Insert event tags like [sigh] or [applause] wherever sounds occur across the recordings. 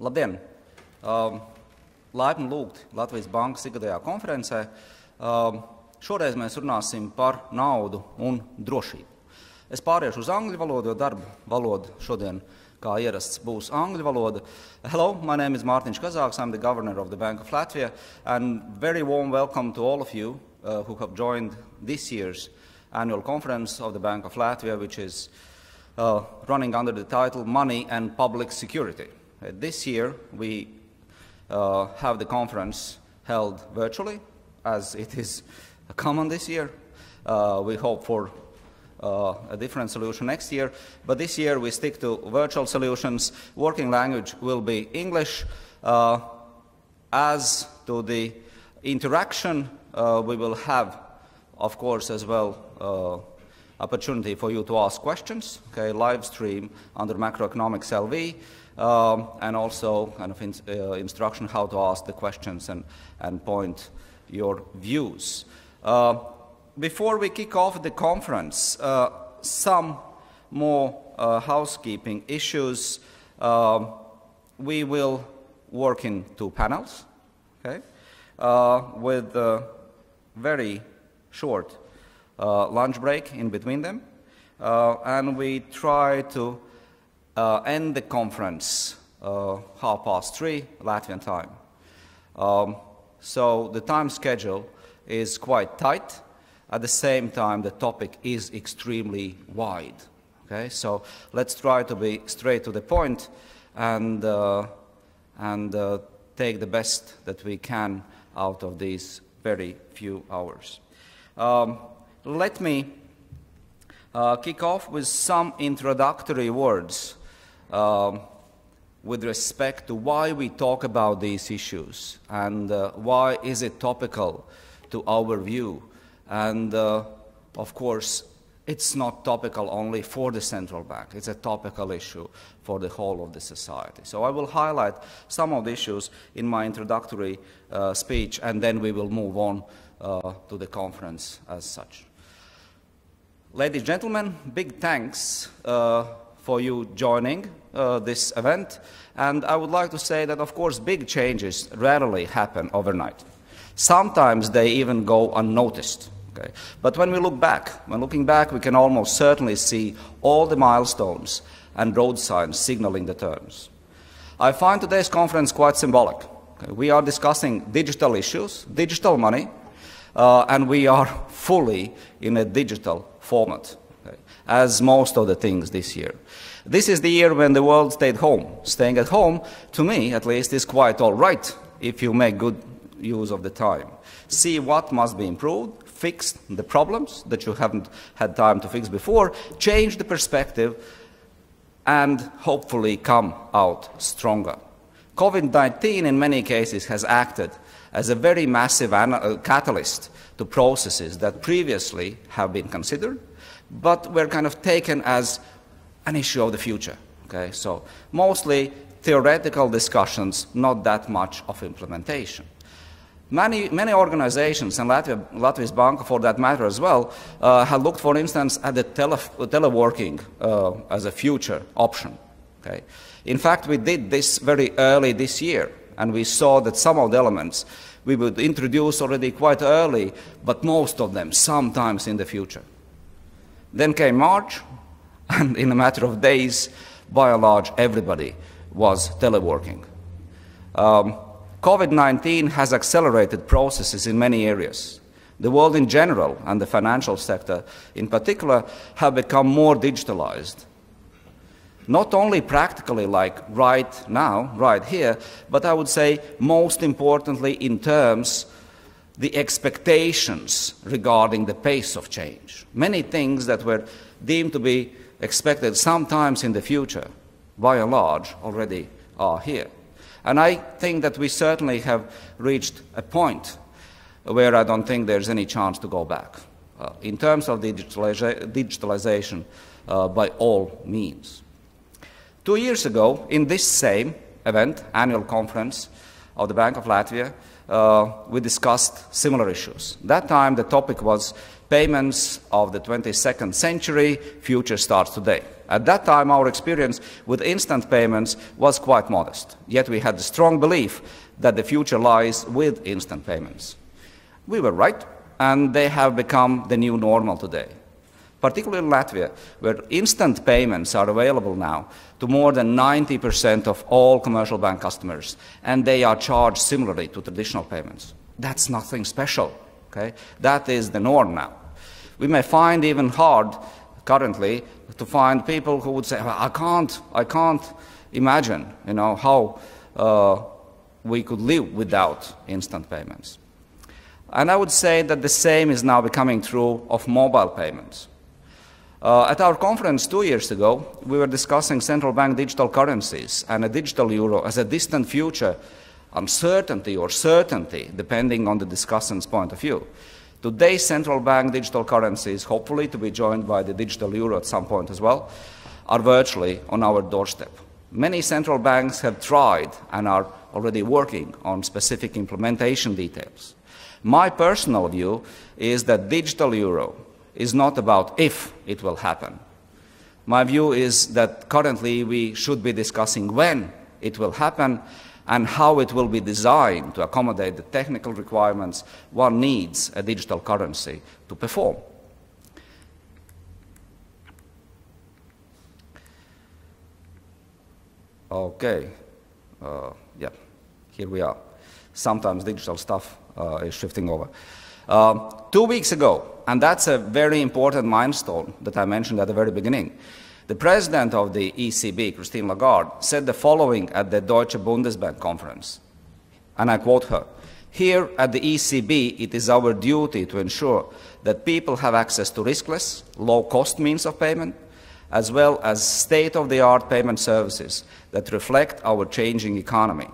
Labdien! Um, laipni lūgti Latvijas Bankas ikgadējā konferencē. Um, šoreiz mēs runāsim par naudu un drošību. Es pāriešu uz angļu valodu, jo darba valoda šodien, kā ierasts, būs angļu valoda. Hello, my name is Martin Kazaks. I'm the governor of the Bank of Latvia. And very warm welcome to all of you uh, who have joined this year's annual conference of the Bank of Latvia, which is uh, running under the title Money and Public Security. This year, we uh, have the conference held virtually, as it is common this year. Uh, we hope for uh, a different solution next year, but this year we stick to virtual solutions. Working language will be English. Uh, as to the interaction, uh, we will have, of course, as well, uh, opportunity for you to ask questions, okay, live stream under macroeconomics LV, um, and also kind of in, uh, instruction how to ask the questions and, and point your views. Uh, before we kick off the conference, uh, some more uh, housekeeping issues. Um, we will work in two panels, okay, uh, with very short uh, lunch break in between them. And we try to uh, end the conference half past three Latvian time. Um, so the time schedule is quite tight. At the same time, the topic is extremely wide. Okay, so let's try to be straight to the point and, uh, and uh, take the best that we can out of these very few hours. Um, let me uh, kick off with some introductory words um, with respect to why we talk about these issues and uh, why is it topical to our view. And uh, of course, it's not topical only for the central bank. It's a topical issue for the whole of the society. So I will highlight some of the issues in my introductory uh, speech, and then we will move on uh, to the conference as such. Ladies and gentlemen, big thanks uh, for you joining uh, this event. And I would like to say that, of course, big changes rarely happen overnight. Sometimes they even go unnoticed. Okay? But when we look back, when looking back, we can almost certainly see all the milestones and road signs signaling the turns. I find today's conference quite symbolic. Okay? We are discussing digital issues, digital money, uh, and we are fully in a digital format, okay, as most of the things this year. This is the year when the world stayed home. Staying at home, to me at least, is quite all right if you make good use of the time. See what must be improved, fix the problems that you haven't had time to fix before, change the perspective, and hopefully come out stronger. COVID 19 in many cases has acted as a very massive uh, catalyst to processes that previously have been considered, but were kind of taken as an issue of the future. Okay? So mostly theoretical discussions, not that much of implementation. Many, many organizations, and Latvia, Latvia's Bank for that matter as well, uh, have looked, for instance, at the tele, teleworking uh, as a future option. Okay? In fact, we did this very early this year and we saw that some of the elements we would introduce already quite early, but most of them sometimes in the future. Then came March, and in a matter of days, by and large, everybody was teleworking. Um, COVID 19 has accelerated processes in many areas. The world in general and the financial sector in particular have become more digitalized not only practically like right now, right here, but I would say most importantly in terms the expectations regarding the pace of change. Many things that were deemed to be expected sometimes in the future, by and large, already are here. And I think that we certainly have reached a point where I don't think there's any chance to go back. Uh, in terms of digitalization, uh, by all means. Two years ago, in this same event, annual conference of the Bank of Latvia, uh, we discussed similar issues. That time, the topic was payments of the 22nd century, future starts today. At that time, our experience with instant payments was quite modest, yet we had the strong belief that the future lies with instant payments. We were right, and they have become the new normal today. Particularly in Latvia, where instant payments are available now to more than 90% of all commercial bank customers, and they are charged similarly to traditional payments. That's nothing special. Okay? That is the norm now. We may find even hard currently to find people who would say, I can't, I can't imagine, you know, how uh, we could live without instant payments. And I would say that the same is now becoming true of mobile payments. Uh, at our conference two years ago, we were discussing central bank digital currencies and a digital euro as a distant future uncertainty or certainty, depending on the discussant's point of view. Today's central bank digital currencies, hopefully to be joined by the digital euro at some point as well, are virtually on our doorstep. Many central banks have tried and are already working on specific implementation details. My personal view is that digital euro is not about if it will happen. My view is that currently we should be discussing when it will happen and how it will be designed to accommodate the technical requirements one needs a digital currency to perform. Okay, uh, yeah, here we are. Sometimes digital stuff uh, is shifting over. Uh, two weeks ago, and that's a very important milestone that I mentioned at the very beginning, the president of the ECB, Christine Lagarde, said the following at the Deutsche Bundesbank conference, and I quote her, here at the ECB, it is our duty to ensure that people have access to riskless, low-cost means of payment, as well as state-of-the-art payment services that reflect our changing economy.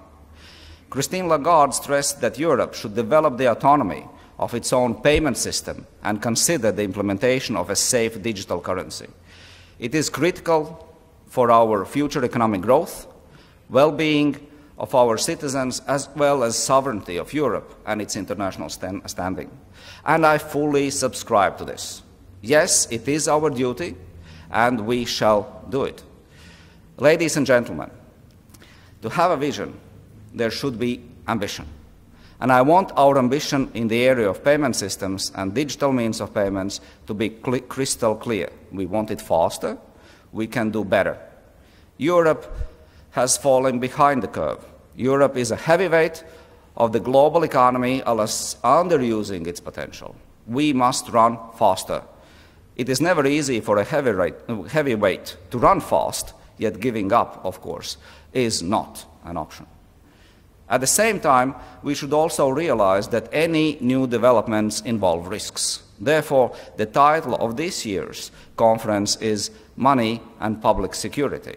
Christine Lagarde stressed that Europe should develop the autonomy of its own payment system and consider the implementation of a safe digital currency. It is critical for our future economic growth, well-being of our citizens, as well as sovereignty of Europe and its international stand standing. And I fully subscribe to this. Yes, it is our duty, and we shall do it. Ladies and gentlemen, to have a vision, there should be ambition. And I want our ambition in the area of payment systems and digital means of payments to be cl crystal clear. We want it faster, we can do better. Europe has fallen behind the curve. Europe is a heavyweight of the global economy, alas, underusing its potential. We must run faster. It is never easy for a heavyweight to run fast, yet giving up, of course, is not an option. At the same time, we should also realize that any new developments involve risks. Therefore, the title of this year's conference is Money and Public Security.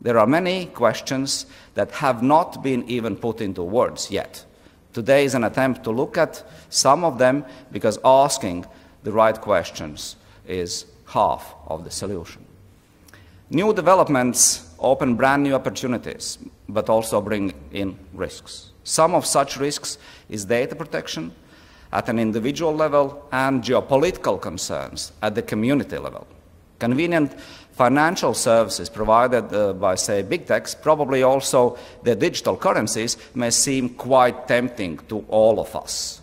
There are many questions that have not been even put into words yet. Today is an attempt to look at some of them because asking the right questions is half of the solution. New developments open brand new opportunities, but also bring in risks. Some of such risks is data protection at an individual level and geopolitical concerns at the community level. Convenient financial services provided uh, by, say, big techs, probably also the digital currencies, may seem quite tempting to all of us.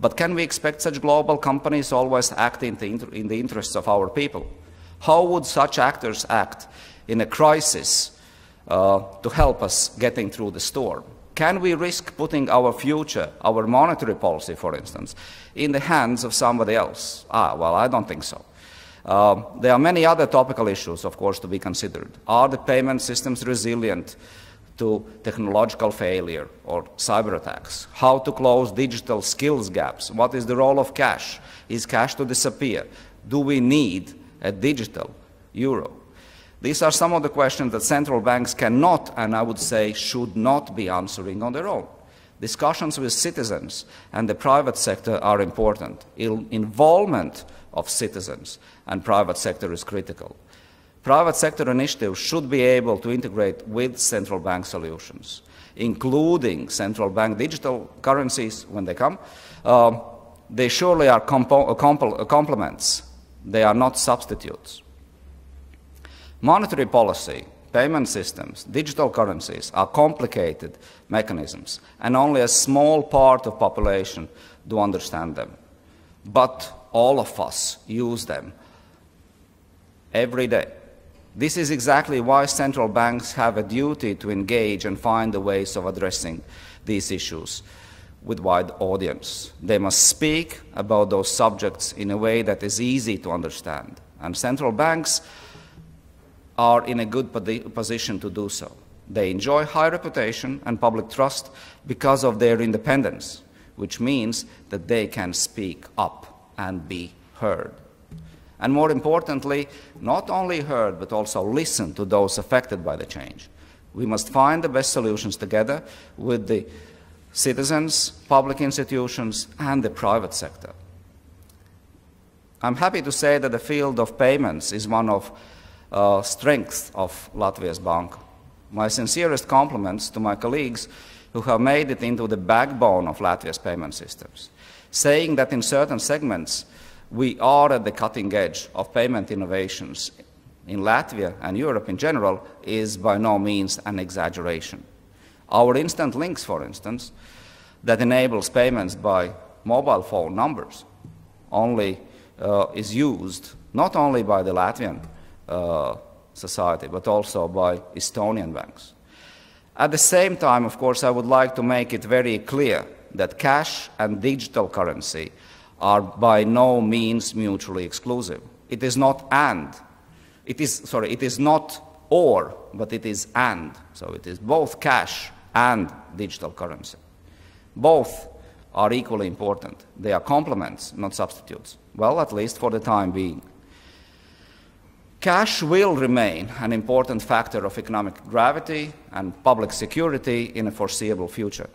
But can we expect such global companies always act in the, in the interests of our people? How would such actors act in a crisis uh, to help us getting through the storm? Can we risk putting our future, our monetary policy, for instance, in the hands of somebody else? Ah, well, I don't think so. Uh, there are many other topical issues, of course, to be considered. Are the payment systems resilient to technological failure or cyber attacks? How to close digital skills gaps? What is the role of cash? Is cash to disappear? Do we need a digital euro? These are some of the questions that central banks cannot, and I would say should not be answering on their own. Discussions with citizens and the private sector are important. involvement of citizens and private sector is critical. Private sector initiatives should be able to integrate with central bank solutions, including central bank digital currencies when they come. Uh, they surely are complements. They are not substitutes. Monetary policy, payment systems, digital currencies are complicated mechanisms, and only a small part of population do understand them. But all of us use them every day. This is exactly why central banks have a duty to engage and find the ways of addressing these issues with wide audience. They must speak about those subjects in a way that is easy to understand. And central banks are in a good position to do so. They enjoy high reputation and public trust because of their independence, which means that they can speak up and be heard. And more importantly, not only heard, but also listen to those affected by the change. We must find the best solutions together with the citizens, public institutions, and the private sector. I'm happy to say that the field of payments is one of uh, strengths of Latvia's bank. My sincerest compliments to my colleagues who have made it into the backbone of Latvia's payment systems, saying that in certain segments we are at the cutting edge of payment innovations in Latvia and Europe in general is by no means an exaggeration. Our instant links, for instance, that enables payments by mobile phone numbers only uh, is used not only by the Latvian uh, society but also by Estonian banks. At the same time, of course, I would like to make it very clear that cash and digital currency are by no means mutually exclusive. It is not and. It is, sorry, it is not or, but it is and. So it is both cash and digital currency. Both are equally important. They are complements, not substitutes. Well, at least for the time being. Cash will remain an important factor of economic gravity and public security in a foreseeable future.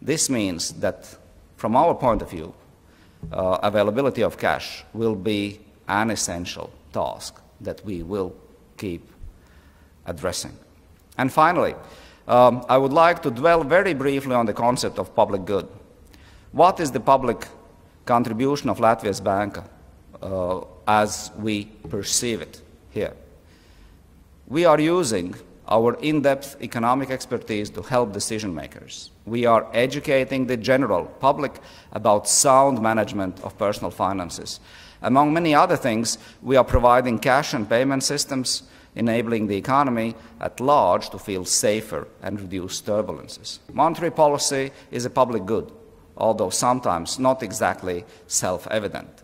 This means that, from our point of view, uh, availability of cash will be an essential task that we will keep addressing. And finally, um, I would like to dwell very briefly on the concept of public good. What is the public contribution of Latvia's bank uh, as we perceive it here? We are using our in-depth economic expertise to help decision makers. We are educating the general public about sound management of personal finances. Among many other things, we are providing cash and payment systems, enabling the economy at large to feel safer and reduce turbulences. Monetary policy is a public good, although sometimes not exactly self-evident.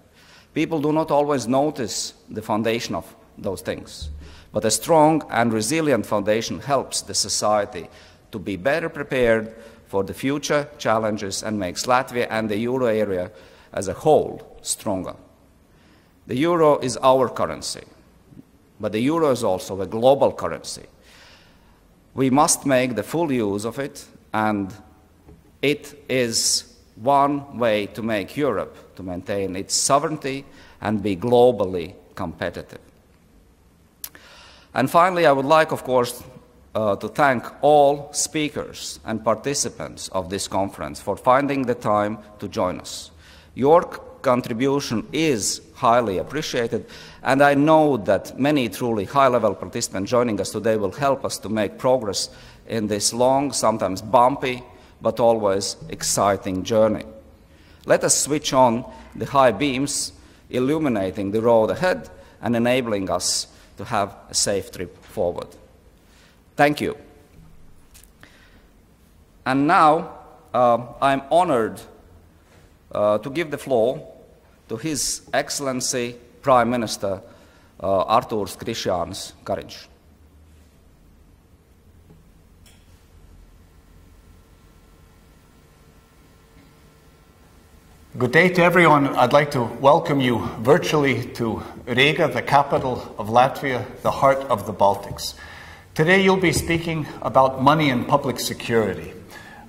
People do not always notice the foundation of those things. But a strong and resilient foundation helps the society to be better prepared for the future challenges and makes Latvia and the euro area as a whole stronger. The euro is our currency, but the euro is also a global currency. We must make the full use of it, and it is one way to make Europe to maintain its sovereignty and be globally competitive. And finally, I would like, of course, uh, to thank all speakers and participants of this conference for finding the time to join us. Your contribution is highly appreciated, and I know that many truly high-level participants joining us today will help us to make progress in this long, sometimes bumpy, but always exciting journey. Let us switch on the high beams, illuminating the road ahead and enabling us to have a safe trip forward. Thank you. And now uh, I'm honored uh, to give the floor to His Excellency Prime Minister uh, Artūrs Krišjānis Kariņš. Good day to everyone. I'd like to welcome you virtually to Riga, the capital of Latvia, the heart of the Baltics. Today you'll be speaking about money and public security.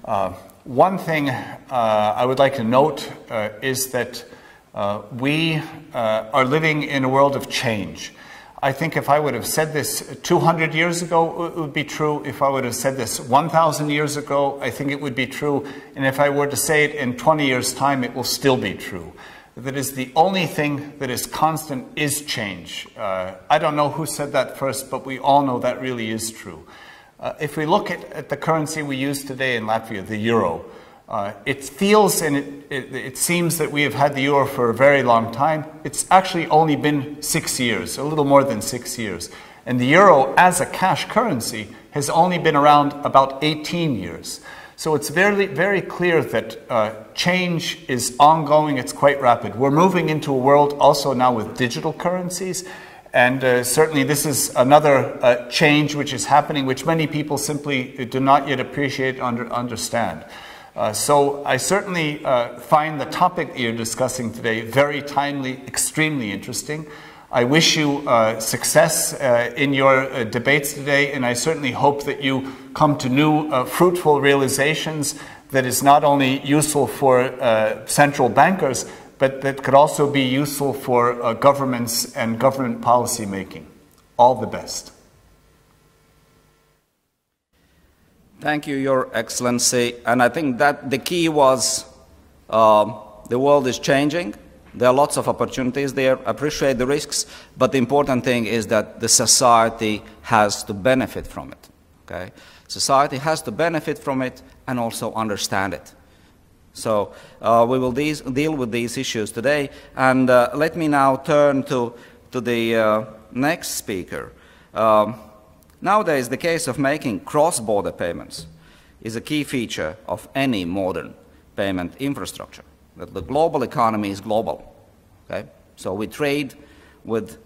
Uh, one thing uh, I would like to note uh, is that uh, we uh, are living in a world of change. I think if I would have said this 200 years ago, it would be true. If I would have said this 1,000 years ago, I think it would be true. And if I were to say it in 20 years' time, it will still be true. that is the only thing that is constant is change. Uh, I don't know who said that first, but we all know that really is true. Uh, if we look at, at, the currency we use today in Latvia, the euro, uh, it feels and it, it, it, seems that we have had the euro for a very long time. It's actually only been six years, a little more than six years. And the euro as a cash currency has only been around about 18 years. So it's very, very clear that uh, change is ongoing, it's quite rapid. We're moving into a world also now with digital currencies. And uh, certainly, this is another uh, change which is happening, which many people simply do not yet appreciate under understand. Uh, so, I certainly uh, find the topic you're discussing today very timely, extremely interesting. I wish you uh, success uh, in your uh, debates today, and I certainly hope that you come to new fruitful realizations that is not only useful for central bankers, but that could also be useful for governments and government policy making. All the best. Thank you, Your Excellency. And I think that the key was um, the world is changing there are lots of opportunities there. Appreciate the risks, but the important thing is that the society has to benefit from it. Okay? Society has to benefit from it and also understand it. So uh, we will these, deal with these issues today. And uh, let me now turn to, to the uh, next speaker. Um, nowadays, the case of making cross-border payments is a key feature of any modern payment infrastructure that the global economy is global. Okay? So we trade with,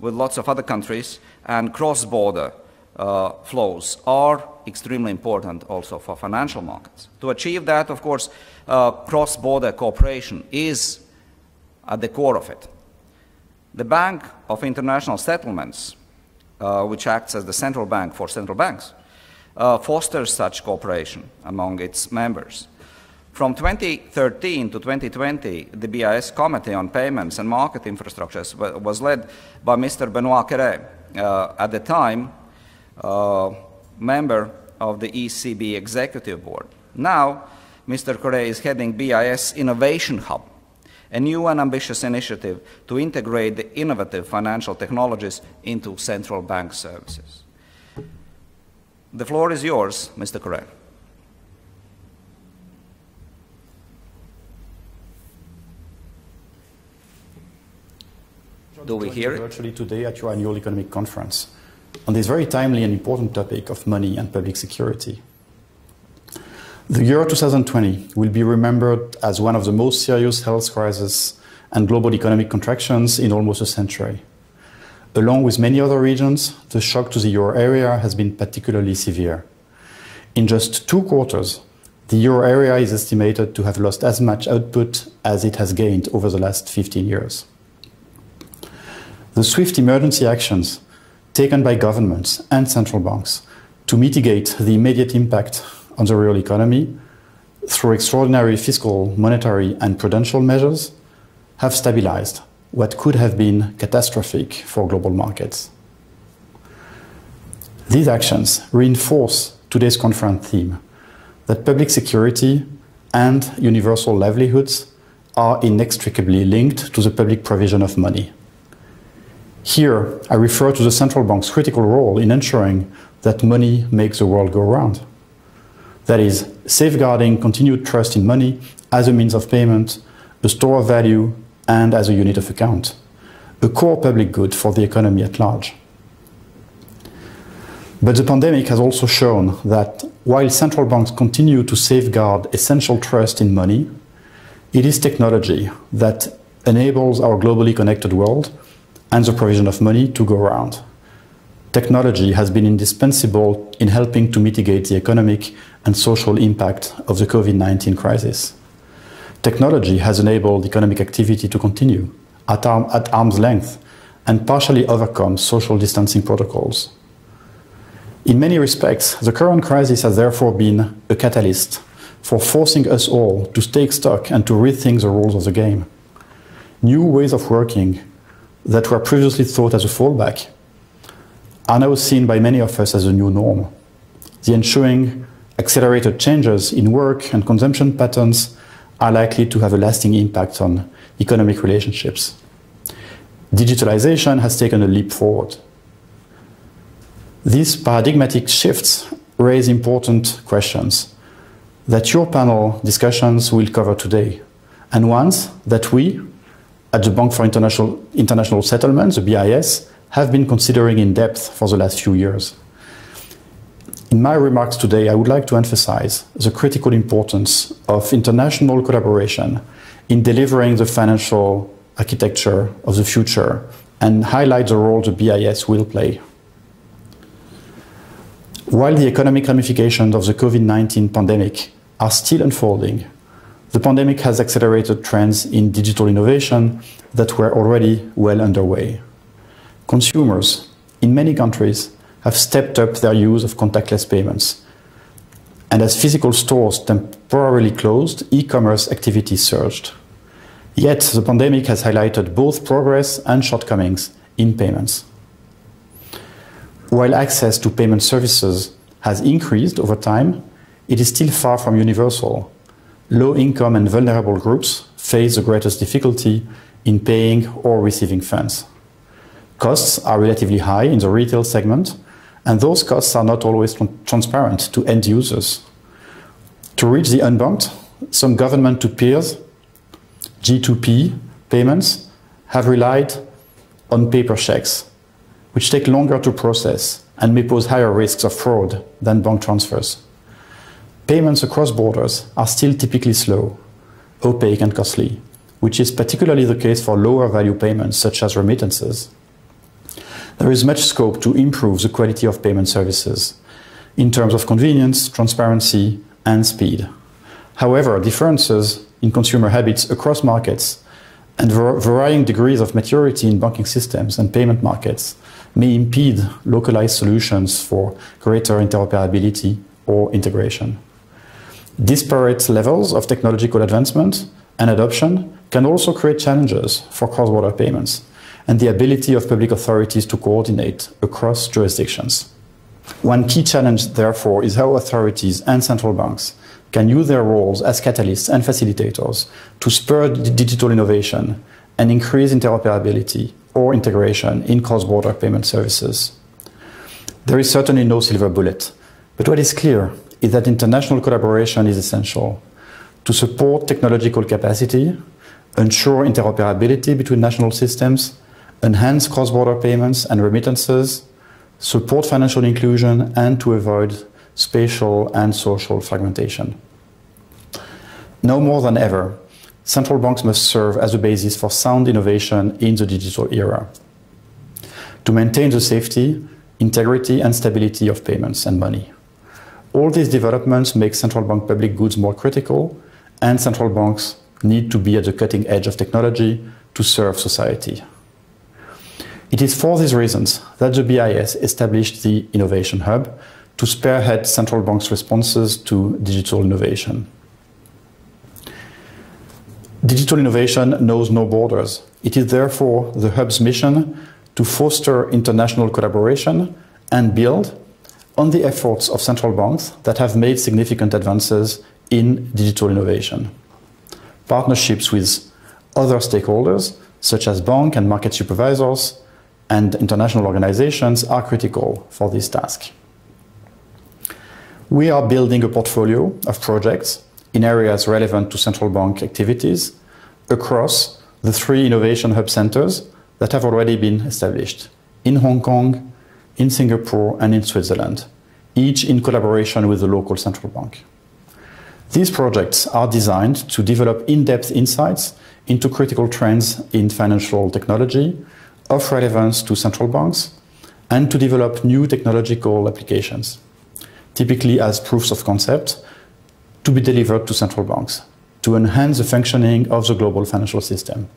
with lots of other countries, and cross-border uh, flows are extremely important also for financial markets. To achieve that, of course, uh, cross-border cooperation is at the core of it. The Bank of International Settlements, uh, which acts as the central bank for central banks, uh, fosters such cooperation among its members. From 2013 to 2020, the BIS Committee on Payments and Market Infrastructures was led by Mr. Benoit Cœuré, uh, at the time uh, member of the ECB Executive Board. Now, Mr. Cœuré is heading BIS Innovation Hub, a new and ambitious initiative to integrate the innovative financial technologies into central bank services. The floor is yours, Mr. Cœuré. Do we hear it? Virtually today at your annual economic conference on this very timely and important topic of money and public security. The year 2020 will be remembered as one of the most serious health crises and global economic contractions in almost a century. Along with many other regions, the shock to the euro area has been particularly severe. In just two quarters, the euro area is estimated to have lost as much output as it has gained over the last 15 years. The swift emergency actions taken by governments and central banks to mitigate the immediate impact on the real economy through extraordinary fiscal, monetary, and prudential measures have stabilized what could have been catastrophic for global markets. These actions reinforce today's conference theme that public security and universal livelihoods are inextricably linked to the public provision of money. Here, I refer to the central bank's critical role in ensuring that money makes the world go round. That is, safeguarding continued trust in money as a means of payment, a store of value, and as a unit of account, a core public good for the economy at large. But the pandemic has also shown that while central banks continue to safeguard essential trust in money, it is technology that enables our globally connected world and the provision of money to go around. Technology has been indispensable in helping to mitigate the economic and social impact of the COVID-19 crisis. Technology has enabled economic activity to continue at, arm, at arm's length and partially overcome social distancing protocols. In many respects, the current crisis has therefore been a catalyst for forcing us all to take stock and to rethink the rules of the game. New ways of working that were previously thought as a fallback are now seen by many of us as a new norm. The ensuing accelerated changes in work and consumption patterns are likely to have a lasting impact on economic relationships. Digitalization has taken a leap forward. These paradigmatic shifts raise important questions that your panel discussions will cover today, and ones that we, at the Bank for International, International Settlements, the BIS, have been considering in depth for the last few years. In my remarks today, I would like to emphasize the critical importance of international collaboration in delivering the financial architecture of the future and highlight the role the BIS will play. While the economic ramifications of the COVID-19 pandemic are still unfolding, the pandemic has accelerated trends in digital innovation that were already well underway. Consumers in many countries have stepped up their use of contactless payments. And as physical stores temporarily closed, e-commerce activity surged. Yet the pandemic has highlighted both progress and shortcomings in payments. While access to payment services has increased over time, it is still far from universal. Low income and vulnerable groups face the greatest difficulty in paying or receiving funds. Costs are relatively high in the retail segment, and those costs are not always transparent to end users. To reach the unbanked, some government to peers, G2P payments, have relied on paper checks, which take longer to process and may pose higher risks of fraud than bank transfers. Payments across borders are still typically slow, opaque, and costly, which is particularly the case for lower value payments such as remittances there is much scope to improve the quality of payment services in terms of convenience, transparency, and speed. However, differences in consumer habits across markets and varying degrees of maturity in banking systems and payment markets may impede localized solutions for greater interoperability or integration. Disparate levels of technological advancement and adoption can also create challenges for cross-border payments and the ability of public authorities to coordinate across jurisdictions. One key challenge, therefore, is how authorities and central banks can use their roles as catalysts and facilitators to spur digital innovation and increase interoperability or integration in cross-border payment services. There is certainly no silver bullet, but what is clear is that international collaboration is essential to support technological capacity, ensure interoperability between national systems, enhance cross-border payments and remittances, support financial inclusion, and to avoid spatial and social fragmentation. Now more than ever, central banks must serve as a basis for sound innovation in the digital era to maintain the safety, integrity, and stability of payments and money. All these developments make central bank public goods more critical, and central banks need to be at the cutting edge of technology to serve society. It is for these reasons that the BIS established the Innovation Hub to spearhead central banks' responses to digital innovation. Digital innovation knows no borders. It is therefore the Hub's mission to foster international collaboration and build on the efforts of central banks that have made significant advances in digital innovation. Partnerships with other stakeholders, such as bank and market supervisors, and international organizations are critical for this task. We are building a portfolio of projects in areas relevant to central bank activities across the three innovation hub centers that have already been established in Hong Kong, in Singapore, and in Switzerland, each in collaboration with the local central bank. These projects are designed to develop in-depth insights into critical trends in financial technology, of relevance to central banks and to develop new technological applications, typically as proofs of concept, to be delivered to central banks to enhance the functioning of the global financial system.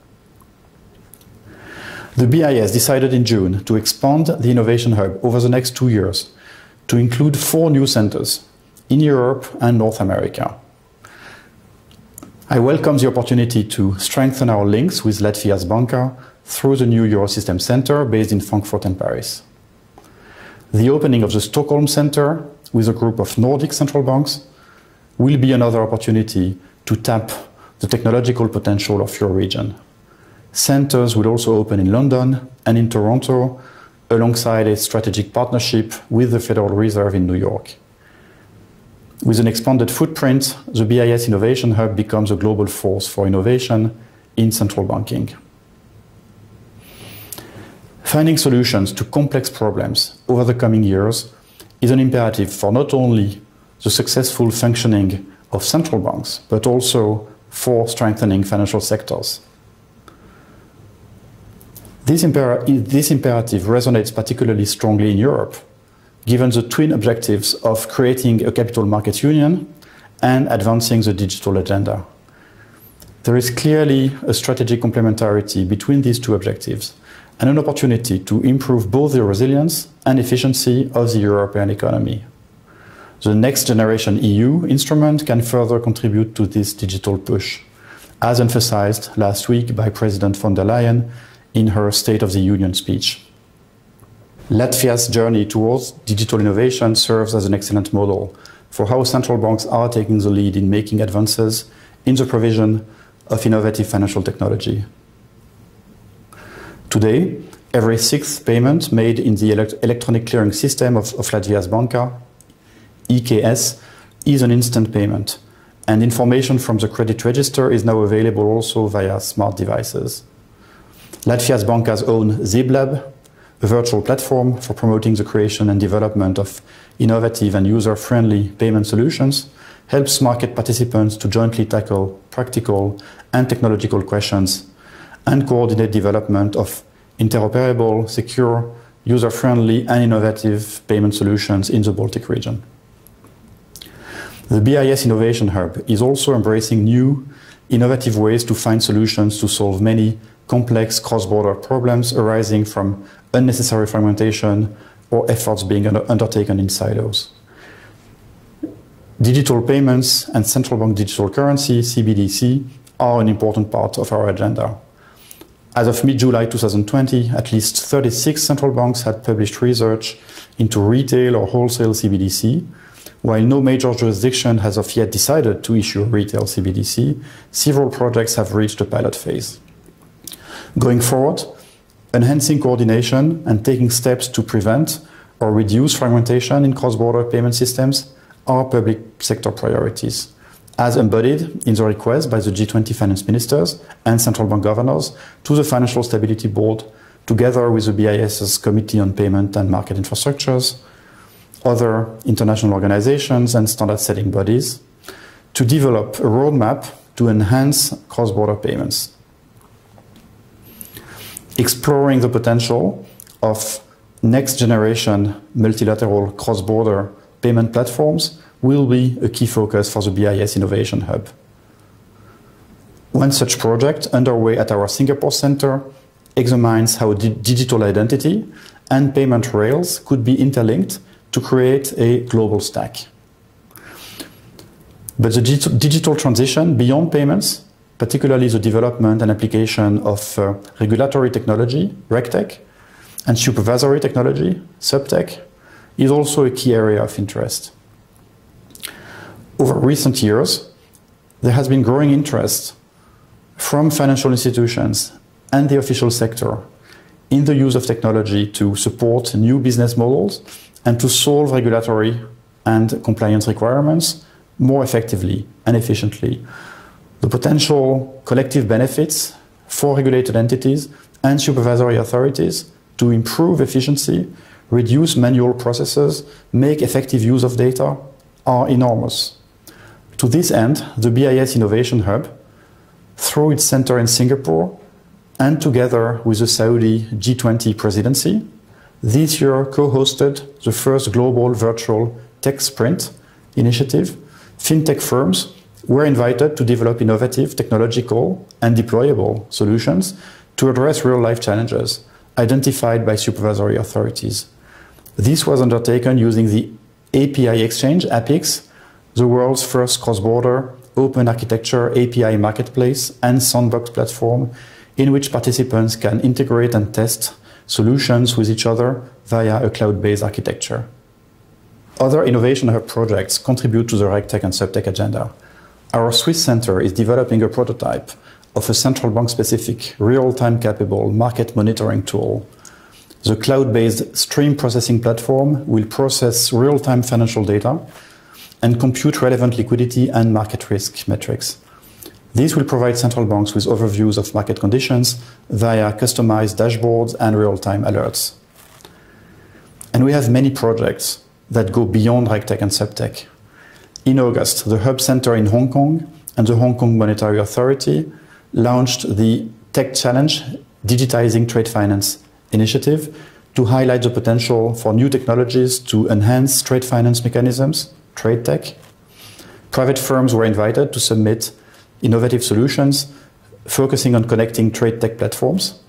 The BIS decided in June to expand the Innovation Hub over the next two years to include four new centers in Europe and North America. I welcome the opportunity to strengthen our links with Latvijas Banka through the new Eurosystem Center based in Frankfurt and Paris. The opening of the Stockholm Center with a group of Nordic central banks will be another opportunity to tap the technological potential of your region. Centers will also open in London and in Toronto, alongside a strategic partnership with the Federal Reserve in New York. With an expanded footprint, the BIS Innovation Hub becomes a global force for innovation in central banking. Finding solutions to complex problems over the coming years is an imperative for not only the successful functioning of central banks, but also for strengthening financial sectors. This, imper this, imperative resonates particularly strongly in Europe, given the twin objectives of creating a capital markets union and advancing the digital agenda. There is clearly a strategic complementarity between these two objectives and an opportunity to improve both the resilience and efficiency of the European economy. The next generation EU instrument can further contribute to this digital push, as emphasized last week by President von der Leyen in her State of the Union speech. Latvia's journey towards digital innovation serves as an excellent model for how central banks are taking the lead in making advances in the provision of innovative financial technology. Today, every sixth payment made in the elect electronic clearing system of, of Latvijas Banka, EKS, is an instant payment, and information from the credit register is now available also via smart devices. Latvijas Banka's own ZibLab, a virtual platform for promoting the creation and development of innovative and user-friendly payment solutions, helps market participants to jointly tackle practical and technological questions and coordinate development of interoperable, secure, user-friendly and innovative payment solutions in the Baltic region. The BIS Innovation Hub is also embracing new, innovative ways to find solutions to solve many complex cross-border problems arising from unnecessary fragmentation or efforts being undertaken in silos. Digital payments and central bank digital currency, CBDC, are an important part of our agenda. As of mid-July 2020, at least 36 central banks had published research into retail or wholesale CBDC, while no major jurisdiction has of yet decided to issue a retail CBDC, several projects have reached a pilot phase. Going forward, enhancing coordination and taking steps to prevent or reduce fragmentation in cross-border payment systems are public sector priorities, as embodied in the request by the G20 finance ministers and central bank governors to the Financial Stability Board, together with the BIS's Committee on Payment and Market Infrastructures, other international organizations and standard setting bodies, to develop a roadmap to enhance cross-border payments. Exploring the potential of next generation multilateral cross-border payment platforms will be a key focus for the BIS Innovation Hub. One such project underway at our Singapore Center examines how di digital identity and payment rails could be interlinked to create a global stack. But the digital transition beyond payments particularly the development and application of uh, regulatory technology, RegTech, and supervisory technology, SupTech, is also a key area of interest. Over recent years, there has been growing interest from financial institutions and the official sector in the use of technology to support new business models and to solve regulatory and compliance requirements more effectively and efficiently the potential collective benefits for regulated entities and supervisory authorities to improve efficiency, reduce manual processes, make effective use of data are enormous. To this end, the BIS Innovation Hub, through its center in Singapore and together with the Saudi G20 presidency, this year co-hosted the first global virtual tech sprint initiative. FinTech firms were invited to develop innovative, technological, and deployable solutions to address real-life challenges identified by supervisory authorities. This was undertaken using the API Exchange, APIX, the world's first cross-border open architecture API marketplace and sandbox platform in which participants can integrate and test solutions with each other via a cloud-based architecture. Other Innovation Hub projects contribute to the RegTech and SupTech agenda. Our Swiss center is developing a prototype of a central bank specific real time capable market monitoring tool. The cloud based stream processing platform will process real time financial data and compute relevant liquidity and market risk metrics. These will provide central banks with overviews of market conditions via customized dashboards and real time alerts. And we have many projects that go beyond RegTech and SupTech. In August, the Hub Center in Hong Kong and the Hong Kong Monetary Authority launched the Tech Challenge Digitizing Trade Finance initiative to highlight the potential for new technologies to enhance trade finance mechanisms, trade tech. Private firms were invited to submit innovative solutions focusing on connecting trade tech platforms,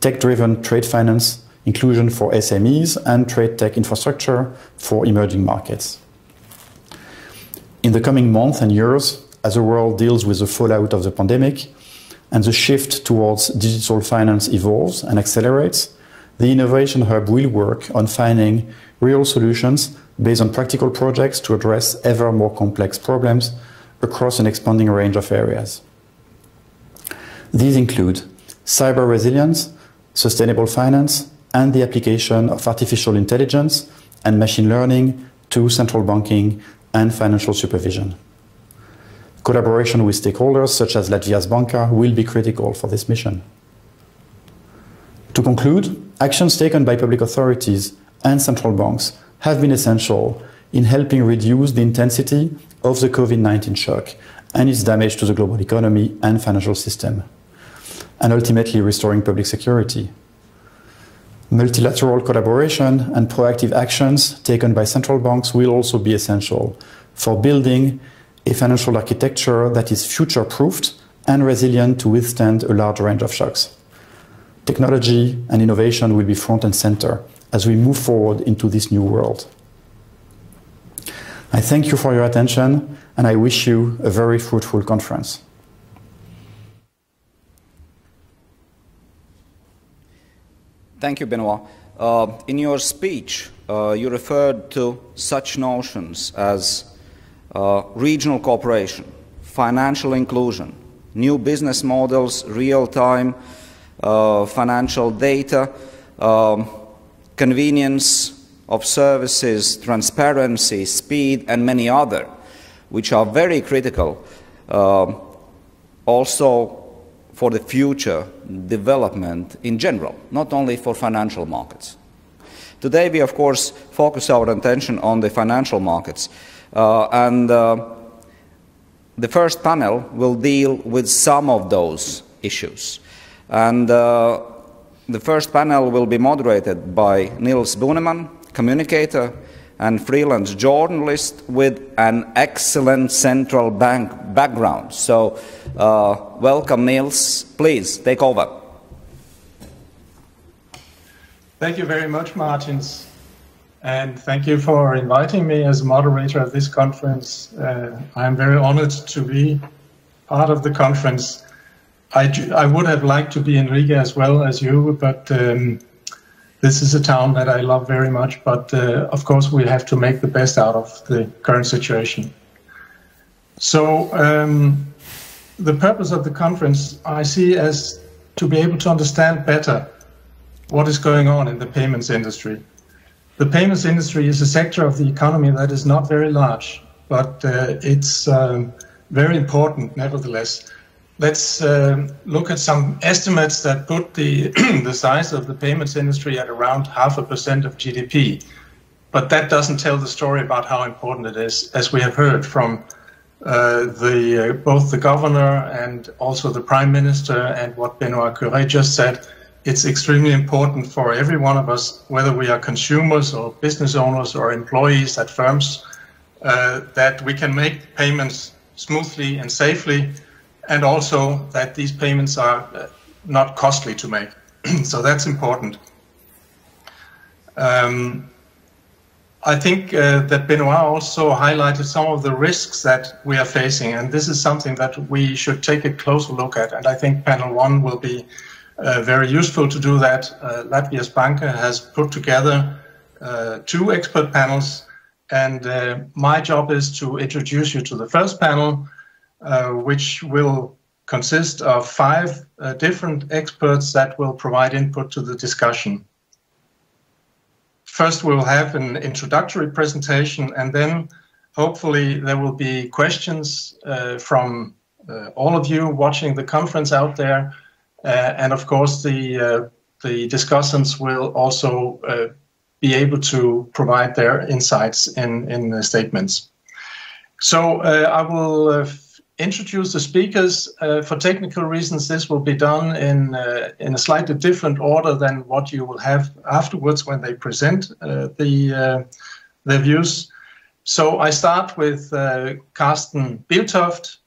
tech driven trade finance inclusion for SMEs, and trade tech infrastructure for emerging markets. In the coming months and years, as the world deals with the fallout of the pandemic and the shift towards digital finance evolves and accelerates, the Innovation Hub will work on finding real solutions based on practical projects to address ever more complex problems across an expanding range of areas. These include cyber resilience, sustainable finance, and the application of artificial intelligence and machine learning to central banking and financial supervision. Collaboration with stakeholders such as Latvijas Banka will be critical for this mission. To conclude, actions taken by public authorities and central banks have been essential in helping reduce the intensity of the COVID 19 shock and its damage to the global economy and financial system, and ultimately restoring public security. Multilateral collaboration and proactive actions taken by central banks will also be essential for building a financial architecture that is future proofed and resilient to withstand a large range of shocks. Technology and innovation will be front and center as we move forward into this new world. I thank you for your attention and I wish you a very fruitful conference. Thank you, Benoît. Uh, in your speech, uh, you referred to such notions as uh, regional cooperation, financial inclusion, new business models, real time uh, financial data, um, convenience of services, transparency, speed, and many other, which are very critical uh, also for the future development in general, not only for financial markets. Today, we of course focus our attention on the financial markets, uh, and uh, the first panel will deal with some of those issues. And uh, the first panel will be moderated by Niels Bünemann, communicator and freelance journalist with an excellent central bank background. So, uh, welcome, Niels. Please take over. Thank you very much, Mārtiņš. And thank you for inviting me as moderator of this conference. Uh, I'm very honored to be part of the conference. I, I would have liked to be in Riga as well as you, but um, this is a town that I love very much. But uh, of course, we have to make the best out of the current situation. So, um, the purpose of the conference I see as to be able to understand better what is going on in the payments industry. The payments industry is a sector of the economy that is not very large, but uh, it's um, very important nevertheless let's uh, look at some estimates that put the, [clears throat] the size of the payments industry at around half a percent of GDP. But that doesn't tell the story about how important it is, as we have heard from uh, the, uh, both the governor and also the prime minister and what Benoît Cœuré just said. It's extremely important for every one of us, whether we are consumers or business owners or employees at firms, uh, that we can make payments smoothly and safely and also that these payments are uh, not costly to make. [clears throat] so that's important. Um, I think uh, that Benoît also highlighted some of the risks that we are facing, and this is something that we should take a closer look at. And I think panel one will be uh, very useful to do that. Uh, Latvijas Banka has put together uh, two expert panels, and uh, my job is to introduce you to the first panel, which will consist of five uh, different experts that will provide input to the discussion. First, we will have an introductory presentation, and then hopefully there will be questions uh, from uh, all of you watching the conference out there. Uh, and of course, the, uh, the discussants will also uh, be able to provide their insights in, in the statements. So I will introduce the speakers. Uh, for technical reasons, this will be done in uh, in a slightly different order than what you will have afterwards when they present uh, the uh, their views. So I start with uh, Karsten Biltoft.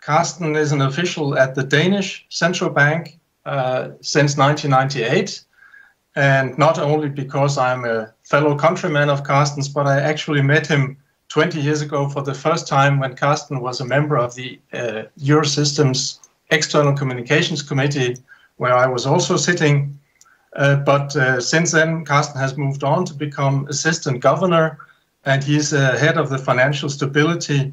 Karsten is an official at the Danish Central Bank uh, since 1998. And not only because I'm a fellow countryman of Karsten's, but I actually met him 20 years ago for the first time when Karsten was a member of the uh, Eurosystems External Communications Committee, where I was also sitting. Uh, but uh, since then, Karsten has moved on to become assistant governor, and he's uh, head of the financial stability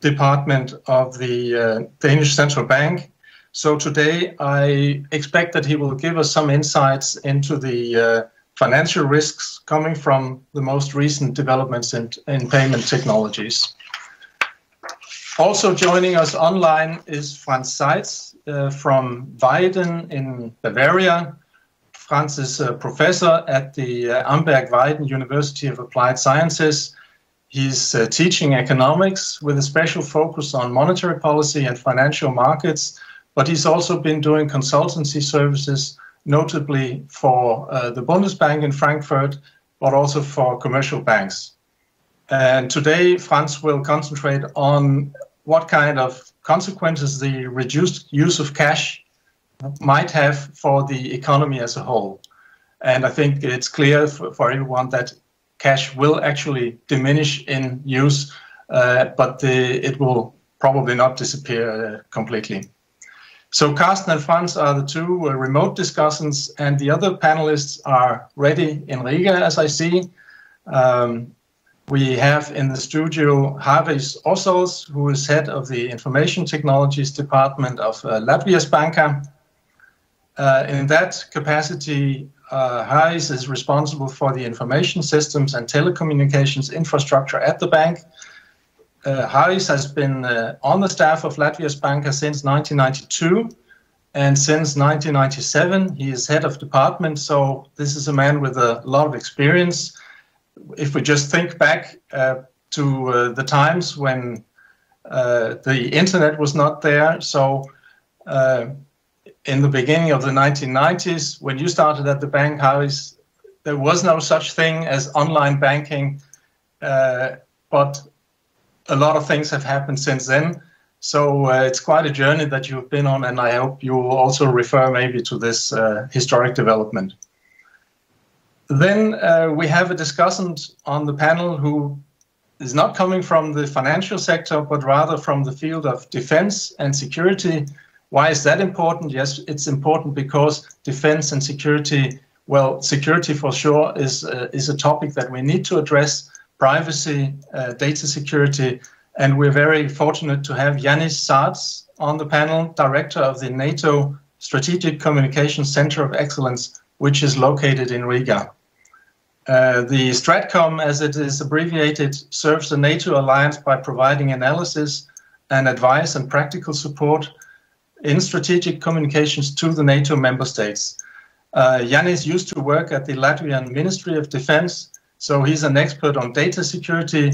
department of the uh, Danish Central Bank. So today, I expect that he will give us some insights into the uh, financial risks coming from the most recent developments in, in payment technologies. Also joining us online is Franz Seitz uh, from Weiden in Bavaria. Franz is a professor at the uh, Amberg Weiden University of Applied Sciences. He's uh, teaching economics with a special focus on monetary policy and financial markets, but he's also been doing consultancy services notably for uh, the Bundesbank in Frankfurt, but also for commercial banks. And today, Franz will concentrate on what kind of consequences the reduced use of cash might have for the economy as a whole. And I think it's clear for, for everyone that cash will actually diminish in use, uh, but the, it will probably not disappear uh, completely. So Karsten and Franz are the two uh, remote discussants, and the other panelists are ready in Riga, as I see. Um, we have in the studio Harijs Ozols, who is head of the Information Technologies Department of uh, Latvijas Banka. Uh, in that capacity, uh, is responsible for the information systems and telecommunications infrastructure at the bank, uh, Harijs has been uh, on the staff of Latvijas Banka since 1992. And since 1997, he is head of department. So this is a man with a lot of experience. If we just think back uh, to uh, the times when uh, the internet was not there. So uh, in the beginning of the 1990s, when you started at the bank, Harijs, there was no such thing as online banking. but a lot of things have happened since then. So uh, it's quite a journey that you've been on, and I hope you will also refer maybe to this uh, historic development. Then uh, we have a discussant on the panel who is not coming from the financial sector, but rather from the field of defense and security. Why is that important? Yes, it's important because defense and security, well, security for sure is, uh, is a topic that we need to address privacy, uh, data security, and we're very fortunate to have Jānis Sārts on the panel, director of the NATO Strategic Communications Center of Excellence, which is located in Riga. Uh, the STRATCOM, as it is abbreviated, serves the NATO alliance by providing analysis and advice and practical support in strategic communications to the NATO member states. Uh, Jānis used to work at the Latvian Ministry of Defense so he's an expert on data security.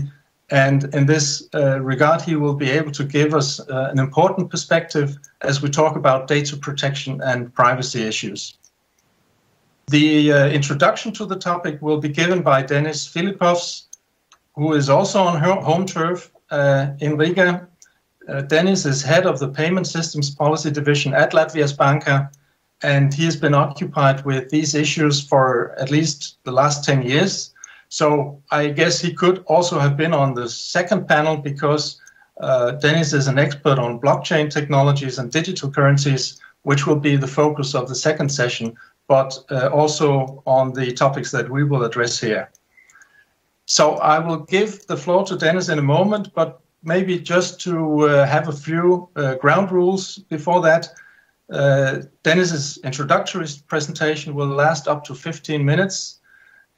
And in this uh, regard, he will be able to give us uh, an important perspective as we talk about data protection and privacy issues. The uh, introduction to the topic will be given by Deniss Fiļipovs, who is also on her home turf uh, in Riga. Uh, Deniss is head of the Payment Systems Policy Division at Latvijas Banka, and he has been occupied with these issues for at least the last 10 years. So I guess he could also have been on the second panel because uh, Deniss is an expert on blockchain technologies and digital currencies, which will be the focus of the second session, but uh, also on the topics that we will address here. So I will give the floor to Deniss in a moment, but maybe just to uh, have a few uh, ground rules before that. Uh, Deniss's introductory presentation will last up to 15 minutes,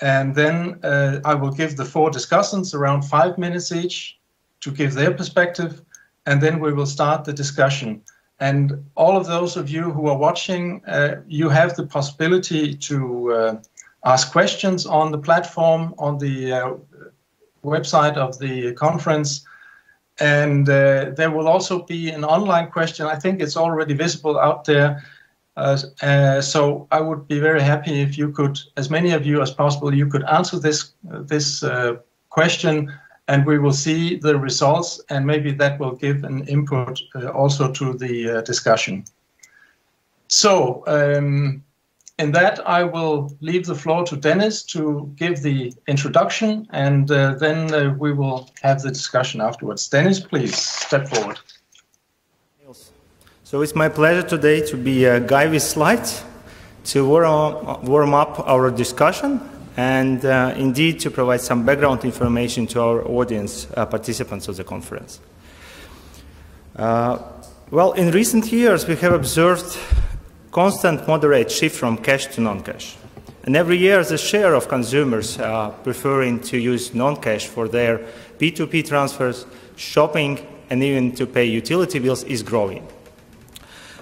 and then uh, I will give the four discussants around five minutes each to give their perspective, and then we will start the discussion. And all of those of you who are watching, uh, you have the possibility to uh, ask questions on the platform, on the uh, website of the conference. And uh, there will also be an online question. I think it's already visible out there. Uh, uh, so I would be very happy if you could, as many of you as possible, you could answer this this question and we will see the results, and maybe that will give an input uh, also to the uh, discussion. So, um, in that, I will leave the floor to Deniss to give the introduction, and uh, then uh, we will have the discussion afterwards. Deniss, please step forward. So it's my pleasure today to be a guy with slides to warm, warm up our discussion and uh, indeed to provide some background information to our audience uh, participants of the conference. Uh, well, in recent years, we have observed constant moderate shift from cash to non-cash. And every year, the share of consumers uh, preferring to use non-cash for their P2P transfers, shopping, and even to pay utility bills is growing.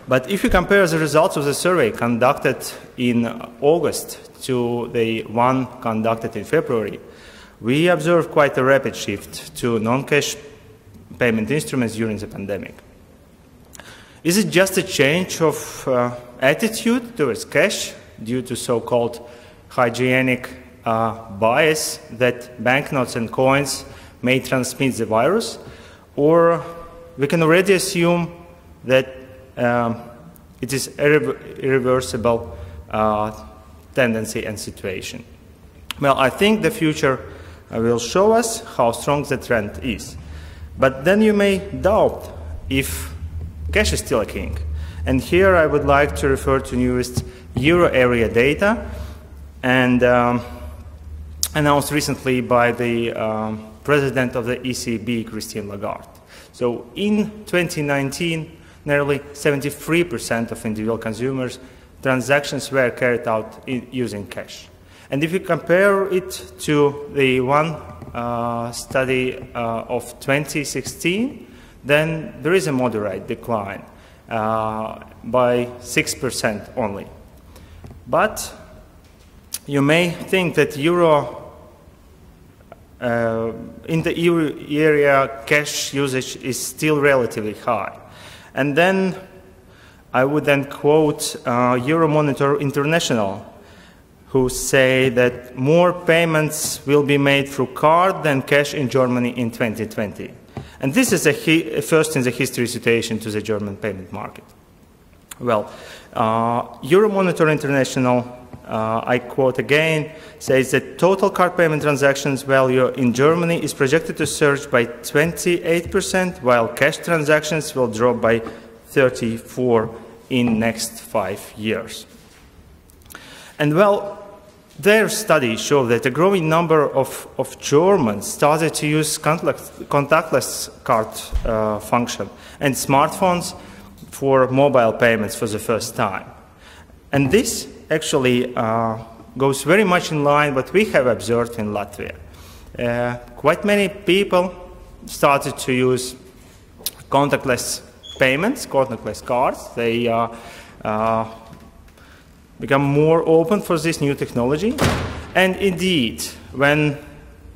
But if you compare the results of the survey conducted in August to the one conducted in February, we observed quite a rapid shift to non-cash payment instruments during the pandemic. Is it just a change of uh, attitude towards cash due to so-called hygienic uh, bias that banknotes and coins may transmit the virus? Or we can already assume that um, it is irre irreversible uh, tendency and situation. Well, I think the future uh, will show us how strong the trend is. But then you may doubt if cash is still a king. And here I would like to refer to newest euro area data and um, announced recently by the um, president of the ECB, Christine Lagarde. So in 2019, nearly 73% of individual consumers transactions were carried out in, using cash. And if you compare it to the one uh, study uh, of 2016, then there is a moderate decline uh, by 6% only. But you may think that euro uh, in the euro area cash usage is still relatively high. And then I would then quote uh, Euromonitor International, who say that more payments will be made through card than cash in Germany in 2020. And this is a, first in the history situation to the German payment market. Well, uh, Euromonitor International, uh, I quote again, says that total card payment transactions value in Germany is projected to surge by 28%, while cash transactions will drop by 34 in next five years. And well, their study showed that a growing number of, of Germans started to use contactless card uh, function and smartphones for mobile payments for the first time. And this actually uh, goes very much in line what we have observed in Latvia. Uh, quite many people started to use contactless payments, contactless cards. They uh, uh, become more open for this new technology. And indeed, when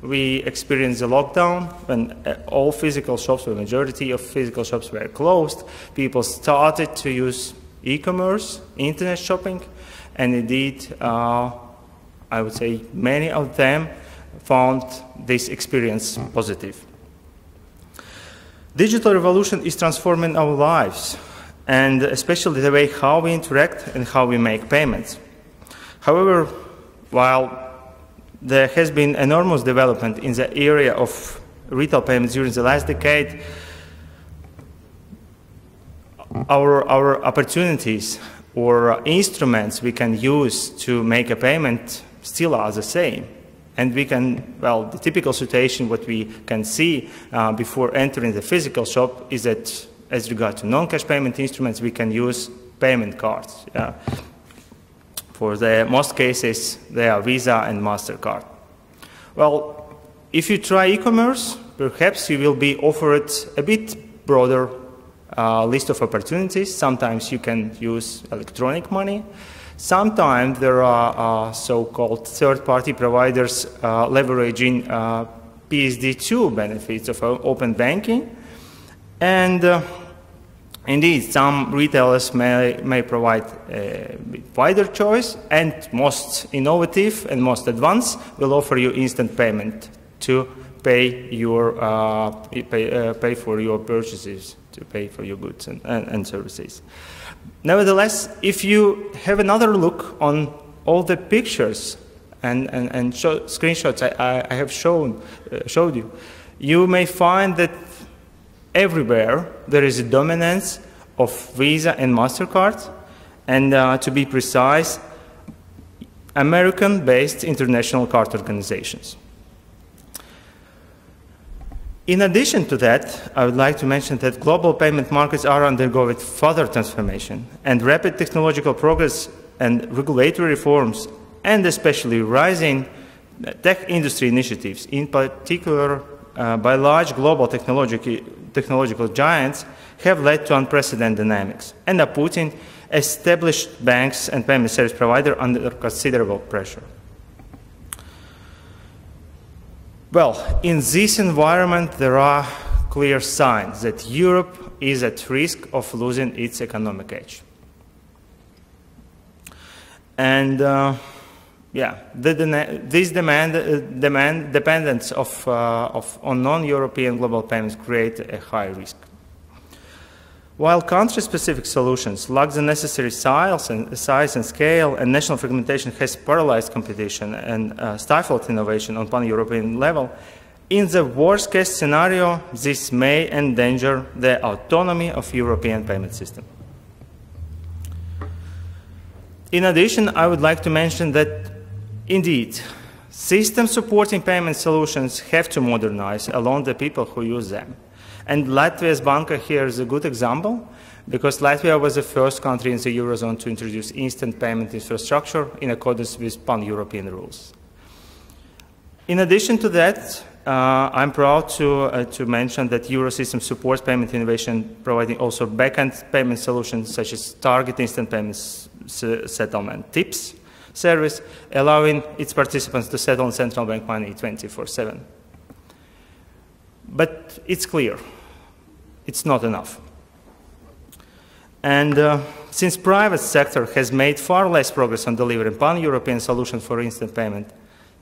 we experienced the lockdown, when uh, all physical shops, the majority of physical shops were closed, people started to use e-commerce, internet shopping, and indeed, uh, I would say many of them found this experience positive. Digital revolution is transforming our lives, and especially the way how we interact and how we make payments. However, while there has been enormous development in the area of retail payments during the last decade, our, our opportunities or instruments we can use to make a payment still are the same. And we can, well, the typical situation, what we can see uh, before entering the physical shop is that as regard to non-cash payment instruments, we can use payment cards. Yeah. For the most cases, they are Visa and MasterCard. Well, if you try e-commerce, perhaps you will be offered a bit broader uh, list of opportunities. Sometimes you can use electronic money. Sometimes there are uh, so-called third-party providers uh, leveraging uh, PSD2 benefits of open banking. And uh, indeed, some retailers may, may provide a wider choice, and most innovative and most advanced will offer you instant payment to pay, your, uh, pay, pay for your purchases to pay for your goods and, and, and services. Nevertheless, if you have another look on all the pictures and, and, and show, screenshots I, I, have shown, uh, showed you, you may find that everywhere there is a dominance of Visa and MasterCard, and uh, to be precise, American-based international card organizations. In addition to that, I would like to mention that global payment markets are undergoing further transformation, and rapid technological progress and regulatory reforms, and especially rising tech industry initiatives, in particular uh, by large global technological giants, have led to unprecedented dynamics and are putting established banks and payment service providers under considerable pressure. Well, in this environment, there are clear signs that Europe is at risk of losing its economic edge. And uh, yeah, the, this demand, uh, demand dependence of, uh, of, on non-European global payments create a high risk. While country-specific solutions lack the necessary size and, size and, scale, and national fragmentation has paralyzed competition and uh, stifled innovation on pan-European level, in the worst-case scenario, this may endanger the autonomy of European payment system. In addition, I would like to mention that, indeed, systems supporting payment solutions have to modernize along the people who use them. And Latvijas Banka here is a good example because Latvia was the first country in the Eurozone to introduce instant payment infrastructure in accordance with pan-European rules. In addition to that, uh, I'm proud to, uh, to mention that Eurosystem supports payment innovation, providing also back-end payment solutions such as target instant payments settlement TIPS service, allowing its participants to settle central bank money 24-7. But it's clear, it's not enough. And uh, since private sector has made far less progress on delivering pan-European solution for instant payment,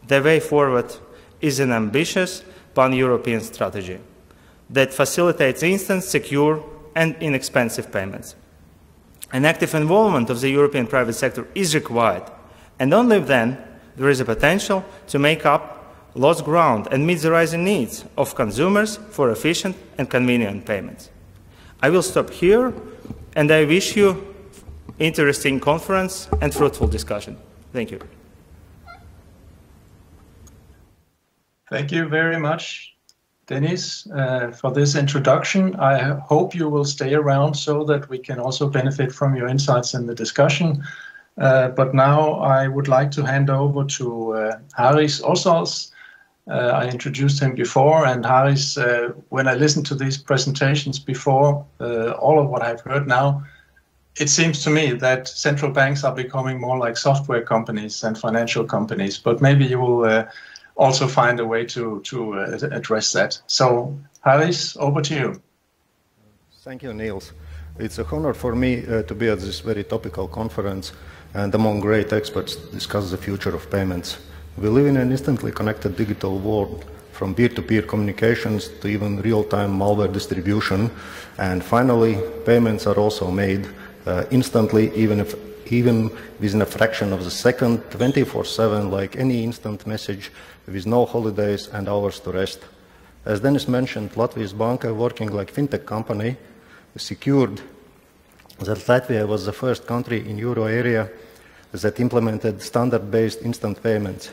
the way forward is an ambitious pan-European strategy that facilitates instant, secure, and inexpensive payments. An active involvement of the European private sector is required, and only then there is a potential to make up lost ground and meet the rising needs of consumers for efficient and convenient payments. I will stop here and I wish you interesting conference and fruitful discussion. Thank you. Thank you very much, Deniss, uh, for this introduction. I hope you will stay around so that we can also benefit from your insights in the discussion. Uh, but now I would like to hand over to uh, Harijs Ozols, uh, I introduced him before, and Harijs, uh, when I listened to these presentations before, uh, all of what I've heard now, it seems to me that central banks are becoming more like software companies than financial companies. But maybe you will uh, also find a way to to uh, address that. So, Harijs, over to you. Thank you, Niels. It's a honor for me uh, to be at this very topical conference and among great experts discuss the future of payments. We live in an instantly connected digital world, from peer-to-peer communications to even real-time malware distribution. And finally, payments are also made uh, instantly, even if even within a fraction of the second, 24-7, like any instant message, with no holidays and hours to rest. As Deniss mentioned, Latvijas Banka, working like fintech company, secured that Latvia was the first country in euro area that implemented standard-based instant payments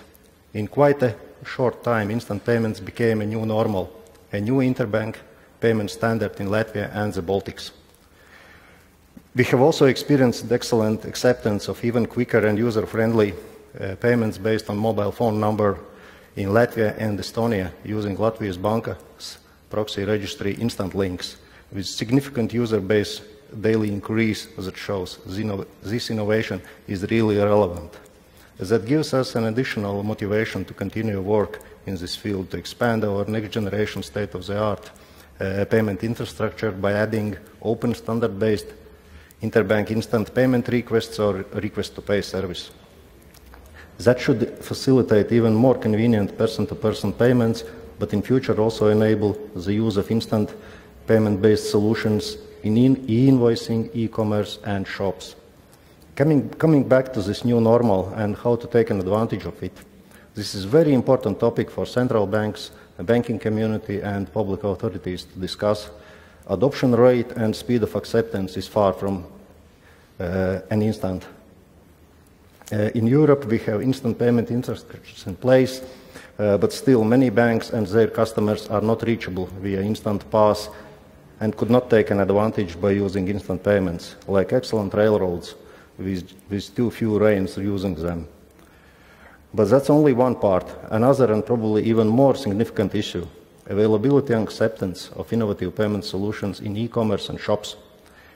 in quite a short time, instant payments became a new normal, a new interbank payment standard in Latvia and the Baltics. We have also experienced excellent acceptance of even quicker and user-friendly uh, payments based on mobile phone number in Latvia and Estonia using Latvijas Bankas proxy registry instant links with significant user base daily increase that shows this innovation is really relevant. That gives us an additional motivation to continue work in this field to expand our next generation state-of-the-art uh, payment infrastructure by adding open standard-based interbank instant payment requests or request to pay service. That should facilitate even more convenient person-to-person -person payments, but in future also enable the use of instant payment-based solutions in e-invoicing, e-commerce and shops. Coming, coming back to this new normal and how to take an advantage of it, this is a very important topic for central banks, the banking community and public authorities to discuss. Adoption rate and speed of acceptance is far from uh, an instant. Uh, in Europe, we have instant payment infrastructures in place, uh, but still many banks and their customers are not reachable via instant pass and could not take an advantage by using instant payments, like excellent railroads with, with too few trains using them. But that's only one part. Another and probably even more significant issue, availability and acceptance of innovative payment solutions in e-commerce and shops.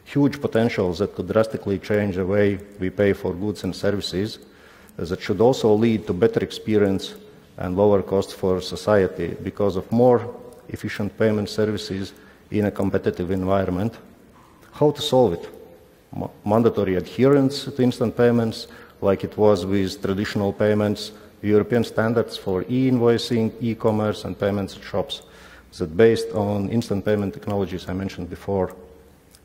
Huge potential that could drastically change the way we pay for goods and services, that should also lead to better experience and lower costs for society because of more efficient payment services in a competitive environment. How to solve it? Mandatory adherence to instant payments, like it was with traditional payments, European standards for e-invoicing, e-commerce, and payments shops that based on instant payment technologies I mentioned before.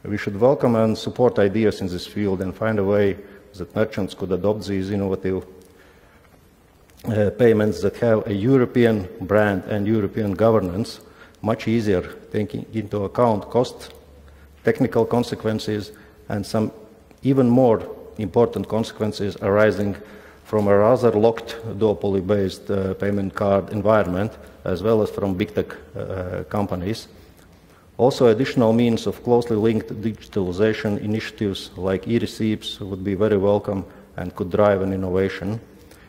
We should welcome and support ideas in this field and find a way that merchants could adopt these innovative uh, payments that have a European brand and European governance much easier, taking into account cost, technical consequences, and some even more important consequences arising from a rather locked duopoly-based uh, payment card environment, as well as from big tech uh, companies. Also, additional means of closely linked digitalization initiatives like e-receipts would be very welcome and could drive an innovation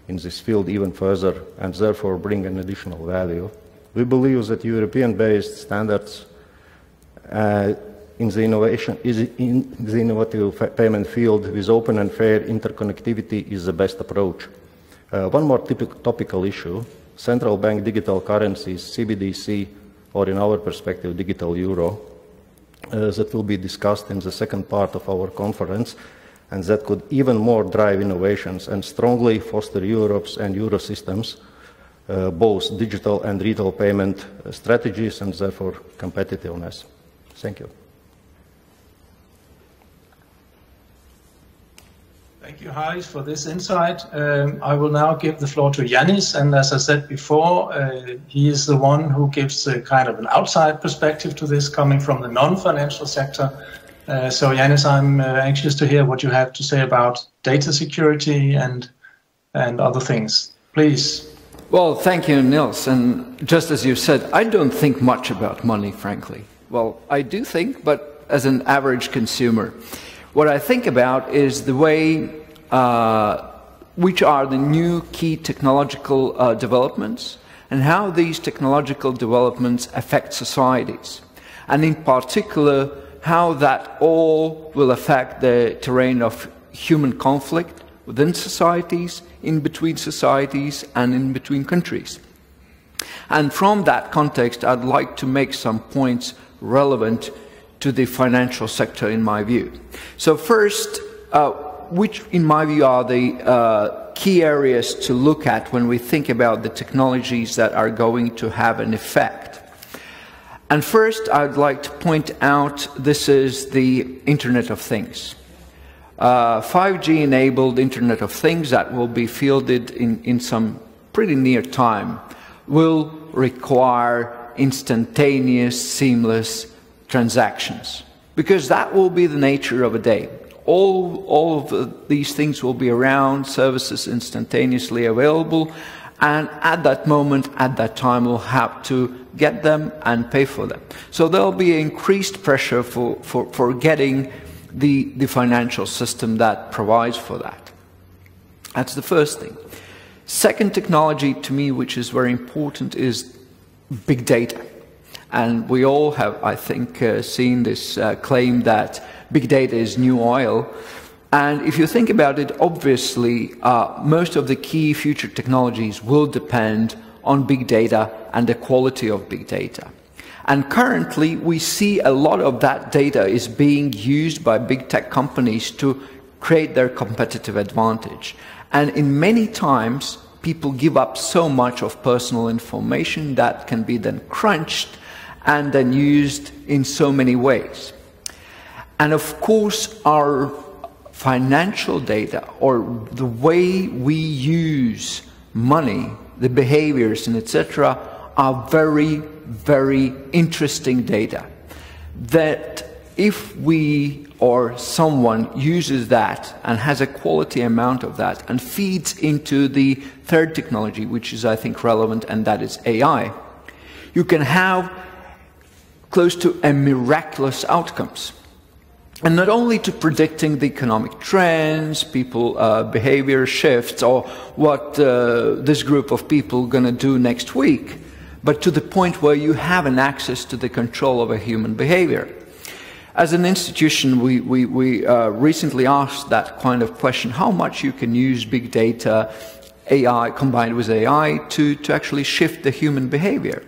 in this field even further and therefore bring an additional value. We believe that European-based standards uh, in the innovation is in the innovative payment field with open and fair interconnectivity is the best approach. Uh, one more topical issue, central bank digital currencies, CBDC, or in our perspective, digital euro, uh, that will be discussed in the second part of our conference, and that could even more drive innovations and strongly foster Europe's and Euro systems uh, both digital and retail payment uh, strategies and therefore competitiveness. Thank you. Thank you, Harijs, for this insight. Um, I will now give the floor to Jānis, and as I said before, uh, he is the one who gives a kind of an outside perspective to this, coming from the non-financial sector. Uh, so, Jānis, I'm uh, anxious to hear what you have to say about data security and and other things. Please. Well, thank you, Niels. And just as you said, I don't think much about money, frankly. Well, I do think, but as an average consumer. What I think about is the way, which are the new key technological uh, developments and how these technological developments affect societies. And in particular, how that all will affect the terrain of human conflict within societies in between societies and in between countries. And from that context, I'd like to make some points relevant to the financial sector in my view. So first, uh, which in my view are the uh, key areas to look at when we think about the technologies that are going to have an effect. And first, I'd like to point out this is the Internet of Things uh, 5G enabled Internet of Things that will be fielded in, in some pretty near time will require instantaneous, seamless transactions because that will be the nature of a day. All, all of the, these things will be around, services instantaneously available, and at that moment, at that time, we'll have to get them and pay for them. So there'll be increased pressure for, for, for getting the, the financial system that provides for that. That's the first thing. Second technology to me, which is very important, is big data. And we all have, I think, uh, seen this uh, claim that big data is new oil. And if you think about it, obviously, uh, most of the key future technologies will depend on big data and the quality of big data. And currently, we see a lot of that data is being used by big tech companies to create their competitive advantage. And in many times, people give up so much of personal information that can be then crunched and then used in so many ways. And of course, our financial data or the way we use money, the behaviors and etc., are very, very interesting data. That if we or someone uses that and has a quality amount of that and feeds into the third technology, which is, I think, relevant, and that is AI, you can have close to a miraculous outcomes and not only to predicting the economic trends, people uh, behavior shifts, or what uh, this group of people going to do next week, but to the point where you have an access to the control of a human behavior. As an institution, we, we, we uh, recently asked that kind of question, how much you can use big data, AI combined with AI to, to actually shift the human behavior.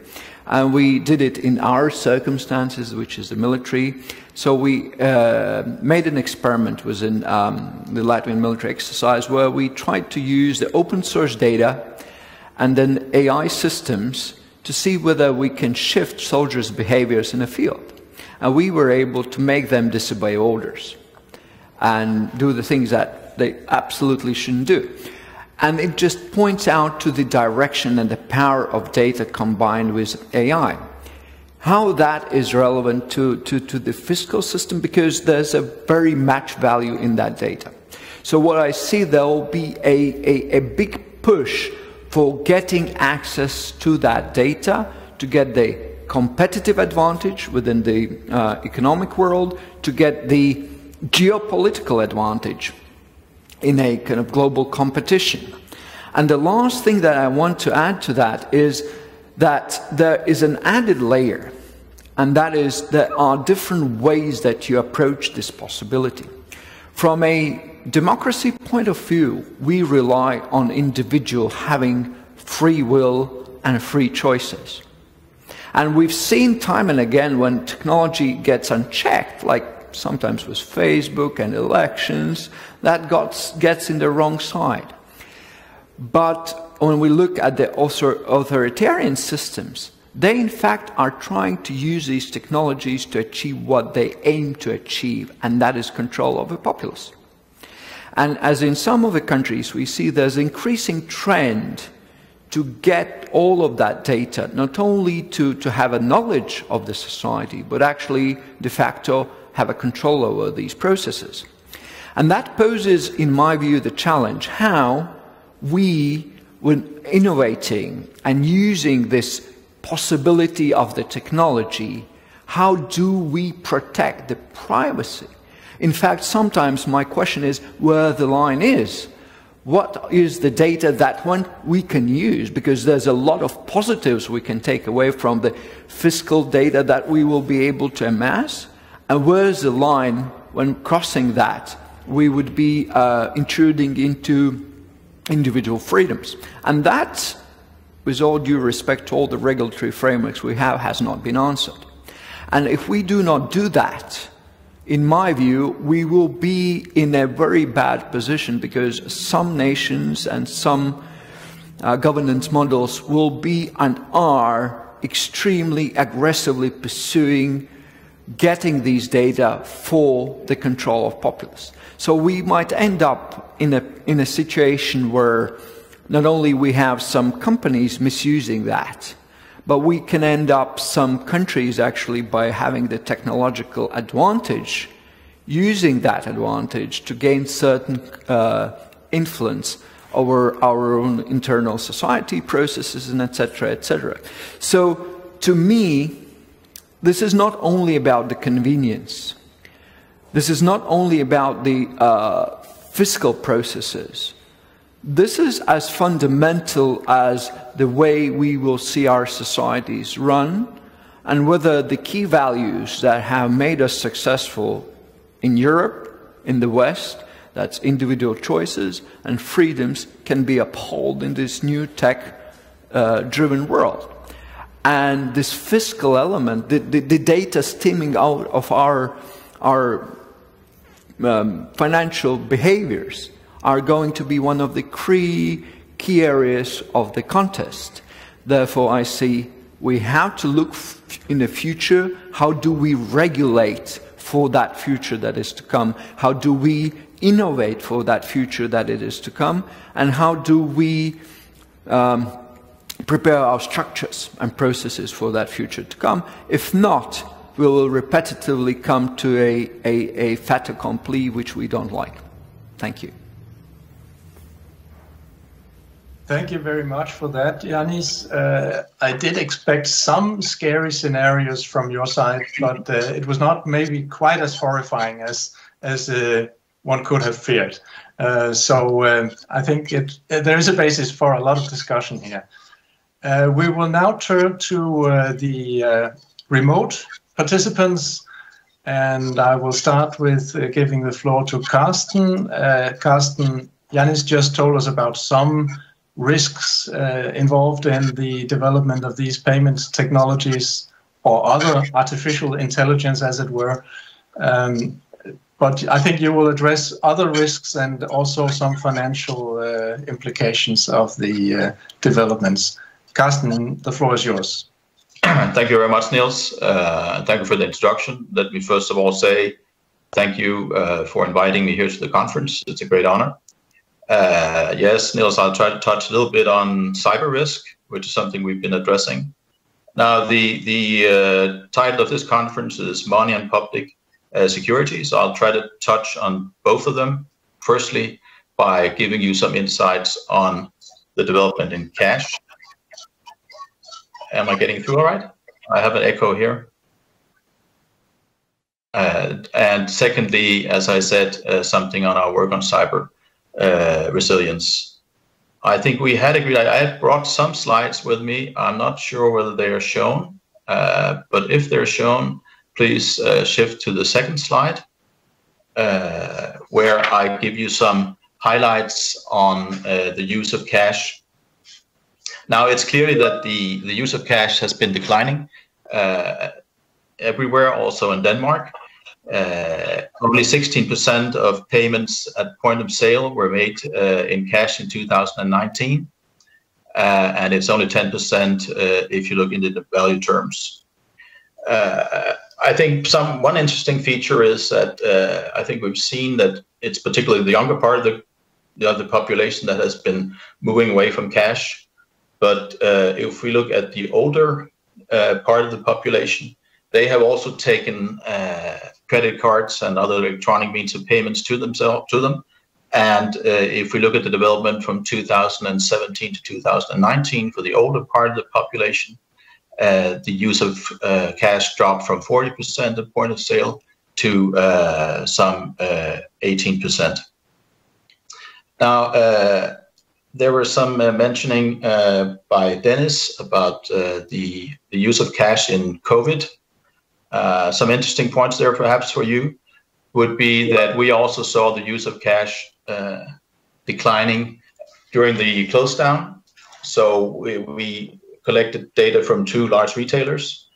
And we did it in our circumstances, which is the military. So we uh, made an experiment within um, the Latvian military exercise where we tried to use the open source data and then AI systems to see whether we can shift soldiers' behaviors in the field. And we were able to make them disobey orders and do the things that they absolutely shouldn't do. And it just points out to the direction and the power of data combined with AI. How that is relevant to, to, to the fiscal system because there's a very much value in that data. So what I see there will be a, a, a big push for getting access to that data to get the competitive advantage within the uh, economic world, to get the geopolitical advantage in a kind of global competition. And the last thing that I want to add to that is that there is an added layer, and that is there are different ways that you approach this possibility. From a democracy point of view, we rely on individual having free will and free choices. And we've seen time and again when technology gets unchecked, like sometimes with Facebook and elections, that gets in the wrong side. But when we look at the authoritarian systems, they in fact are trying to use these technologies to achieve what they aim to achieve, and that is control of the populace. And as in some of the countries, we see there's increasing trend to get all of that data, not only to, to have a knowledge of the society, but actually de facto have a control over these processes. And that poses, in my view, the challenge how we, when innovating and using this possibility of the technology, how do we protect the privacy? In fact, sometimes my question is where the line is. What is the data that one we can use? Because there's a lot of positives we can take away from the fiscal data that we will be able to amass. And where's the line when crossing that? We would be uh, intruding into individual freedoms. And that, with all due respect to all the regulatory frameworks we have, has not been answered. And if we do not do that, in my view, we will be in a very bad position because some nations and some uh, governance models will be and are extremely aggressively pursuing getting these data for the control of populace. So we might end up in a, in a situation where not only we have some companies misusing that, but we can end up some countries actually by having the technological advantage, using that advantage to gain certain uh, influence over our own internal society processes and etc etc so to me this is not only about the convenience this is not only about the uh, fiscal processes this is as fundamental as the way we will see our societies run and whether the key values that have made us successful in Europe, in the West, that's individual choices and freedoms, can be upheld in this new tech uh, driven world. And this fiscal element, the, the, the data stemming out of our, our um, financial behaviors, are going to be one of the key, key areas of the contest. Therefore, I see we have to look in the future, how do we regulate for that future that is to come? How do we innovate for that future that it is to come? And how do we um, prepare our structures and processes for that future to come? If not, we will repetitively come to a, a, a fait accompli which we don't like. Thank you. Thank you very much for that, Jānis. Uh, I did expect some scary scenarios from your side, but uh, it was not maybe quite as horrifying as as uh, one could have feared. Uh, so uh, I think it, there is a basis for a lot of discussion here. Uh, we will now turn to the remote participants, and I will start with giving the floor to Karsten. Karsten, Jānis just told us about some risks uh, involved in the development of these payments technologies or other artificial intelligence, as it were. Um, but I think you will address other risks and also some financial uh, implications of the uh, developments. Karsten, the floor is yours. [clears throat] Thank you very much, Niels. Uh, thank you for the introduction. Let me first of all say thank you uh, for inviting me here to the conference. It's a great honor. Uh, yes, Niels, I'll try to touch a little bit on cyber risk, which is something we've been addressing. Now, the, the uh, title of this conference is Money and Public uh, Security, I'll try to touch on both of them. Firstly, by giving you some insights on the development in cash. Am I getting through all right? I have an echo here. Uh, and secondly, as I said, uh, something on our work on cyber uh, resilience. I think we had agreed. I, I brought some slides with me. I'm not sure whether they are shown, uh, but if they're shown, please uh, shift to the second slide, uh, where I give you some highlights on the use of cash. Now, it's clearly that the, the use of cash has been declining uh, everywhere, also in Denmark. Uh, only 16% of payments at point of sale were made uh, in cash in 2019, uh, and it's only 10% uh, if you look into the value terms. Uh, I think some one interesting feature is that I think we've seen that it's particularly the younger part of the, of the population that has been moving away from cash. But if we look at the older part of the population, they have also taken credit cards and other electronic means of payments to themselves to them. And uh, if we look at the development from 2017 to 2019 for the older part of the population, uh, the use of uh, cash dropped from 40% of point of sale to uh, some 18%. Uh, now, uh, there were some mentioning by Deniss about the, the use of cash in COVID uh, some interesting points there, perhaps for you, would be that we also saw the use of cash uh, declining during the close down. So we, we, collected data from two large retailers,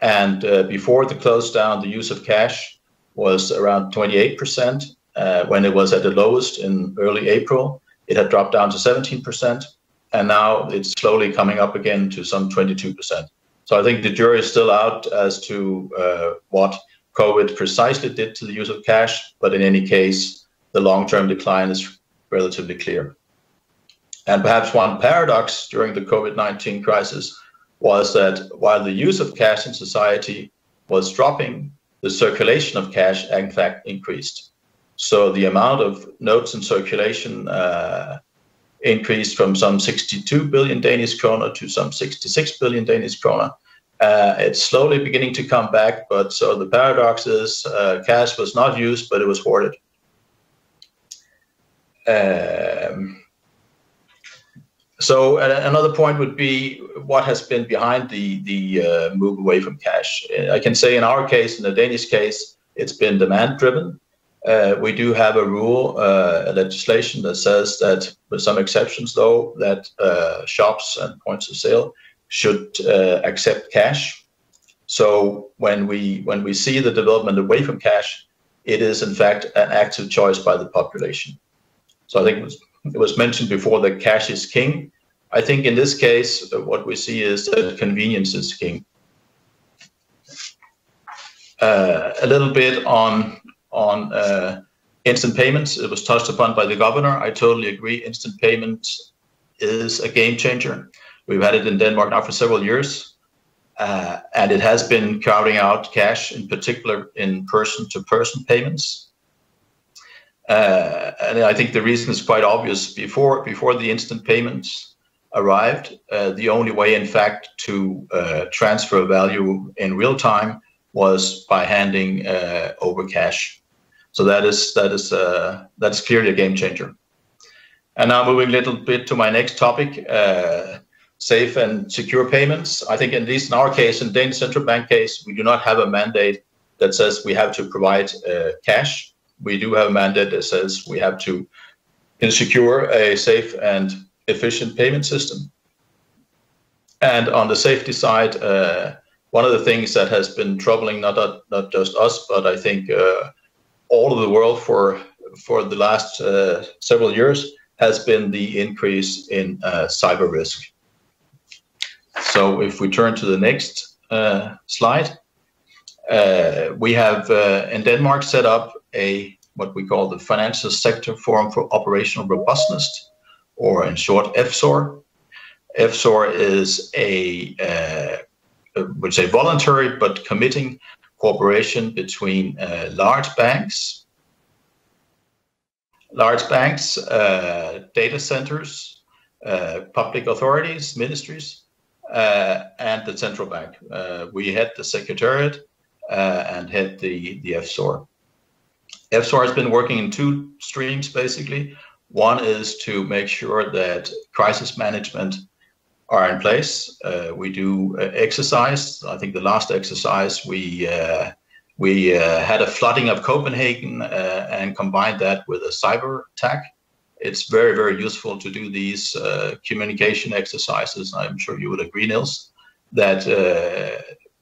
and uh, before the close down, the use of cash was around 28%. Uh, when it was at the lowest in early April, it had dropped down to 17%, and now it's slowly coming up again to some 22%. So I think the jury is still out as to uh, what COVID precisely did to the use of cash, but in any case, the long-term decline is relatively clear. And perhaps one paradox during the COVID-19 crisis was that while the use of cash in society was dropping, the circulation of cash in fact increased. So the amount of notes in circulation uh, increased from some 62 billion Danish kroner to some 66 billion Danish kroner. Uh, it's slowly beginning to come back, but so the paradox is uh, cash was not used, but it was hoarded. Um, so another point would be what has been behind the the uh, move away from cash. I can say in our case, in the Danish case, it's been demand driven. Uh, we do have a rule, uh, a legislation that says that, with some exceptions though, that uh, shops and points of sale should uh, accept cash. So when we when we see the development away from cash, it is in fact an active choice by the population. So I think it was, it was mentioned before that cash is king. I think in this case, uh, what we see is that convenience is king. Uh, a little bit on on uh, instant payments. It was touched upon by the governor. I totally agree. Instant payment is a game changer. We've had it in Denmark now for several years, uh, and it has been crowding out cash, in particular in person-to-person payments. Uh, and I think the reason is quite obvious. Before before the instant payments arrived, uh, the only way, in fact, to uh, transfer value in real time was by handing uh, over cash. So that is that is uh, that's clearly a game changer. And now moving a little bit to my next topic, uh, safe and secure payments. I think at least in our case, in Danish Central Bank case, we do not have a mandate that says we have to provide uh, cash. We do have a mandate that says we have to secure a safe and efficient payment system. And on the safety side, uh, one of the things that has been troubling not not just us, but I think uh, all over the world for for the last uh, several years has been the increase in uh, cyber risk. So if we turn to the next uh, slide, uh, we have uh, in Denmark set up a what we call the Financial Sector Forum for Operational Robustness, or in short, FSOR. FSOR is a uh, would say voluntary but committing cooperation between uh, large banks, large banks, uh, data centers, uh, public authorities, ministries, uh, and the central bank. Uh, we had the secretariat and had the, the FSOR. FSOR has been working in two streams basically. One is to make sure that crisis management are in place. Uh, we do uh, exercise. I think the last exercise we uh, we uh, had a flooding of Copenhagen uh, and combined that with a cyber attack. It's very very useful to do these uh, communication exercises. I'm sure you would agree, Niels, that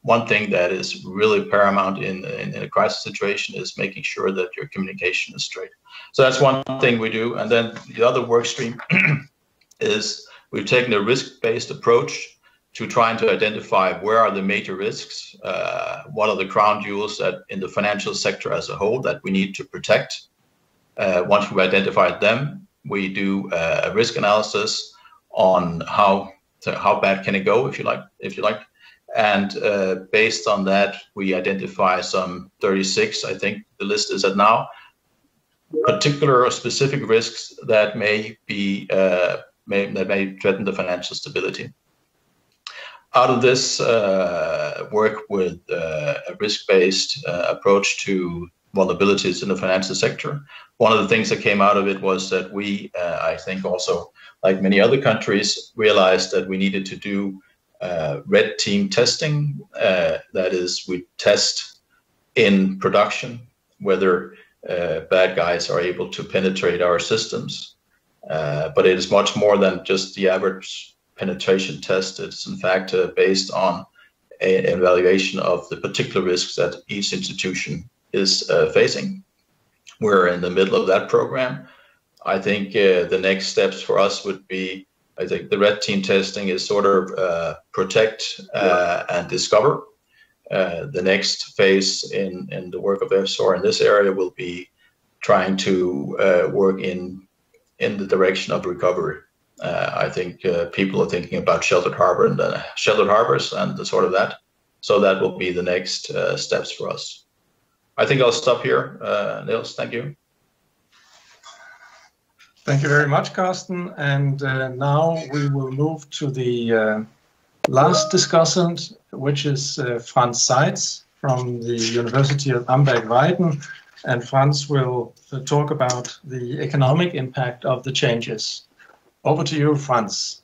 one thing that is really paramount in, in, in, a crisis situation is making sure that your communication is straight. So that's one thing we do. And then the other work stream [clears throat] is We've taken a risk-based approach to trying to identify where are the major risks, uh, what are the crown jewels that in the financial sector as a whole that we need to protect. Uh, once we've identified them, we do uh, a risk analysis on how how bad can it go, if you like, if you like, and uh, based on that, we identify some 36, I think the list is at now, particular or specific risks that may be uh, may, that may threaten the financial stability. Out of this uh, work with uh, a risk-based uh, approach to vulnerabilities in the financial sector, one of the things that came out of it was that we, uh, I think also, like many other countries, realized that we needed to do uh, red team testing. Uh, that is, we test in production whether bad guys are able to penetrate our systems. Uh, but it is much more than just the average penetration test. It's in fact uh, based on an evaluation of the particular risks that each institution is uh, facing. We're in the middle of that program. I think uh, the next steps for us would be, I think the red team testing is sort of uh, protect and discover. the next phase in, in the work of FSOR in this area will be trying to work in in the direction of recovery. Uh, I think uh, people are thinking about sheltered harbor and uh, sheltered harbors and the sort of that. So that will be the next uh, steps for us. I think I'll stop here, uh, Niels. Thank you. Thank you very much, Karsten. And now we will move to the last discussant, which is Franz Seitz from the University of Amberg-Weiden. And Franz will uh, talk about the economic impact of the changes. Over to you, Franz.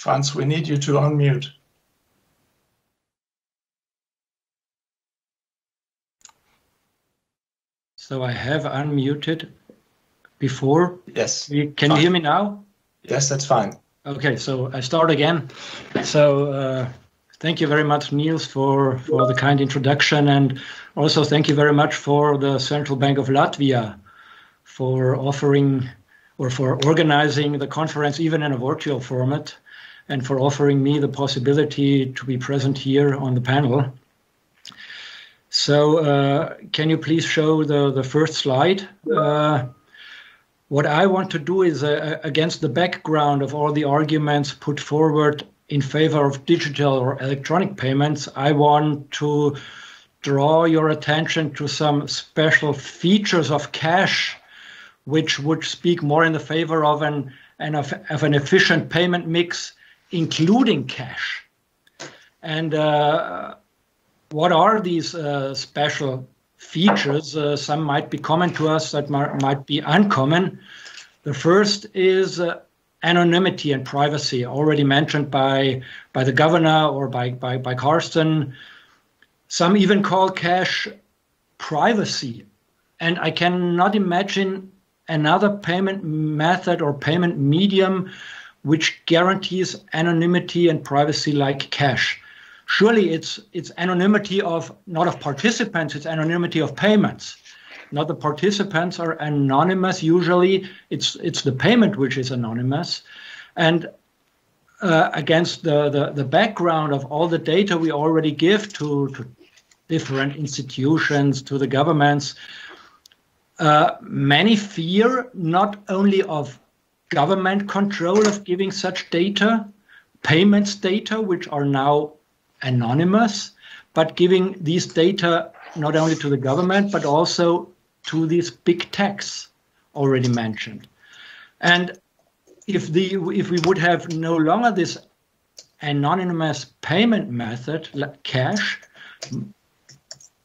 Franz, we need you to unmute. So I have unmuted before. Yes. Can fine. you hear me now? Yes, that's fine. Okay, so I start again. So uh, thank you very much, Niels, for, for the kind introduction. And also thank you very much for the Central Bank of Latvia for offering or for organizing the conference even in a virtual format and for offering me the possibility to be present here on the panel. So uh, can you please show the, the first slide? Uh, what I want to do is, uh, against the background of all the arguments put forward in favor of digital or electronic payments, I want to draw your attention to some special features of cash, which would speak more in the favor of an, an of, of an efficient payment mix including cash. And uh, what are these uh, special features? Uh, some might be common to us, that might be uncommon. The first is uh, anonymity and privacy, already mentioned by, by the governor or by, by, by Karsten. Some even call cash privacy. And I cannot imagine another payment method or payment medium which guarantees anonymity and privacy like cash. Surely it's it's anonymity of not of participants, it's anonymity of payments. Not the participants are anonymous. Usually, it's it's the payment which is anonymous, and uh, against the, the the background of all the data we already give to to different institutions, to the governments, uh, many fear not only of government control of giving such data, payments data, which are now anonymous, but giving these data not only to the government, but also to these big techs already mentioned. And if the if we would have no longer this anonymous payment method, like cash,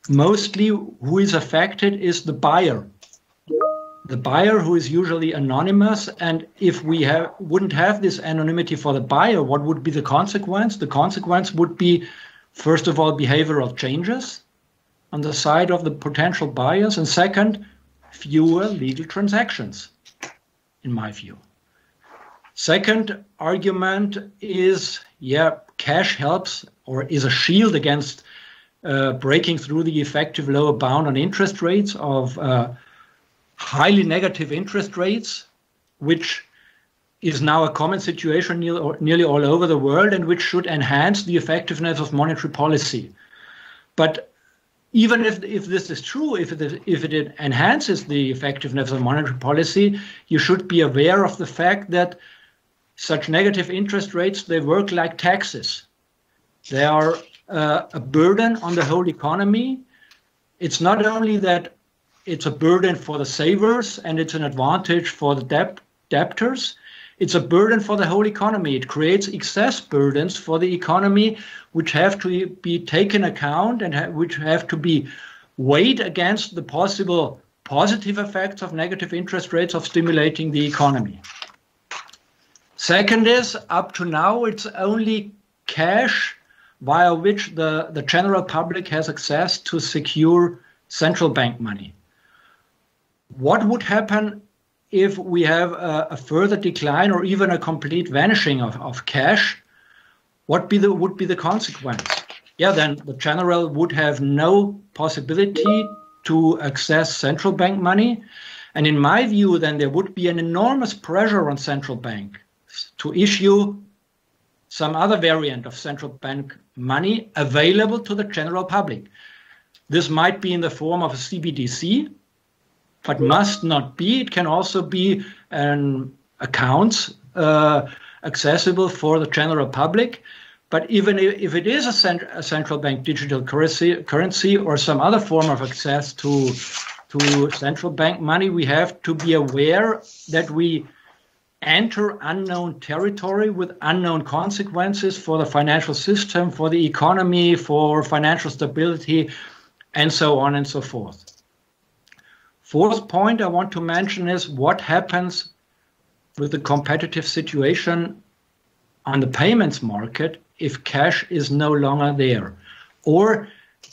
mostly who is affected is the buyer the buyer who is usually anonymous and if we have wouldn't have this anonymity for the buyer what would be the consequence? The consequence would be first of all behavioral changes on the side of the potential buyers and second fewer legal transactions in my view. Second argument is yeah cash helps or is a shield against uh, breaking through the effective lower bound on interest rates of uh, highly negative interest rates, which is now a common situation nearly all over the world and which should enhance the effectiveness of monetary policy. But even if, if this is true, if it, if it enhances the effectiveness of monetary policy, you should be aware of the fact that such negative interest rates, they work like taxes. They are uh, a burden on the whole economy. It's not only that it's a burden for the savers and it's an advantage for the debt debtors. It's a burden for the whole economy. It creates excess burdens for the economy, which have to be taken account and ha which have to be weighed against the possible positive effects of negative interest rates of stimulating the economy. Second is, up to now, it's only cash via which the, the general public has access to secure central bank money. What would happen if we have a, a, further decline or even a complete vanishing of, of cash? What be the, would be the consequence? Yeah, then the general would have no possibility to access central bank money. And in my view, then there would be an enormous pressure on central bank to issue some other variant of central bank money available to the general public. This might be in the form of a CBDC, but must not be. It can also be an account uh, accessible for the general public. But even if it is a, cent a, central bank digital currency, currency or some other form of access to, to central bank money, we have to be aware that we enter unknown territory with unknown consequences for the financial system, for the economy, for financial stability, and so on and so forth. Fourth point I want to mention is what happens with the competitive situation on the payments market if cash is no longer there, or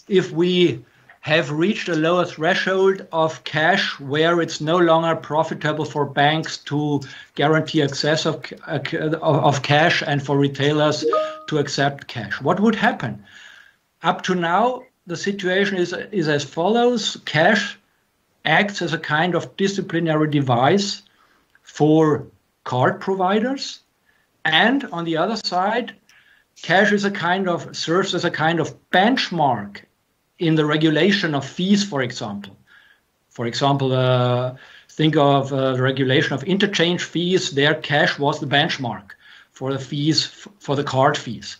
if we have reached a lower threshold of cash where it's no longer profitable for banks to guarantee access of, of cash and for retailers to accept cash. What would happen? Up to now, the situation is, is as follows. Cash acts as a kind of disciplinary device for card providers. And on the other side, cash is a kind of serves as a kind of benchmark in the regulation of fees, for example. For example, uh, think of uh, the regulation of interchange fees. There, cash was the benchmark for the fees, for the card fees.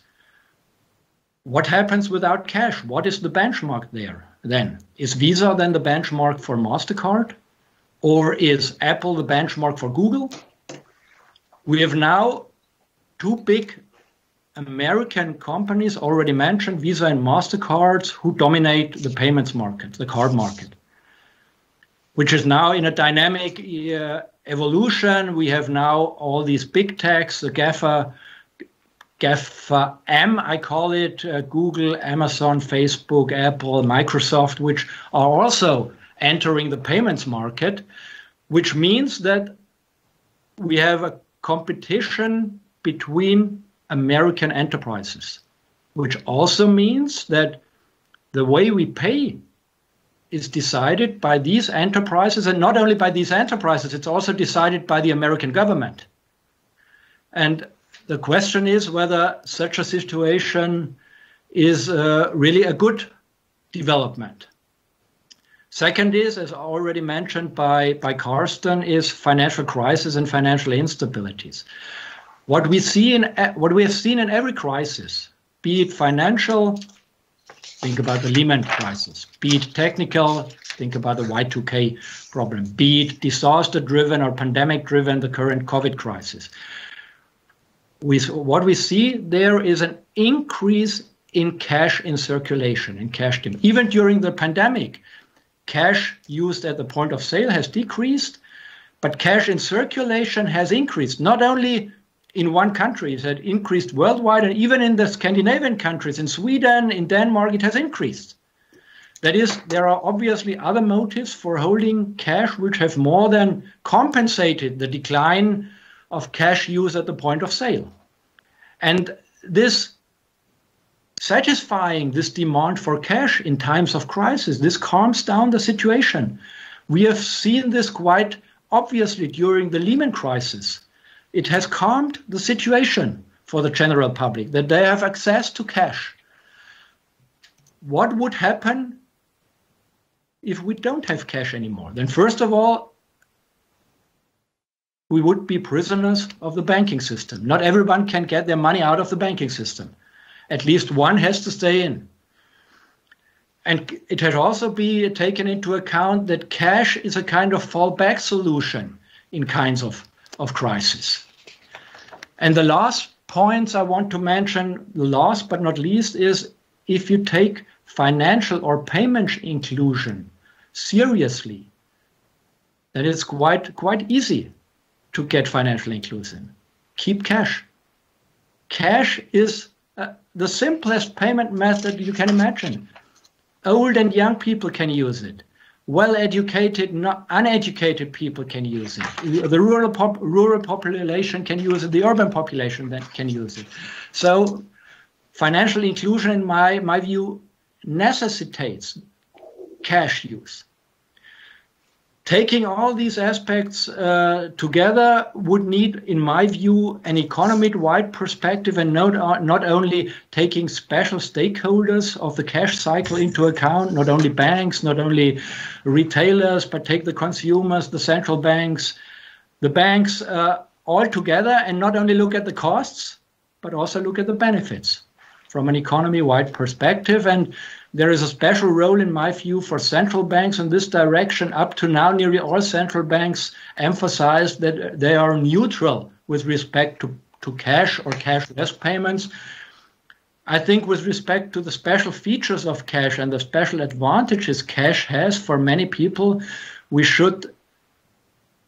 What happens without cash? What is the benchmark there then? Is Visa then the benchmark for MasterCard? Or is Apple the benchmark for Google? We have now two big American companies already mentioned, Visa and MasterCard, who dominate the payments market, the card market, which is now in a dynamic uh, evolution. We have now all these big techs, the GAFA, GAFA I call it, uh, Google, Amazon, Facebook, Apple, Microsoft, which are also entering the payments market, which means that we have a competition between American enterprises, which also means that the way we pay is decided by these enterprises, and not only by these enterprises, it's also decided by the American government. And the question is whether such a situation is uh, really a good development. Second is, as already mentioned by, by Karsten, is financial crisis and financial instabilities. What we see in what we have seen in every crisis, be it financial, think about the Lehman crisis, be it technical, think about the Y2K problem, be it disaster driven or pandemic driven, the current COVID crisis. We, what we see there is an increase in cash in circulation, in cash demand. Even during the pandemic, cash used at the point of sale has decreased, but cash in circulation has increased, not only in one country. It had increased worldwide, and even in the Scandinavian countries, in Sweden, in Denmark, it has increased. That is, there are obviously other motives for holding cash which have more than compensated the decline of cash use at the point of sale. And this satisfying this demand for cash in times of crisis, this calms down the situation. We have seen this quite obviously during the Lehman crisis it has calmed the situation for the general public that they have access to cash. What would happen if we don't have cash anymore? Then, first of all, we would be prisoners of the banking system. Not everyone can get their money out of the banking system. At least one has to stay in. And it has also be taken into account that cash is a kind of fallback solution in kinds of of crisis. And the last points I want to mention, the last but not least, is if you take financial or payment inclusion seriously, then it's quite quite easy to get financial inclusion. Keep cash. Cash is uh, the simplest payment method you can imagine. Old and young people can use it well-educated, not uneducated people can use it. The rural pop, rural population can use it. The urban population that can use it. So, financial inclusion, in my my view, necessitates cash use. Taking all these aspects uh, together would need, in my view, an economy-wide perspective and not, uh, not only taking special stakeholders of the cash cycle into account, not only banks, not only retailers, but take the consumers, the central banks, the banks uh, all together and not only look at the costs, but also look at the benefits from an economy-wide perspective. And there is a special role, in my view, for central banks in this direction. Up to now, nearly all central banks emphasize that they are neutral with respect to, to cash or cashless payments. I think, with respect to the special features of cash and the special advantages cash has for many people, we should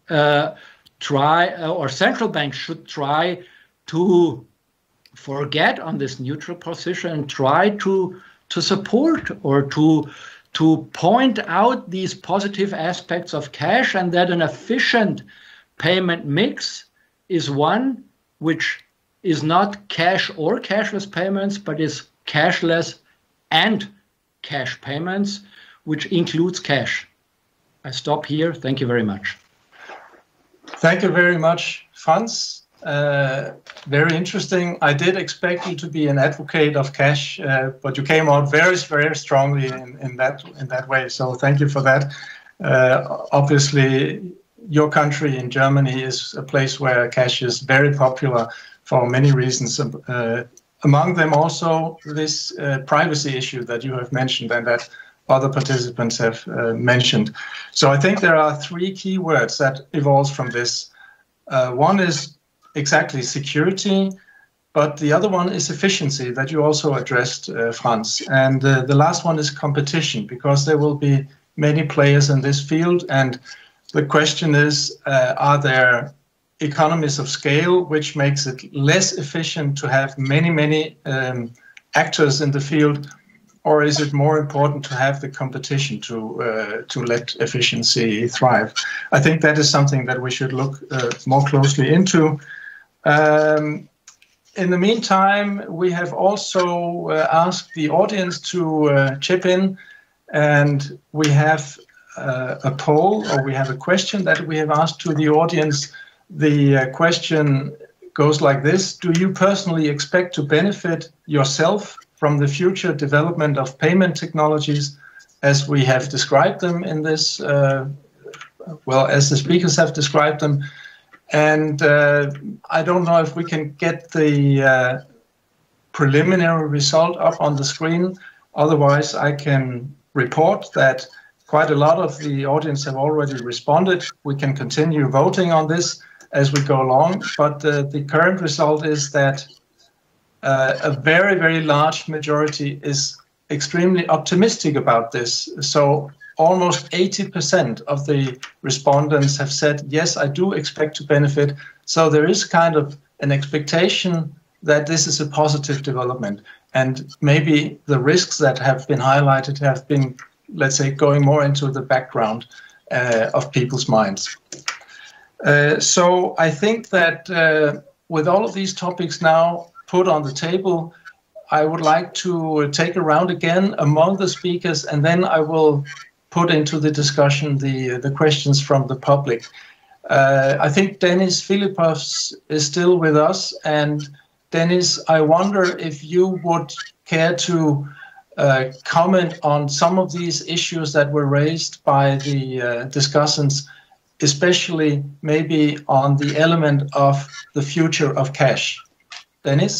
uh, try, uh, or central banks should try to forget on this neutral position and try to to support or to to point out these positive aspects of cash and that an efficient payment mix is one which is not cash or cashless payments but is cashless and cash payments which includes cash. I stop here. Thank you very much. Thank you very much franz uh, very interesting. I did expect you to be an advocate of cash, uh, but you came out very, very strongly in, in that in that way. So thank you for that. Uh, obviously, your country in Germany is a place where cash is very popular for many reasons. Uh, among them, also this uh, privacy issue that you have mentioned and that other participants have mentioned. So I think there are three key words that evolves from this. one is exactly security, but the other one is efficiency that you also addressed, uh, Franz. And uh, the last one is competition, because there will be many players in this field. And the question is, uh, are there economies of scale, which makes it less efficient to have many, many um, actors in the field? Or is it more important to have the competition to uh, to let efficiency thrive? I think that is something that we should look uh, more closely into. Um, in the meantime, we have also uh, asked the audience to uh, chip in, and we have uh, a poll or we have a question that we have asked to the audience. The uh, question goes like this Do you personally expect to benefit yourself from the future development of payment technologies as we have described them in this? Uh, well, as the speakers have described them, and uh, I don't know if we can get the uh, preliminary result up on the screen. Otherwise, I can report that quite a lot of the audience have already responded. We can continue voting on this as we go along. But uh, the current result is that uh, a very, very large majority is extremely optimistic about this. So almost 80% of the respondents have said, yes, I do expect to benefit. So there is kind of an expectation that this is a positive development. And maybe the risks that have been highlighted have been, let's say, going more into the background uh, of people's minds. Uh, so I think that uh, with all of these topics now put on the table, I would like to take a round again among the speakers, and then I will put into the discussion the the questions from the public. Uh, I think Deniss Fiļipovs is still with us, and Deniss, I wonder if you would care to uh, comment on some of these issues that were raised by the uh, discussants, especially maybe on the element of the future of cash. Deniss?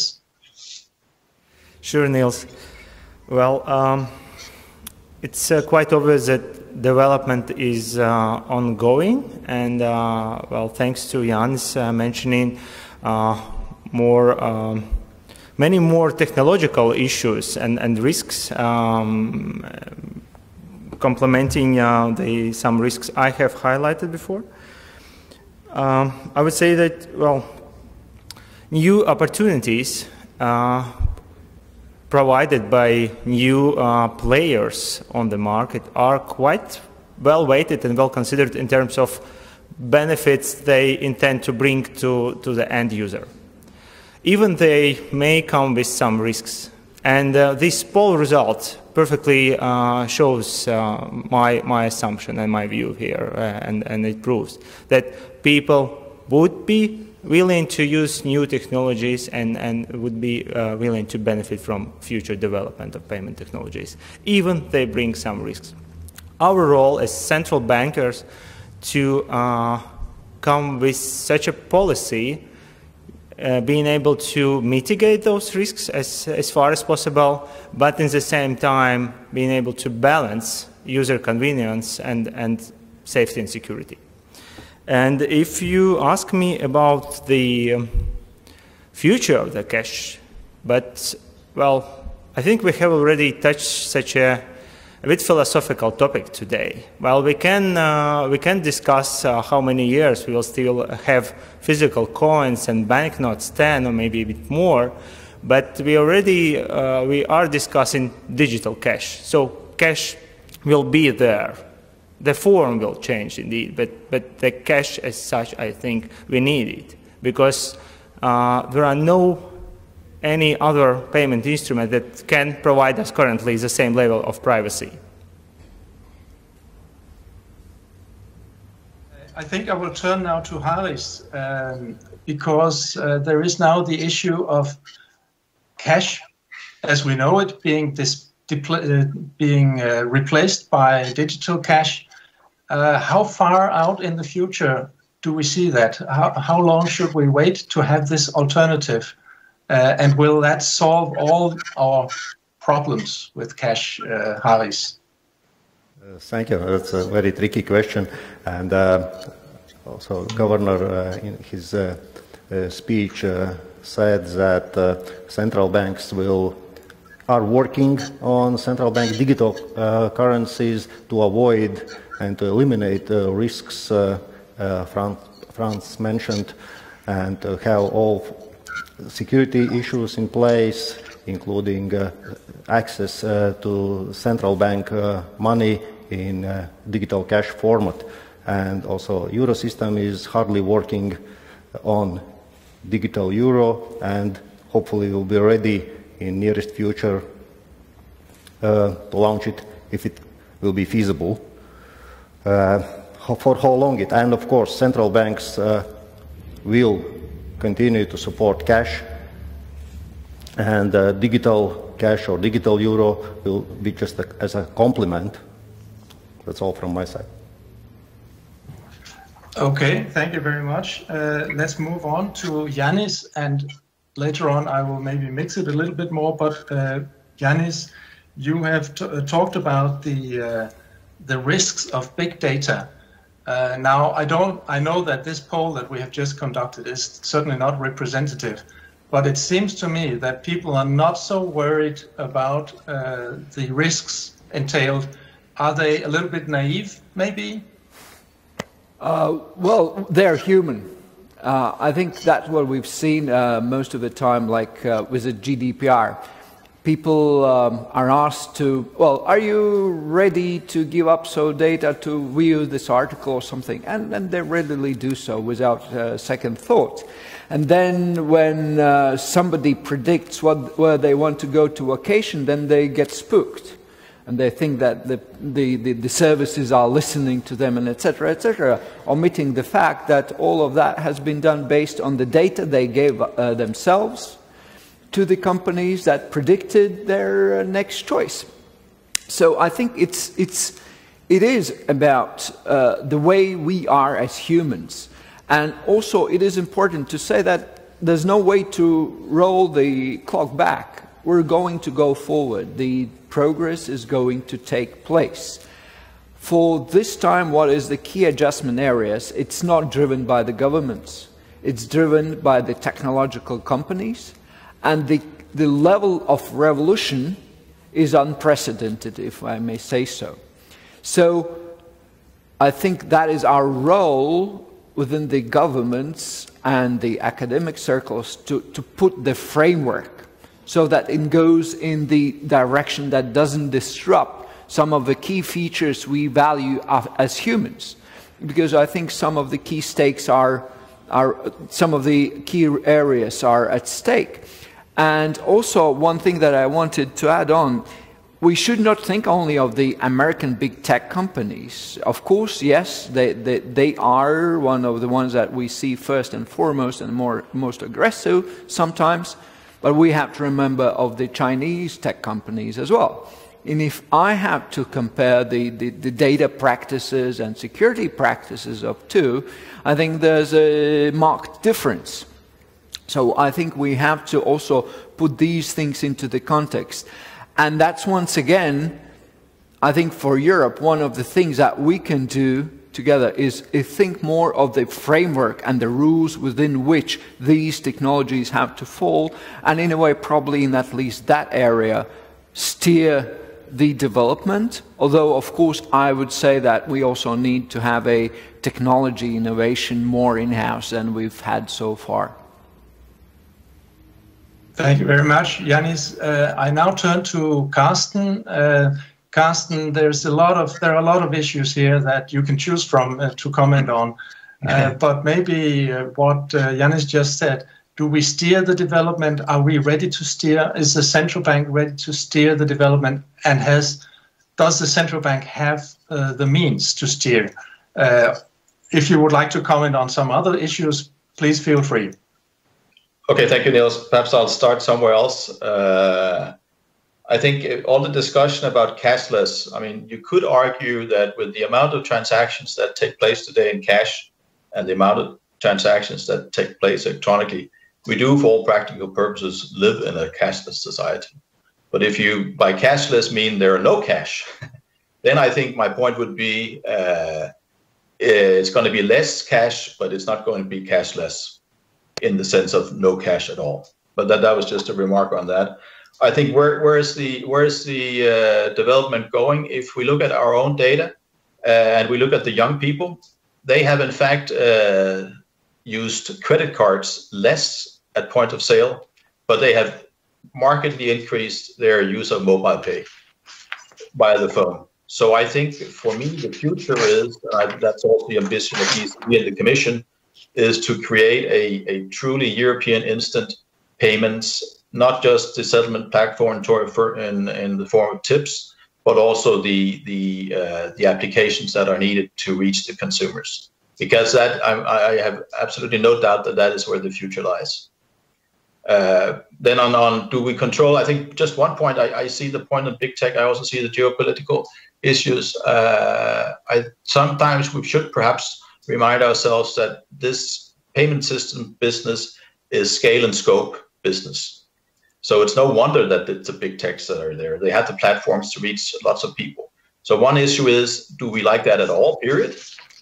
Sure, Niels. Well, um it's uh, quite obvious that development is uh, ongoing, and uh, well, thanks to Jānis uh, mentioning uh, more, um, many more technological issues and, and risks, um, complementing uh, the some risks I have highlighted before. Um, I would say that well, new opportunities provided by new uh, players on the market are quite well weighted and well considered in terms of benefits they intend to bring to, to the end user. Even they may come with some risks. And uh, this poll result perfectly uh, shows uh, my, my assumption and my view here, uh, and, and it proves that people would be willing to use new technologies and, and would be uh, willing to benefit from future development of payment technologies, even they bring some risks. Our role as central bankers to uh, come with such a policy uh, being able to mitigate those risks as, as far as possible, but in the same time being able to balance user convenience and, and safety and security. And if you ask me about the um, future of the cash, but well, I think we have already touched such a a bit philosophical topic today. Well, we can, uh, we can discuss uh, how many years we will still have physical coins and banknotes, 10 or maybe a bit more, but we already, uh, we are discussing digital cash. So cash will be there. The form will change indeed, but, but the cash as such, I think we need it because uh, there are no any other payment instrument that can provide us currently the same level of privacy. I think I will turn now to Harijs um, because uh, there is now the issue of cash, as we know it, being uh, being uh, replaced by digital cash. Uh, how far out in the future do we see that? How, how long should we wait to have this alternative? Uh, and will that solve all our problems with cash, uh? Uh, thank you. That's a very tricky question. And also, Governor, in his speech, said that central banks will are working on central bank digital uh, currencies to avoid and to eliminate the risks uh, uh, Franz, Franz mentioned and have all security issues in place, including uh, access to central bank money in digital cash format. And also, Eurosystem is hardly working on digital euro, and hopefully will be ready in nearest future uh, to launch it if it will be feasible. Uh, for how long it, and of course, central banks will continue to support cash and uh, digital cash or digital euro will be just a, as a complement. That's all from my side. Okay, thank you very much. Uh, let's move on to Jānis, and later on I will maybe mix it a little bit more. But uh, Jānis, you have uh, talked about the uh, the risks of big data uh, now, I don't. I know that this poll that we have just conducted is certainly not representative, but it seems to me that people are not so worried about uh, the risks entailed. Are they a little bit naive, maybe? Uh, well, they're human. Uh, I think that's what we've seen uh, most of the time, like uh, with the GDPR people um, are asked to, well, are you ready to give up so data to view this article or something? And, and they readily do so without uh, second thought. And then when uh, somebody predicts what, where they want to go to vacation, then they get spooked. And they think that the, the, the, the services are listening to them and etc., etc., omitting the fact that all of that has been done based on the data they gave uh, themselves to the companies that predicted their uh, next choice. So I think it's, it's, it is about uh, the way we are as humans. And also, it is important to say that there's no way to roll the clock back. We're going to go forward. The progress is going to take place. For this time, what is the key adjustment areas? It's not driven by the governments. It's driven by the technological companies and the, the level of revolution is unprecedented, if I may say so. So I think that is our role within the governments and the academic circles to, to put the framework so that it goes in the direction that doesn't disrupt some of the key features we value as humans. Because I think some of the key stakes are, are some of the key areas are at stake. And also, one thing that I wanted to add on we should not think only of the American big tech companies. Of course, yes, they, they, they, are one of the ones that we see first and foremost and more, most aggressive sometimes, but we have to remember of the Chinese tech companies as well. And if I have to compare the, the, the data practices and security practices of two, I think there's a marked difference. So I think we have to also put these things into the context. And that's once again, I think for Europe, one of the things that we can do together is, think more of the framework and the rules within which these technologies have to fall, and in a way, probably in at least that area, steer the development. Although, of course, I would say that we also need to have a technology innovation more in house than we've had so far. Thank you very much, Jānis. Uh, I now turn to Karsten. Uh, Karsten, there's a lot of there are a lot of issues here that you can choose from uh, to comment on. Uh, but maybe uh, what uh, Jānis just said: Do we steer the development? Are we ready to steer? Is the central bank ready to steer the development? And has does the central bank have the means to steer? if you would like to comment on some other issues, please feel free. Okay, thank you, Niels. Perhaps I'll start somewhere else. Uh, I think all the discussion about cashless, I mean, you could argue that with the amount of transactions that take place today in cash and the amount of transactions that take place electronically, we do, for all practical purposes, live in a cashless society. But if you, by cashless, mean there are no cash, [laughs] then I think my point would be uh, it's going to be less cash, but it's not going to be cashless in the sense of no cash at all. But that, that was just a remark on that. I think where, where is the where is the uh, development going? If we look at our own data uh, and we look at the young people, they have in fact uh, used credit cards less at point of sale, but they have markedly increased their use of mobile pay via the phone. So I think for me the future is uh, that's also the ambition of ECB and the Commission is to create a, a truly European instant payments, not just the settlement platform in, in the form of tips, but also the the uh, the applications that are needed to reach the consumers. Because that I, I, have absolutely no doubt that that is where the future lies. Uh, then on, on do we control? I think just one point. I, I see the point of big tech. I also see the geopolitical issues. Uh, I sometimes we should perhaps remind ourselves that this payment system business is scale and scope business. So it's no wonder that it's the big techs that are there. They have the platforms to reach lots of people. So one issue is, do we like that at all, period?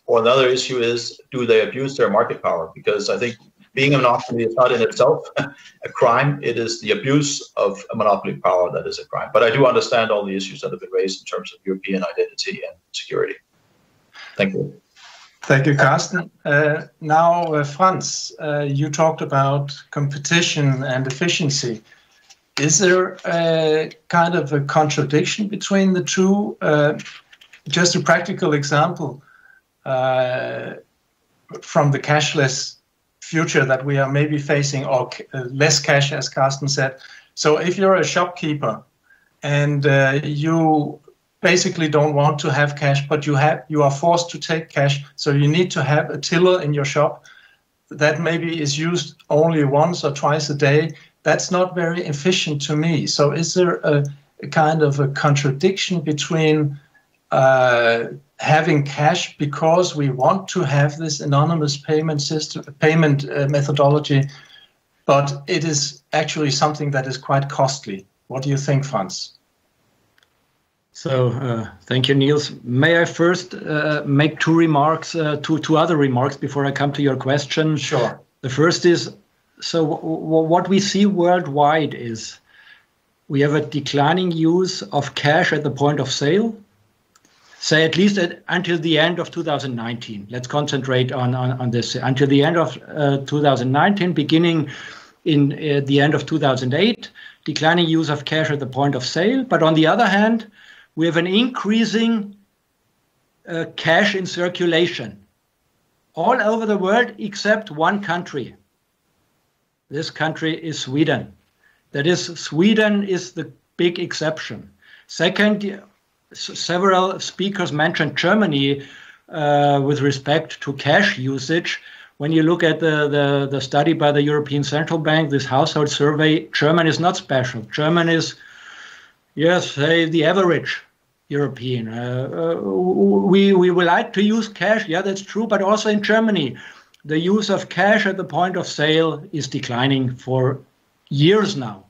Or another issue is, do they abuse their market power? Because I think being a monopoly is not in itself [laughs] a crime. It is the abuse of a monopoly power that is a crime. But I do understand all the issues that have been raised in terms of European identity and security. Thank you. Thank you, Karsten. Uh, now, uh, Franz, uh, you talked about competition and efficiency. Is there a kind of a contradiction between the two? Uh, just a practical example uh, from the cashless future that we are maybe facing, or uh, less cash, as Karsten said. So, if you're a shopkeeper and you basically don't want to have cash, but you have you are forced to take cash. So you need to have a tiller in your shop that maybe is used only once or twice a day. That's not very efficient to me. So is there a, a kind of a contradiction between uh, having cash because we want to have this anonymous payment system, payment uh, methodology, but it is actually something that is quite costly. What do you think, Franz? So uh, thank you, Niels. May I first uh, make two remarks, uh, two two other remarks before I come to your question? Sure. The first is, so what we see worldwide is we have a declining use of cash at the point of sale. Say at least at, until the end of 2019. Let's concentrate on on, on this until the end of uh, 2019, beginning in uh, the end of 2008. Declining use of cash at the point of sale, but on the other hand we have an increasing uh, cash in circulation all over the world except one country. This country is Sweden. That is, Sweden is the big exception. Second, several speakers mentioned Germany uh, with respect to cash usage. When you look at the, the, the, study by the European Central Bank, this household survey, German is not special. German is, yes, say the average European. Uh, uh, we, we would like to use cash, yeah, that's true, but also in Germany, the use of cash at the point of sale is declining for years now.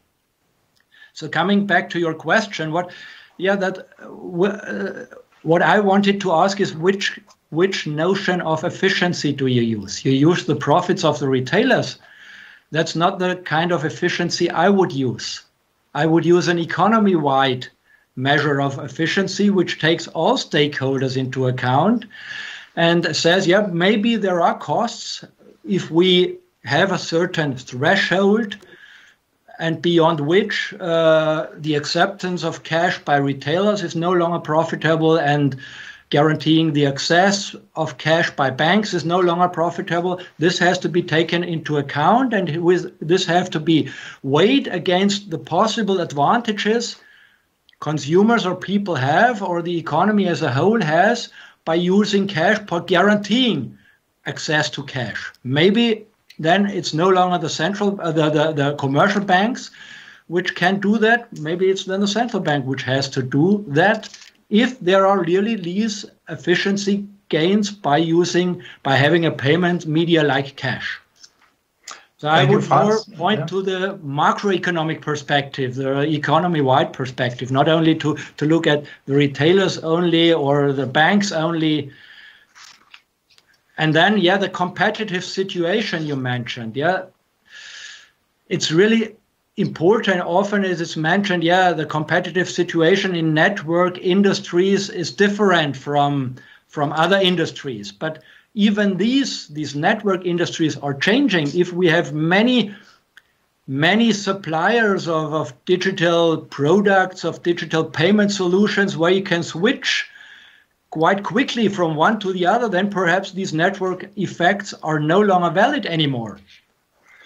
So coming back to your question, what, yeah, that uh, what I wanted to ask is which which notion of efficiency do you use? You use the profits of the retailers. That's not the kind of efficiency I would use. I would use an economy-wide measure of efficiency, which takes all stakeholders into account and says, yeah, maybe there are costs if we have a certain threshold and beyond which uh, the acceptance of cash by retailers is no longer profitable and guaranteeing the access of cash by banks is no longer profitable. This has to be taken into account and with this have to be weighed against the possible advantages consumers or people have or the economy as a whole has by using cash, by guaranteeing access to cash. Maybe then it's no longer the central, uh, the, the, the commercial banks which can do that. Maybe it's then the central bank which has to do that if there are really these efficiency gains by using, by having a payment media like cash. So Thank I would more point yeah. to the macroeconomic perspective, the economy-wide perspective, not only to, to look at the retailers only or the banks only, and then, yeah, the competitive situation you mentioned, yeah, it's really important. Often as it's mentioned, yeah, the competitive situation in network industries is different from from other industries. But even these these network industries are changing. If we have many many suppliers of, of digital products, of digital payment solutions where you can switch quite quickly from one to the other, then perhaps these network effects are no longer valid anymore.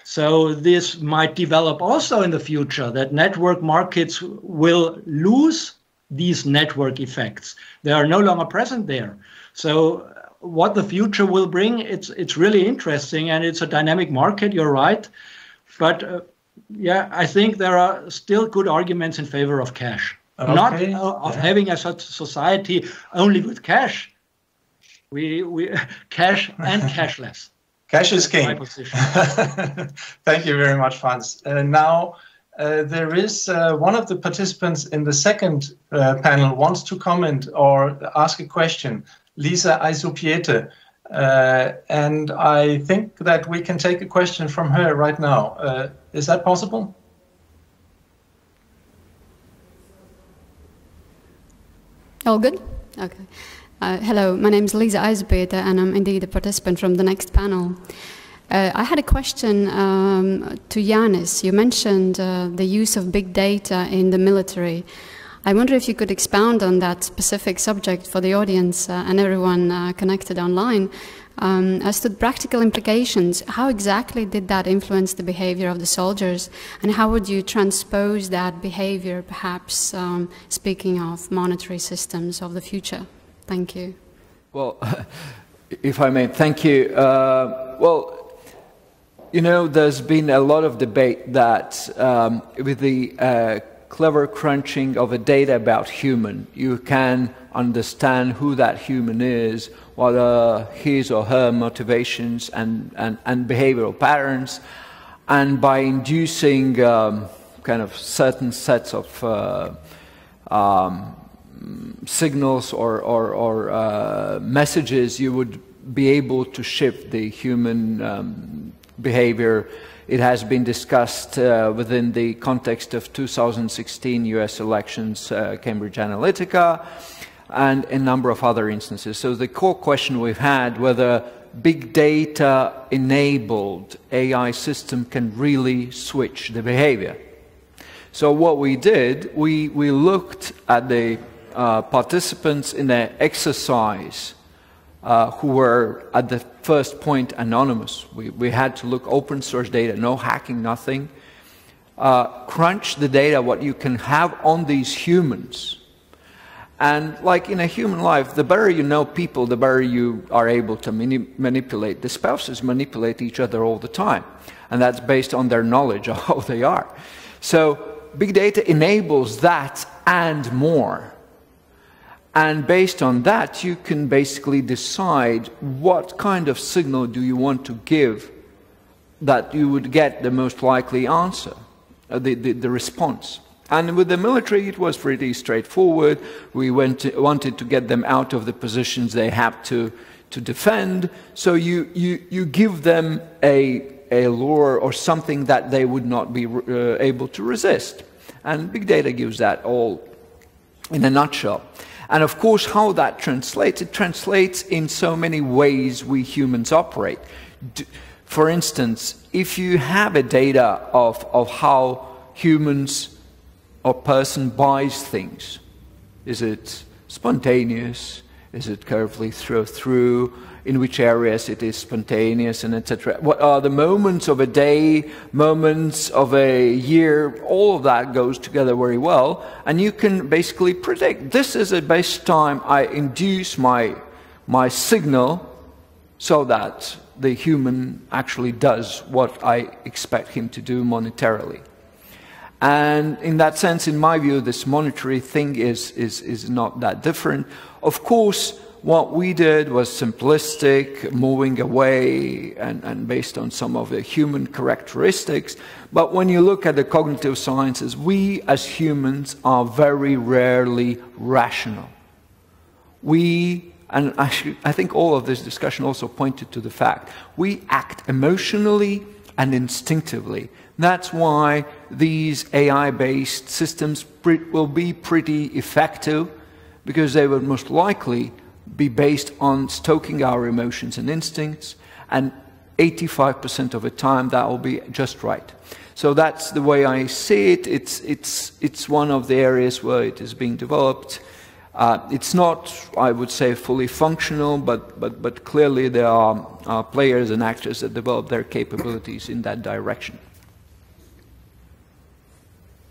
So this might develop also in the future that network markets will lose these network effects. They are no longer present there. So what the future will bring, it's it's really interesting and it's a dynamic market. You're right, but uh, yeah, I think there are still good arguments in favor of cash. Okay. Not uh, of yeah. having a society only with cash. We we [laughs] cash and cashless. Cash is king. [laughs] Thank you very much, Franz. Uh, now. Uh, there is uh, one of the participants in the second uh, panel wants to comment or ask a question. Lisa Aizupiete. Uh, and I think that we can take a question from her right now. Uh, is that possible? All good? Okay. Uh, hello, my name is Lisa Eisbeter, and I'm indeed a participant from the next panel. Uh, I had a question um, to Jānis. You mentioned uh, the use of big data in the military. I wonder if you could expound on that specific subject for the audience uh, and everyone uh, connected online. Um, as to the practical implications, how exactly did that influence the behavior of the soldiers, and how would you transpose that behavior, perhaps um, speaking of monetary systems of the future? Thank you. Well, [laughs] if I may, thank you. Uh, well, you know, there's been a lot of debate that um, with the uh, clever crunching of a data about human, you can understand who that human is what are his or her motivations and, and, and behavioral patterns, and by inducing um, kind of certain sets of uh, um, signals or, or, or uh, messages, you would be able to shift the human um, behavior. It has been discussed uh, within the context of 2016 US elections, uh, Cambridge Analytica and a number of other instances. So the core question we've had whether big data enabled AI system can really switch the behavior. So what we did, we, we looked at the uh, participants in the exercise uh, who were at the first point anonymous. We, we had to look open source data, no hacking, nothing. uh, crunch the data, what you can have on these humans. And like in a human life, the better you know people, the better you are able to mani manipulate. The spouses manipulate each other all the time. And that's based on their knowledge of [laughs] how they are. So big data enables that and more. And based on that, you can basically decide what kind of signal do you want to give that you would get the most likely answer, uh, the, the, the response. And with the military, it was pretty straightforward. We went to, wanted to get them out of the positions they have to, to defend. So you, you, you give them a, a lure or something that they would not be uh, able to resist. And big data gives that all in a nutshell. And of course, how that translates, it translates in so many ways we humans operate. For instance, if you have a data of, of how humans or person buys things. Is it spontaneous? Is it carefully thought through? In which areas it is spontaneous and etc. What are the moments of a day, moments of a year? All of that goes together very well, and you can basically predict. This is the best time I induce my my signal, so that the human actually does what I expect him to do monetarily. And in that sense, in my view, this monetary thing is, is, is not that different. Of course, what we did was simplistic, moving away and, and based on some of the human characteristics. But when you look at the cognitive sciences, we as humans are very rarely rational. We, and I, should, I think all of this discussion also pointed to the fact, we act emotionally and instinctively. That's why these AI-based systems will be pretty effective because they will most likely be based on stoking our emotions and instincts and 85% of the time that will be just right. So that's the way I see it. It's, it's, it's one of the areas where it is being developed. Uh, it's not, I would say, fully functional, but, but, but clearly there are uh, players and actors that develop their capabilities in that direction.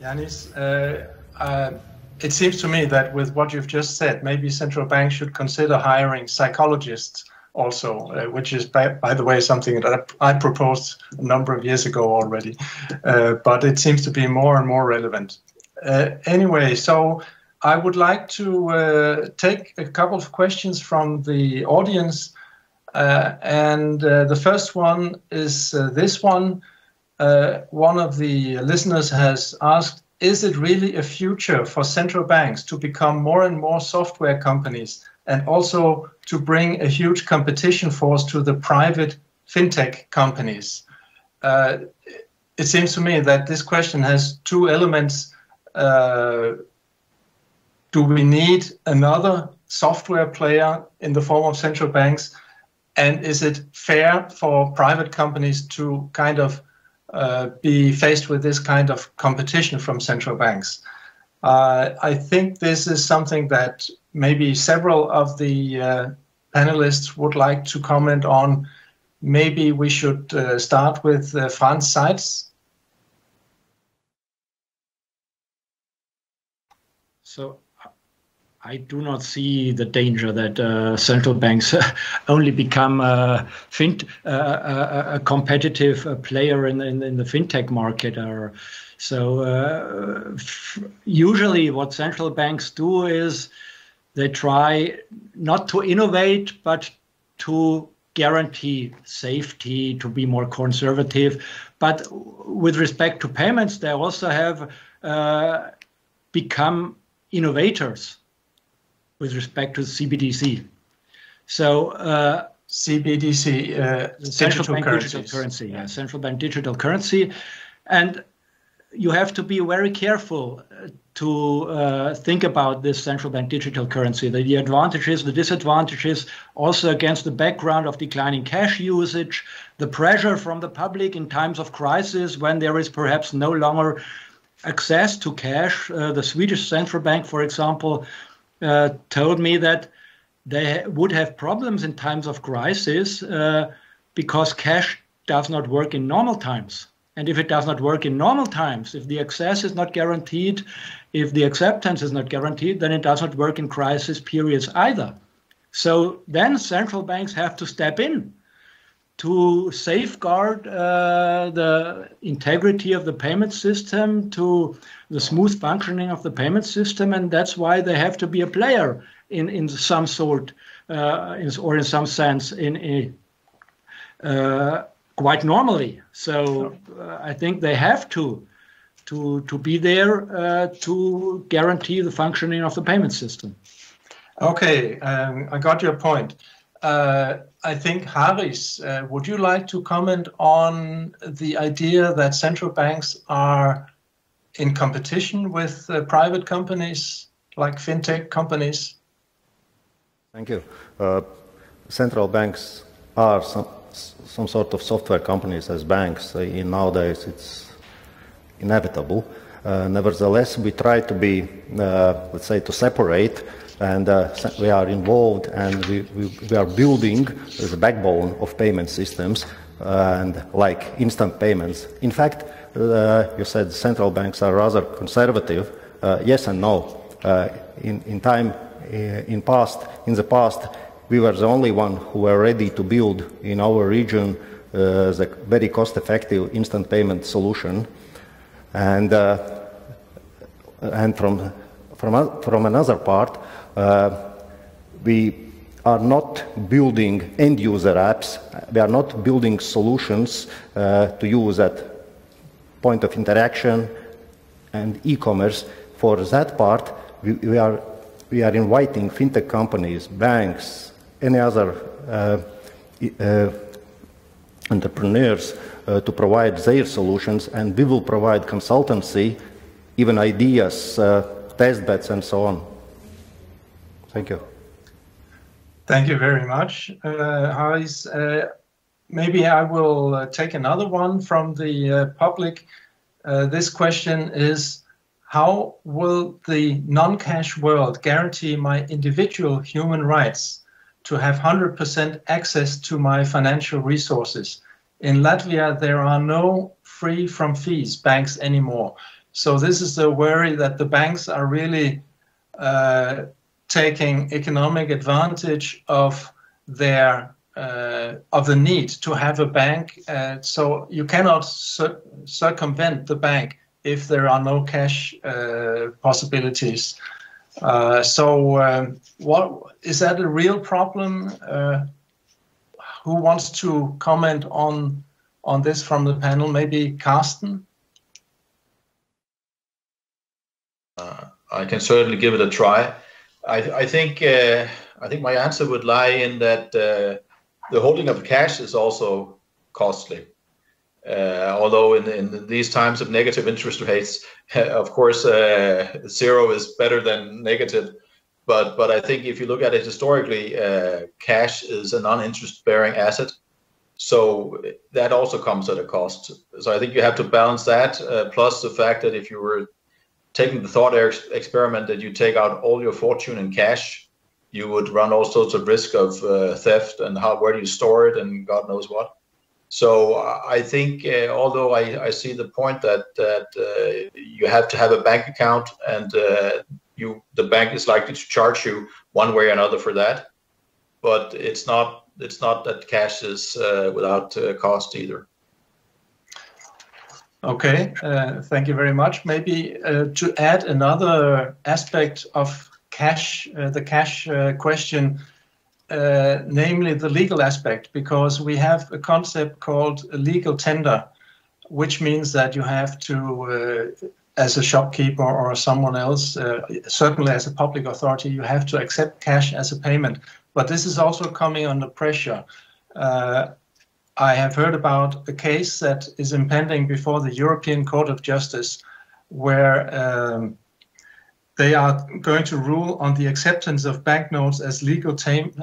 Jānis, uh, uh, it seems to me that with what you've just said, maybe central banks should consider hiring psychologists also, uh, which is, by, by, the way, something that I proposed a number of years ago already. Uh, but it seems to be more and more relevant. Uh, anyway, so I would like to uh, take a couple of questions from the audience. and the first one is this one uh, one of the listeners has asked, is it really a future for central banks to become more and more software companies and also to bring a huge competition force to the private fintech companies? Uh, it seems to me that this question has two elements. Uh, do we need another software player in the form of central banks? And is it fair for private companies to kind of uh, be faced with this kind of competition from central banks. Uh, I think this is something that maybe several of the uh, panelists would like to comment on. Maybe we should uh, start with uh, Franz Seitz. So I do not see the danger that uh, central banks [laughs] only become a, fin- uh, a competitive uh, player in, in, in, the fintech market. Or, so uh, f- usually, what central banks do is they try not to innovate, but to guarantee safety, to be more conservative. But with respect to payments, they also have uh, become innovators with respect to CBDC. So uh, CBDC, uh, central bank digital currency, yeah, central bank digital currency, and you have to be very careful uh, to uh, think about this central bank digital currency, the, the advantages, the disadvantages, also against the background of declining cash usage, the pressure from the public in times of crisis when there is perhaps no longer access to cash. Uh, the Swedish central bank, for example, uh, told me that they would have problems in times of crisis uh, because cash does not work in normal times. And if it does not work in normal times, if the access is not guaranteed, if the acceptance is not guaranteed, then it does not work in crisis periods either. So then central banks have to step in to safeguard uh, the integrity of the payment system, to the smooth functioning of the payment system, and that's why they have to be a player in in some sort, uh, in, or in some sense, in a uh, quite normally. So uh, I think they have to to to be there uh, to guarantee the functioning of the payment system. Okay, um, I got your point. Uh, I think, Harijs, uh, would you like to comment on the idea that central banks are in competition with uh, private companies like fintech companies? Thank you. Uh, central banks are some, some sort of software companies as banks. Uh, in nowadays, it's inevitable. Uh, nevertheless, we try to be, let's say, to separate and uh, we are involved and we, we, we, are building the backbone of payment systems uh, and like instant payments. In fact, uh, you said central banks are rather conservative. Uh, yes and no. Uh, in, in time, in past, in the past, we were the only one who were ready to build in our region the very cost-effective instant payment solution. And, and from, from, from another part, we are not building end user apps, we are not building solutions uh, to use at point of interaction and e-commerce. For that part, we, we, are, we are inviting fintech companies, banks, any other uh, uh, entrepreneurs uh, to provide their solutions, and we will provide consultancy, even ideas, uh, test beds, and so on. Thank you. Thank you very much, uh. Uh, maybe I will uh, take another one from the uh, public. Uh, this question is, how will the non-cash world guarantee my individual human rights to have 100% access to my financial resources? In Latvia, there are no free from fees banks anymore. So this is the worry that the banks are really uh, taking economic advantage of their uh, of the need to have a bank. Uh, so you cannot cir circumvent the bank if there are no cash uh, possibilities. Uh, so um, what is that a real problem? Uh, who wants to comment on on this from the panel? Maybe Karsten. Uh, I can certainly give it a try. I, I think uh, I think my answer would lie in that uh, the holding of cash is also costly. Uh, although in, in these times of negative interest rates, [laughs] of course, uh, zero is better than negative. But but I think if you look at it historically, uh, cash is a non-interest-bearing asset, so that also comes at a cost. So I think you have to balance that, uh, plus the fact that if you were taking the thought experiment that you take out all your fortune in cash, you would run all sorts of risk of uh, theft and how where do you store it and God knows what. So uh, I think, uh, although I, I see the point that that uh, you have to have a bank account and uh, you the bank is likely to charge you one way or another for that, but it's not it's not that cash is uh, without cost either. Okay, uh, thank you very much. Maybe uh, to add another aspect of cash, uh, the cash uh, question, uh, namely the legal aspect, because we have a concept called legal tender, which means that you have to, uh, as a shopkeeper or someone else, certainly as a public authority, you have to accept cash as a payment. But this is also coming under pressure. I have heard about a case that is impending before the European Court of Justice, where um, they are going to rule on the acceptance of banknotes as legal,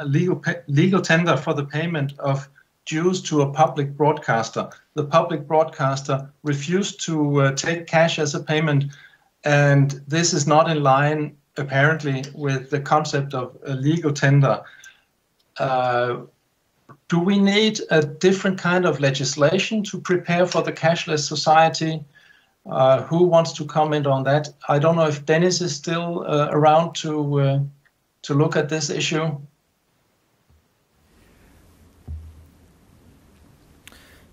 legal, legal tender for the payment of dues to a public broadcaster. The public broadcaster refused to uh, take cash as a payment, and this is not in line, apparently, with the concept of a legal tender. Uh, do we need a different kind of legislation to prepare for the cashless society? Uh, who wants to comment on that? I don't know if Deniss is still uh, around to uh, to look at this issue.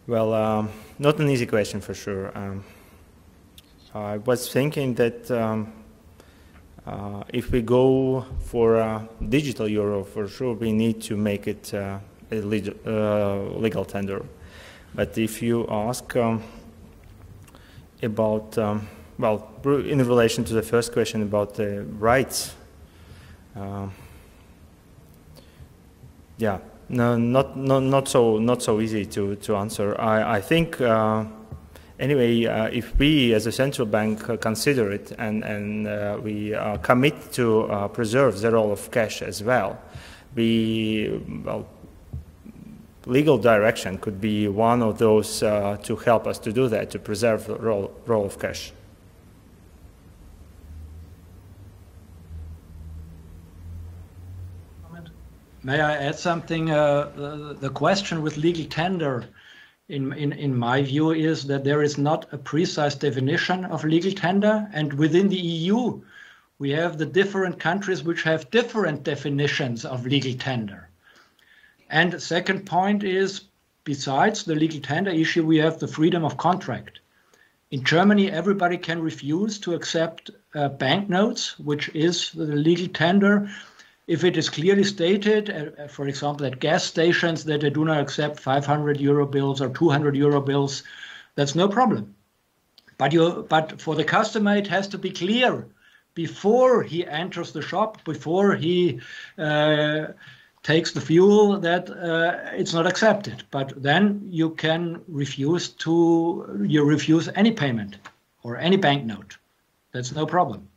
Well, um, not an easy question for sure. Um, I was thinking that um, uh, if we go for a digital euro, for sure we need to make it uh, legal, uh, legal, tender. But if you ask um, about, um, well, in relation to the first question about the rights, uh, yeah, no, not, not, not so, not so easy to, to answer. I, I think, uh, anyway, uh, if we as a central bank uh, consider it and, and uh, we uh, commit to uh, preserve the role of cash as well, we, well, legal direction could be one of those uh, to help us to do that, to preserve the role, role of cash. May I add something? Uh, the, the, question with legal tender, in, in, in my view, is that there is not a precise definition of legal tender. And within the EU, we have the different countries which have different definitions of legal tender. And the second point is, besides the legal tender issue, we have the freedom of contract. In Germany, everybody can refuse to accept uh, banknotes, which is the legal tender, if it is clearly stated, uh, for example, at gas stations, that they do not accept 500 euro bills or 200 euro bills, that's no problem. But, you, but for the customer, it has to be clear before he enters the shop, before he uh, takes the fuel that uh, it's not accepted. But then you can refuse to you refuse any payment or any banknote. That's no problem.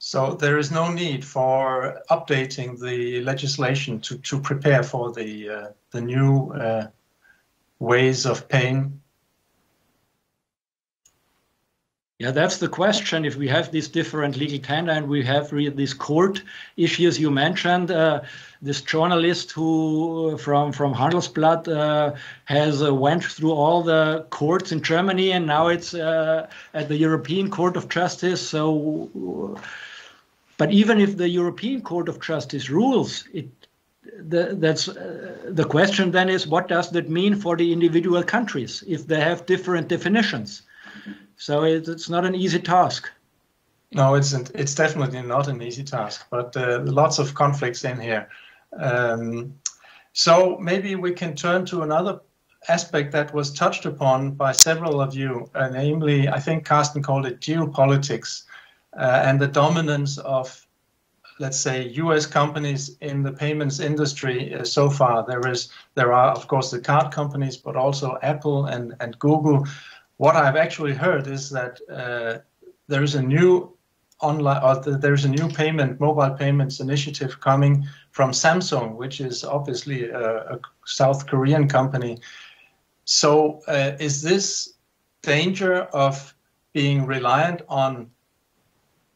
So there is no need for updating the legislation to, to prepare for the uh, the new uh, ways of paying Yeah, that's the question. If we have these different legal tender and we have these court issues you mentioned, uh, this journalist who from from Handelsblatt uh, has uh, went through all the courts in Germany and now it's uh, at the European Court of Justice. So, but even if the European Court of Justice rules, it the, that's uh, the question then is what does that mean for the individual countries if they have different definitions? So it, it's not an easy task. No, it's it's definitely not an easy task, but uh, lots of conflicts in here. Um, so maybe we can turn to another aspect that was touched upon by several of you, uh, namely, I think Karsten called it geopolitics uh, and the dominance of, let's say, U.S. companies in the payments industry uh, so far. There is there are of course the card companies, but also Apple and and Google what I've actually heard is that uh, there is a new online or there's a new payment mobile payments initiative coming from Samsung, which is obviously a, a South Korean company. So uh, is this danger of being reliant on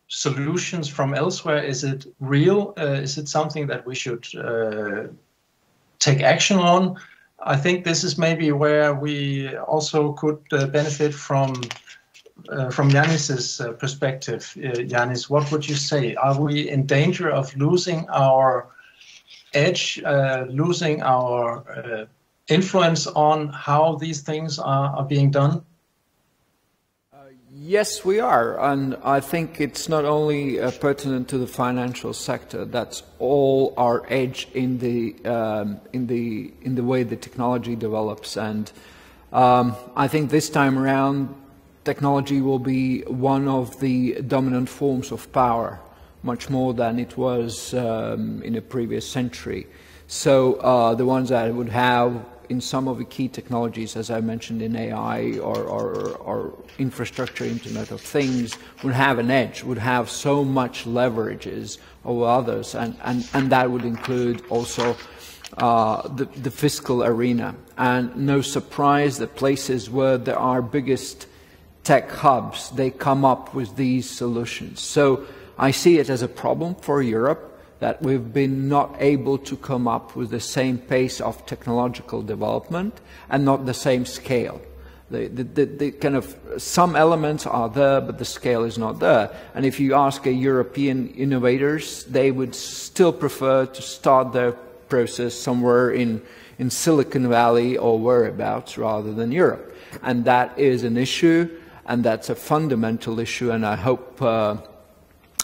solutions from elsewhere? Is it real? Uh, is it something that we should uh, take action on? I think this is maybe where we also could uh, benefit from uh, from Jānis's uh, perspective. Uh, Yanis, what would you say? Are we in danger of losing our edge, uh, losing our uh, influence on how these things are, are being done? Yes, we are. And I think it's not only uh, pertinent to the financial sector, that's all our edge in the, um, in the, in the way the technology develops. And um, I think this time around, technology will be one of the dominant forms of power, much more than it was um, in a previous century. So uh, the ones that would have in some of the key technologies, as I mentioned in AI or, or, or, infrastructure, Internet of Things, would have an edge, would have so much leverages over others, and, and, and that would include also uh, the, the fiscal arena. And no surprise that places where there are biggest tech hubs, they come up with these solutions. So I see it as a problem for Europe that we've been not able to come up with the same pace of technological development and not the same scale. The, the, the, kind of some elements are there, but the scale is not there. And if you ask a European innovators, they would still prefer to start their process somewhere in, in Silicon Valley or whereabouts rather than Europe. And that is an issue, and that's a fundamental issue, and I hope uh,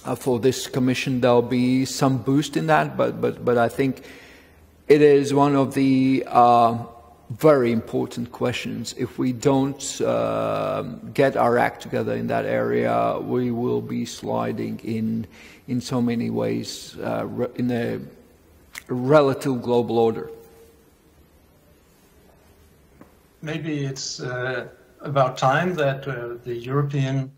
uh, for this commission there'll be some boost in that, but, but, but I think it is one of the uh, very important questions. If we don't uh, get our act together in that area, we will be sliding in in so many ways uh, in a relative global order. Maybe it's uh, about time that uh, the European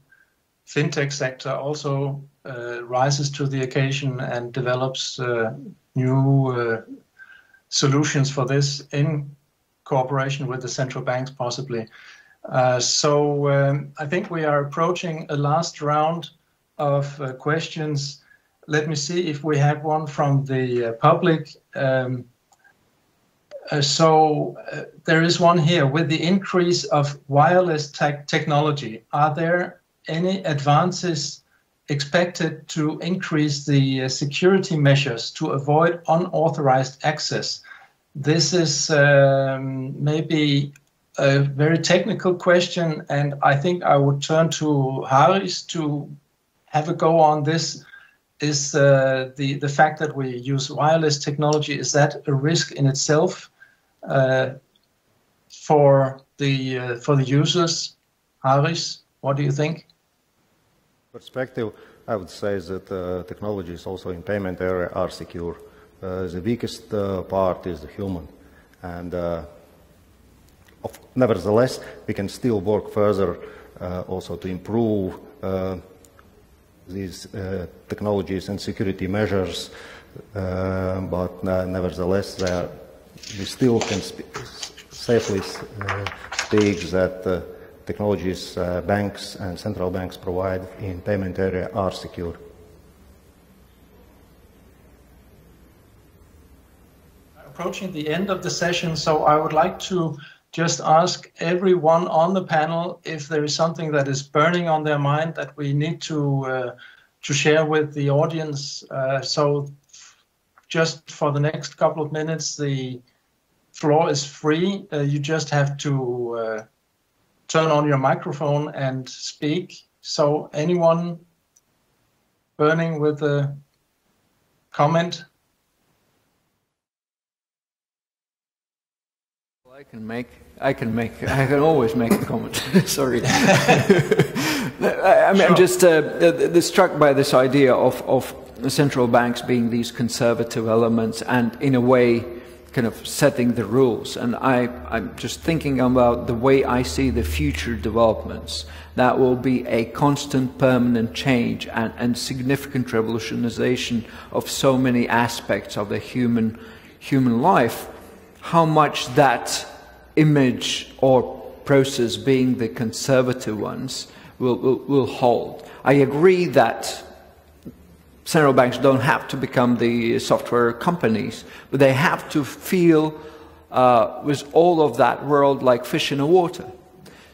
fintech sector also uh, rises to the occasion and develops uh, new solutions for this in cooperation with the central banks, possibly. Uh, so um, I think we are approaching a last round of uh, questions. Let me see if we have one from the uh, public. Um, uh, so uh, there is one here. With the increase of wireless te technology, are there any advances expected to increase the uh, security measures to avoid unauthorized access? This is um, maybe a very technical question, and I think I would turn to Harijs to have a go on this. Is uh, the the fact that we use wireless technology is that a risk in itself uh, for the uh, for the users? Harijs, what do you think? Perspective, I would say that uh, technologies also in payment area are secure. Uh, the weakest uh, part is the human. And of, nevertheless, we can still work further also to improve these uh, technologies and security measures, uh, but nevertheless, we still can sp safely uh, speak that technologies uh, banks and central banks provide in payment area are secure. approaching the end of the session, so I would like to just ask everyone on the panel if there is something that is burning on their mind that we need to uh, to share with the audience. Uh, so just for the next couple of minutes, the floor is free. Uh, you just have to uh, turn on your microphone and speak. So anyone burning with a comment? I can make, I can make, I can always make a comment. [laughs] Sorry. [laughs] I mean, I'm just uh, struck by this idea of, of central banks being these conservative elements and, in a way, kind of setting the rules. And I, I'm just thinking about the way I see the future developments. That will be a constant, permanent change and, and significant revolutionization of so many aspects of the human, human life. How much that image or process being the conservative ones will, will, will hold. I agree that central banks don't have to become the software companies, but they have to feel uh, with all of that world like fish in a water.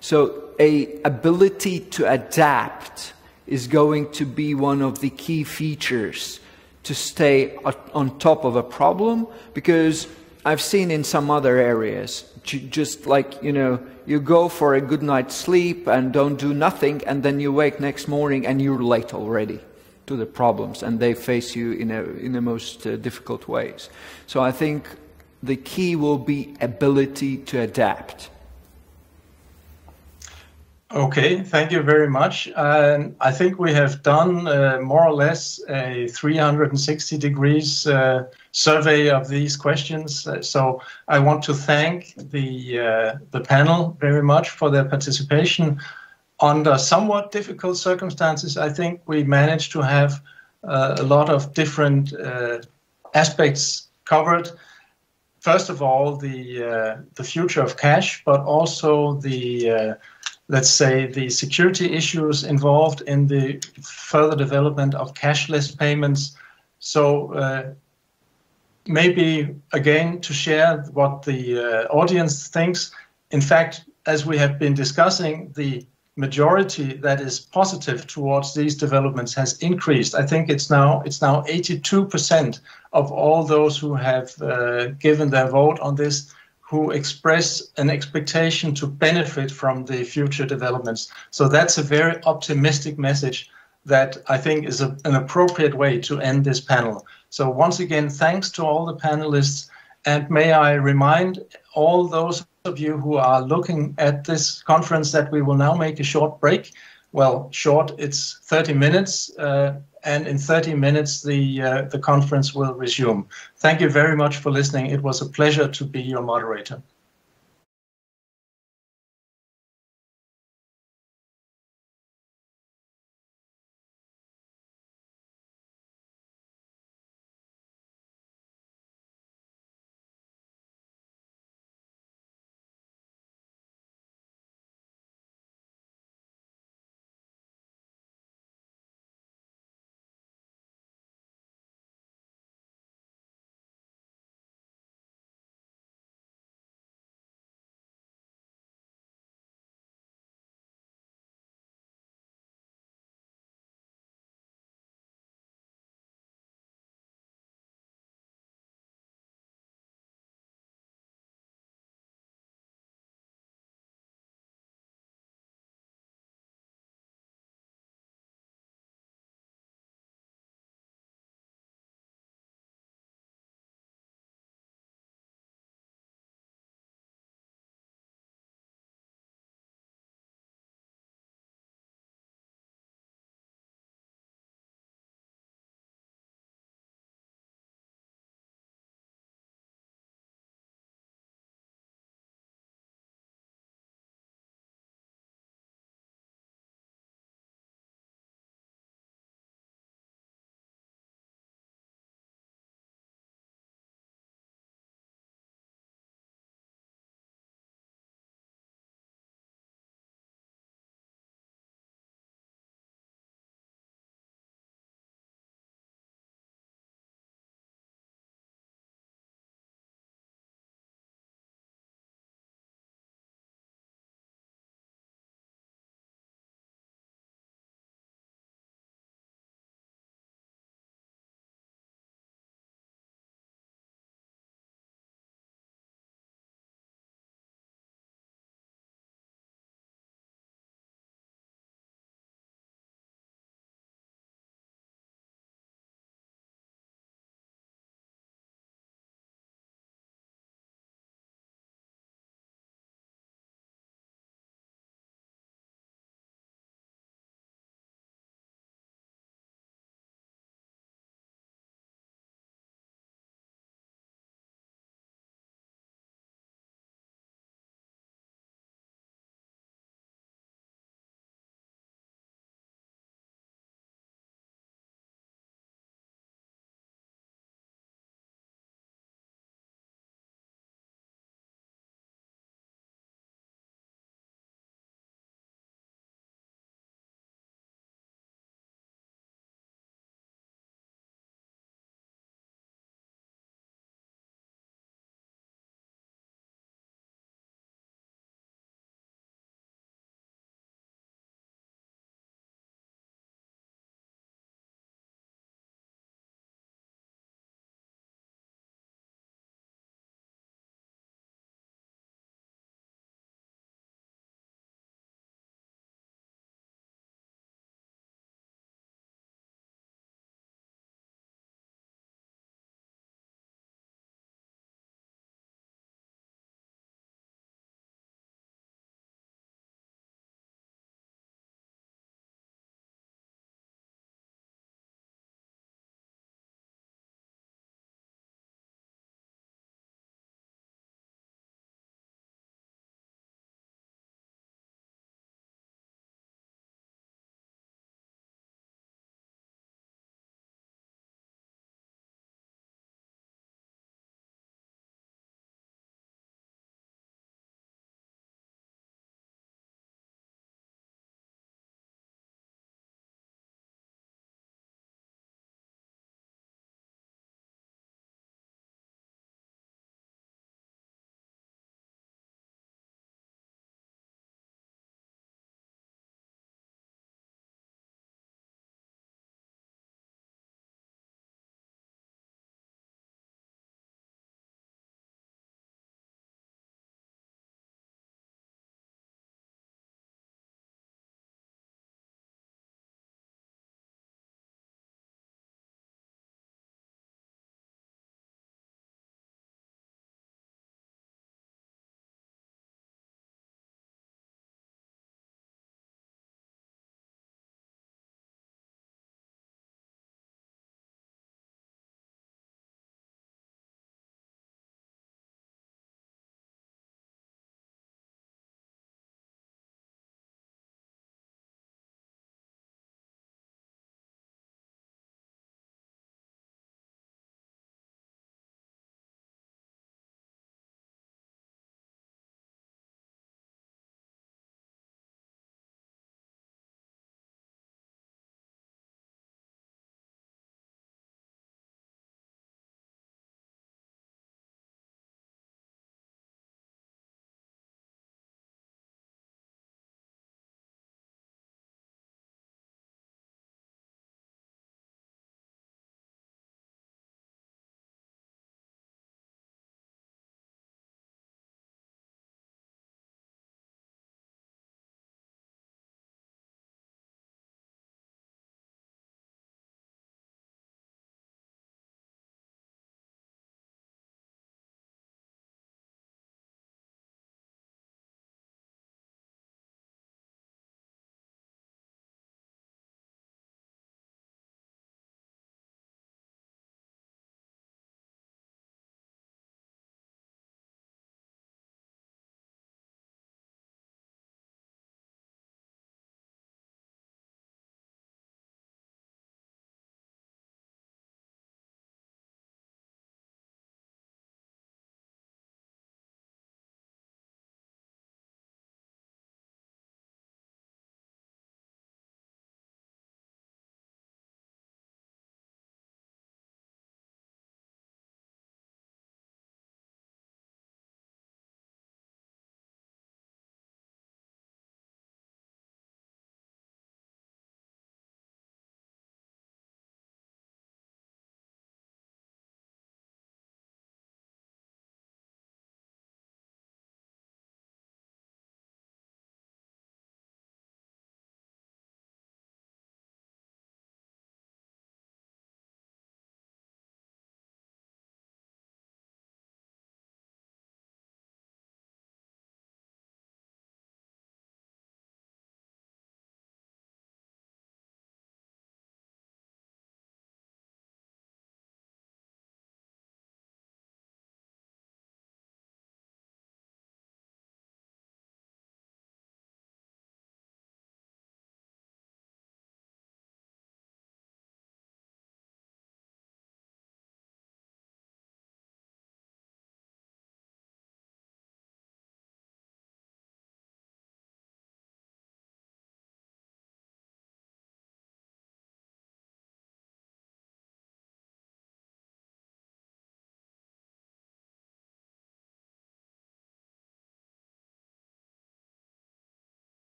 So a ability to adapt is going to be one of the key features to stay on top of a problem because I've seen in some other areas just like, you know, you go for a good night's sleep and don't do nothing, and then you wake next morning and you're late already to the problems, and they face you in, a, in the most uh, difficult ways. So I think the key will be ability to adapt. Okay, thank you very much. Um, I think we have done uh, more or less a 360 degrees uh, survey of these questions. Uh, so I want to thank the uh, the panel very much for their participation. Under somewhat difficult circumstances, I think we managed to have uh, a lot of different uh, aspects covered. First of all, the the future of cash, but also the let's say, the security issues involved in the further development of cashless payments. So uh, maybe again to share what the uh, audience thinks. In fact, as we have been discussing, the majority that is positive towards these developments has increased. I think it's now it's now 82% of all those who have uh, given their vote on this who express an expectation to benefit from the future developments. So that's a very optimistic message that I think is a, an appropriate way to end this panel. So once again, thanks to all the panelists. And may I remind all those of you who are looking at this conference that we will now make a short break. Well, short, it's 30 minutes, uh, and in 30 minutes the uh, the conference will resume. Thank you very much for listening. It was a pleasure to be your moderator.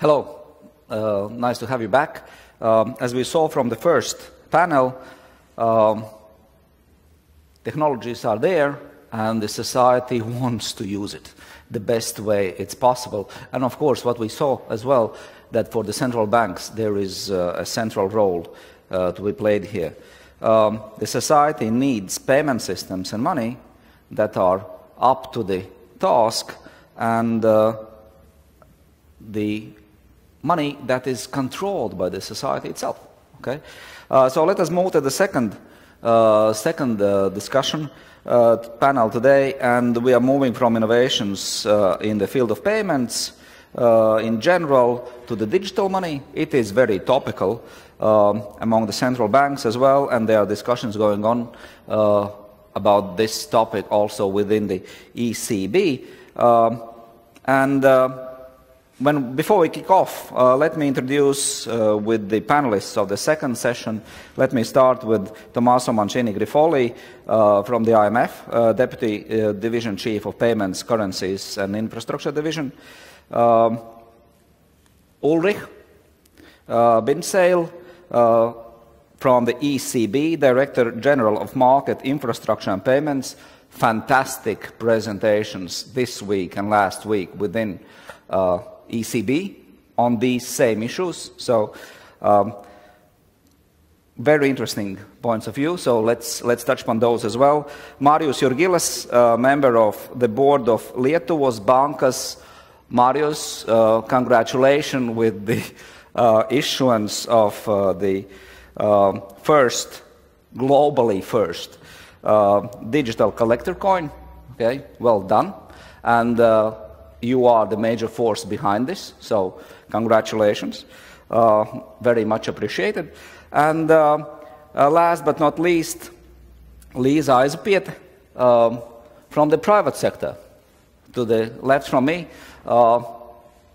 Hello, uh, nice to have you back. Um, as we saw from the first panel, um, technologies are there and the society [laughs] wants to use it the best way it's possible. And of course, what we saw as well, that for the central banks, there is uh, a central role uh, to be played here. Um, the society needs payment systems and money that are up to the task and uh, the money that is controlled by the society itself. Okay, uh, so let us move to the second uh, second uh, discussion uh, panel today, and we are moving from innovations uh, in the field of payments uh, in general to the digital money. It is very topical um, among the central banks as well, and there are discussions going on about this topic also within the ECB. Um, and when, before we kick off, uh, let me introduce uh, with the panelists of the second session. Let me start with Tommaso Mancini Griffoli uh, from the IMF, uh, Deputy uh, Division Chief of Payments, Currencies and Infrastructure Division. Um, Ulrich uh, Bindseil from the ECB, Director General of Market Infrastructure and Payments. Fantastic presentations this week and last week within ECB on these same issues. So um, very interesting points of view. So let's let's touch upon those as well. Marius Jurgilas, uh, member of the board of Lietuvos Bankas. Marius, uh, congratulations with the uh, issuance of uh, the um, first, globally first, uh, digital collector coin. Okay, well done. And uh, you are the major force behind this, so congratulations. Uh, very much appreciated. And uh, uh, last but not least, Lisa Aizpiet um, from the private sector, to the left from me. Uh,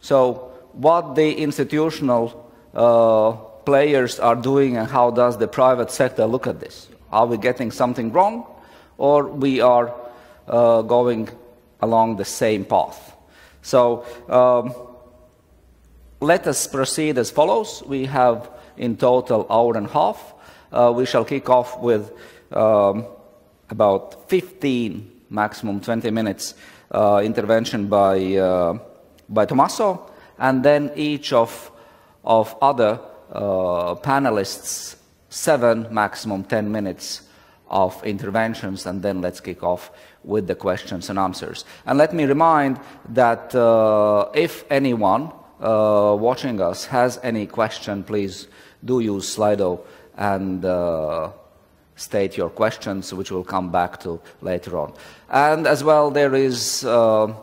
so what the institutional uh, players are doing and how does the private sector look at this? Are we getting something wrong or we are uh, going along the same path? So um, let us proceed as follows. We have in total hour and a half. Uh, we shall kick off with um, about 15, maximum 20 minutes uh, intervention by, uh, by Tommaso, and then each of, of other uh, panelists, seven, maximum 10 minutes of interventions, and then let's kick off with the questions and answers. And let me remind that uh, if anyone uh, watching us has any question, please do use Slido and uh, state your questions, which we'll come back to later on. And as well, there is uh,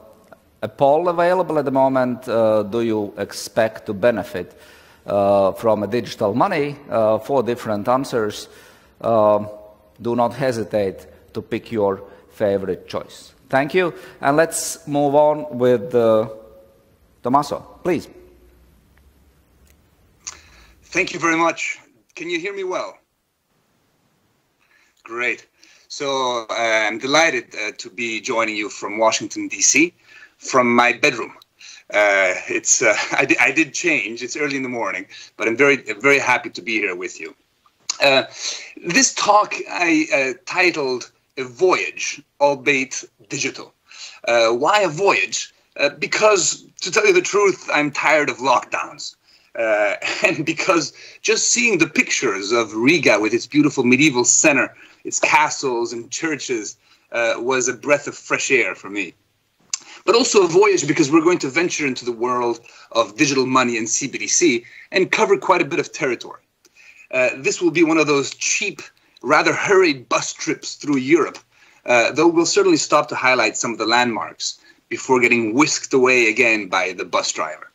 a poll available at the moment. Uh, do you expect to benefit uh, from a digital money? Four different answers, do not hesitate to pick your favorite choice. Thank you, and let's move on with uh, Tommaso, please. Thank you very much. Can you hear me well? Great. So uh, I'm delighted uh, to be joining you from Washington, D.C., from my bedroom. Uh, it's uh, [laughs] I, I, did change. It's early in the morning, but I'm very very happy to be here with you. Uh, this talk I uh, titled a voyage, albeit digital. Uh, why a voyage? Uh, because, to tell you the truth, I'm tired of lockdowns. Uh, [laughs] and because just seeing the pictures of Riga with its beautiful medieval center, its castles and churches, uh, was a breath of fresh air for me. But also a voyage because we're going to venture into the world of digital money and CBDC and cover quite a bit of territory. Uh, this will be one of those cheap rather hurried bus trips through Europe, uh, though we'll certainly stop to highlight some of the landmarks before getting whisked away again by the bus driver.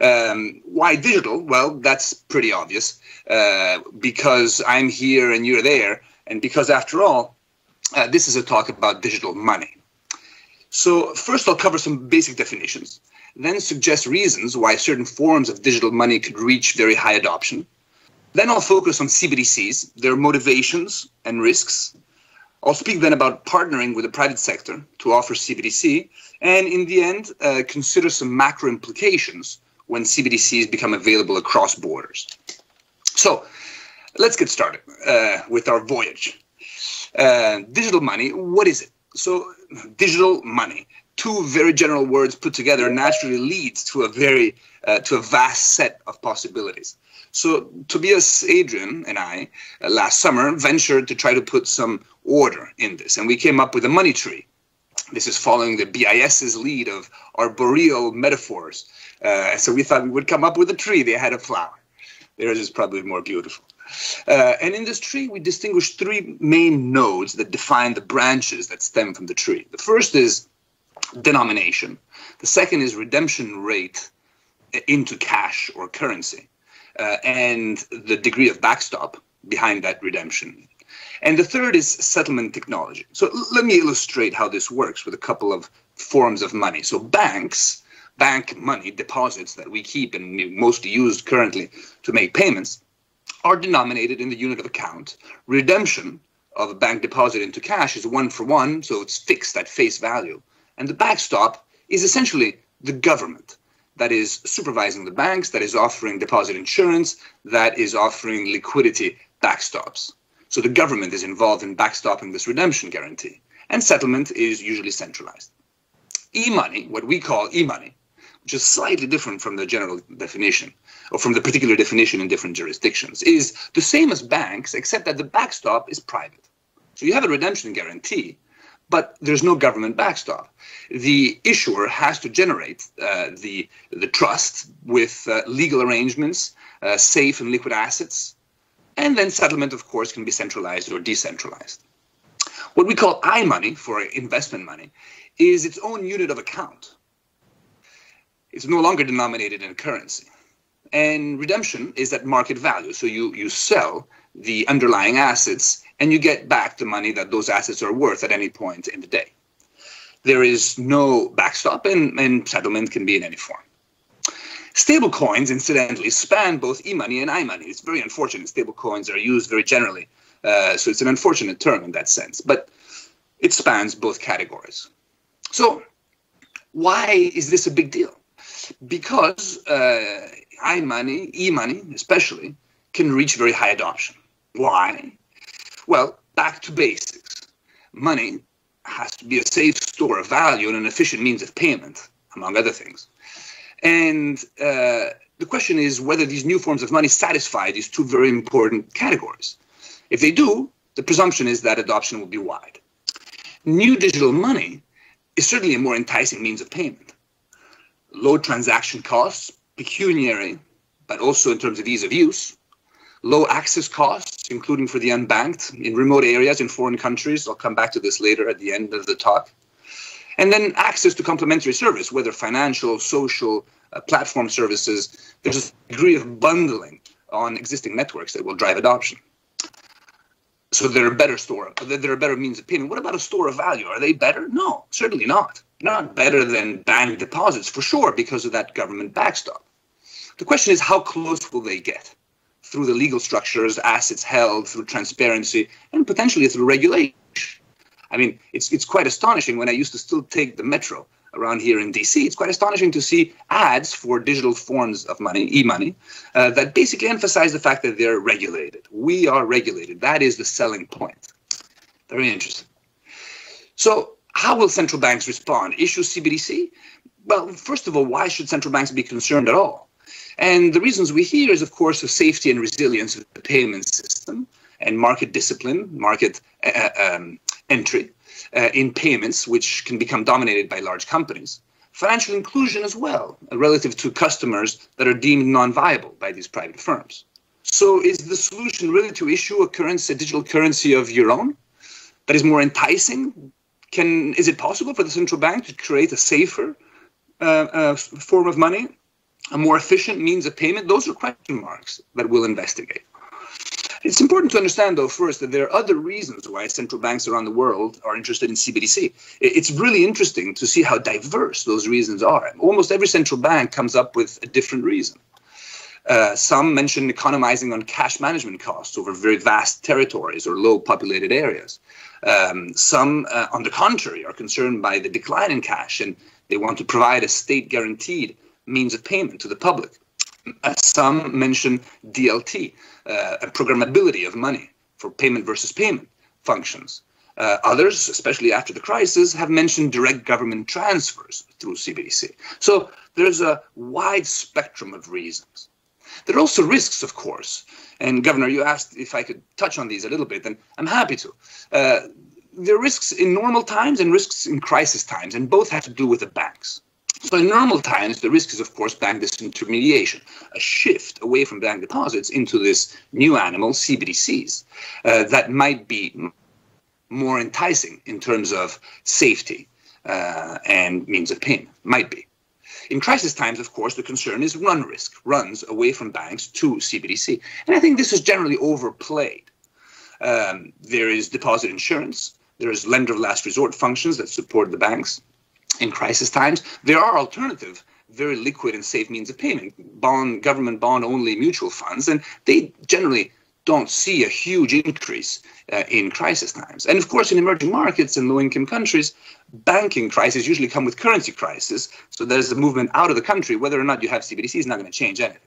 Um, why digital? Well, that's pretty obvious uh, because I'm here and you're there, and because after all, uh, this is a talk about digital money. So, first, I'll cover some basic definitions, then suggest reasons why certain forms of digital money could reach very high adoption, then I'll focus on CBDCs, their motivations and risks. I'll speak then about partnering with the private sector to offer CBDC, and in the end, uh, consider some macro implications when CBDCs become available across borders. So let's get started uh, with our voyage. Uh, digital money, what is it? So, digital money, two very general words put together naturally leads to a very uh, to a vast set of possibilities. So Tobias Adrian and I uh, last summer ventured to try to put some order in this, and we came up with a money tree. This is following the BIS's lead of arboreal metaphors. Uh, so we thought we would come up with a tree that had a flower. Theirs is probably more beautiful. Uh, and in this tree, we distinguish three main nodes that define the branches that stem from the tree. The first is denomination. The second is redemption rate into cash or currency, uh, and the degree of backstop behind that redemption. And the third is settlement technology. So let me illustrate how this works with a couple of forms of money. So banks, bank money, deposits that we keep and mostly used currently to make payments, are denominated in the unit of account. Redemption of a bank deposit into cash is one for one, so it's fixed at face value. And the backstop is essentially the government that is supervising the banks, that is offering deposit insurance, that is offering liquidity backstops. So the government is involved in backstopping this redemption guarantee. And settlement is usually centralized. E money, what we call e money, which is slightly different from the general definition or from the particular definition in different jurisdictions, is the same as banks, except that the backstop is private. So you have a redemption guarantee, but there's no government backstop. The issuer has to generate uh, the, the trust with uh, legal arrangements, uh, safe and liquid assets, and then settlement, of course, can be centralized or decentralized. What we call I money for investment money is its own unit of account. It's no longer denominated in a currency. And redemption is at market value. So you, you sell the underlying assets and you get back the money that those assets are worth at any point in the day. There is no backstop, and, and settlement can be in any form. Stable coins, incidentally, span both e-money and i-money. It's very unfortunate. Stable coins are used very generally, uh, so it's an unfortunate term in that sense, but it spans both categories. So why is this a big deal? Because uh, i-money, e-money especially, can reach very high adoption. Why? Well, back to basics. Money has to be a safe store of value and an efficient means of payment, among other things. And uh, the question is whether these new forms of money satisfy these two very important categories. If they do, the presumption is that adoption will be wide. New digital money is certainly a more enticing means of payment. Low transaction costs, pecuniary, but also in terms of ease of use, low access costs, including for the unbanked in remote areas in foreign countries. I'll come back to this later at the end of the talk. And then access to complementary service, whether financial, social, uh, platform services. There's a degree of bundling on existing networks that will drive adoption. So they're a better store, they're a better means of payment. What about a store of value? Are they better? No, certainly not. Not better than bank deposits for sure because of that government backstop. The question is how close will they get? Through the legal structures, assets held, through transparency, and potentially through regulation. I mean, it's, it's quite astonishing when I used to still take the metro around here in DC. It's quite astonishing to see ads for digital forms of money, e money, uh, that basically emphasize the fact that they're regulated. We are regulated. That is the selling point. Very interesting. So, how will central banks respond? Issue CBDC? Well, first of all, why should central banks be concerned at all? And the reasons we hear is, of course, the safety and resilience of the payment system and market discipline, market uh, uh, um, entry uh, in payments, which can become dominated by large companies. Financial inclusion as well, uh, relative to customers that are deemed non-viable by these private firms. So is the solution really to issue a currency, a digital currency of your own that is more enticing? Can, is it possible for the central bank to create a safer uh, uh, form of money a more efficient means of payment, those are question marks that we'll investigate. It's important to understand, though, first, that there are other reasons why central banks around the world are interested in CBDC. It's really interesting to see how diverse those reasons are. Almost every central bank comes up with a different reason. Uh, some mention economizing on cash management costs over very vast territories or low populated areas. Um, some, uh, on the contrary, are concerned by the decline in cash and they want to provide a state guaranteed means of payment to the public. Some mention DLT, uh, programmability of money for payment versus payment functions. Uh, others, especially after the crisis, have mentioned direct government transfers through CBDC. So there's a wide spectrum of reasons. There are also risks, of course. And Governor, you asked if I could touch on these a little bit, and I'm happy to. Uh, there are risks in normal times and risks in crisis times, and both have to do with the banks. So in normal times, the risk is, of course, bank disintermediation, a shift away from bank deposits into this new animal, CBDCs, uh, that might be more enticing in terms of safety uh, and means of payment. Might be. In crisis times, of course, the concern is run risk, runs away from banks to CBDC. And I think this is generally overplayed. Um, there is deposit insurance, there is lender of last resort functions that support the banks in crisis times. There are alternative, very liquid and safe means of payment, bond, government bond only mutual funds, and they generally don't see a huge increase uh, in crisis times. And of course, in emerging markets and low income countries, banking crises usually come with currency crisis. So there's a movement out of the country. Whether or not you have CBDC is not going to change anything.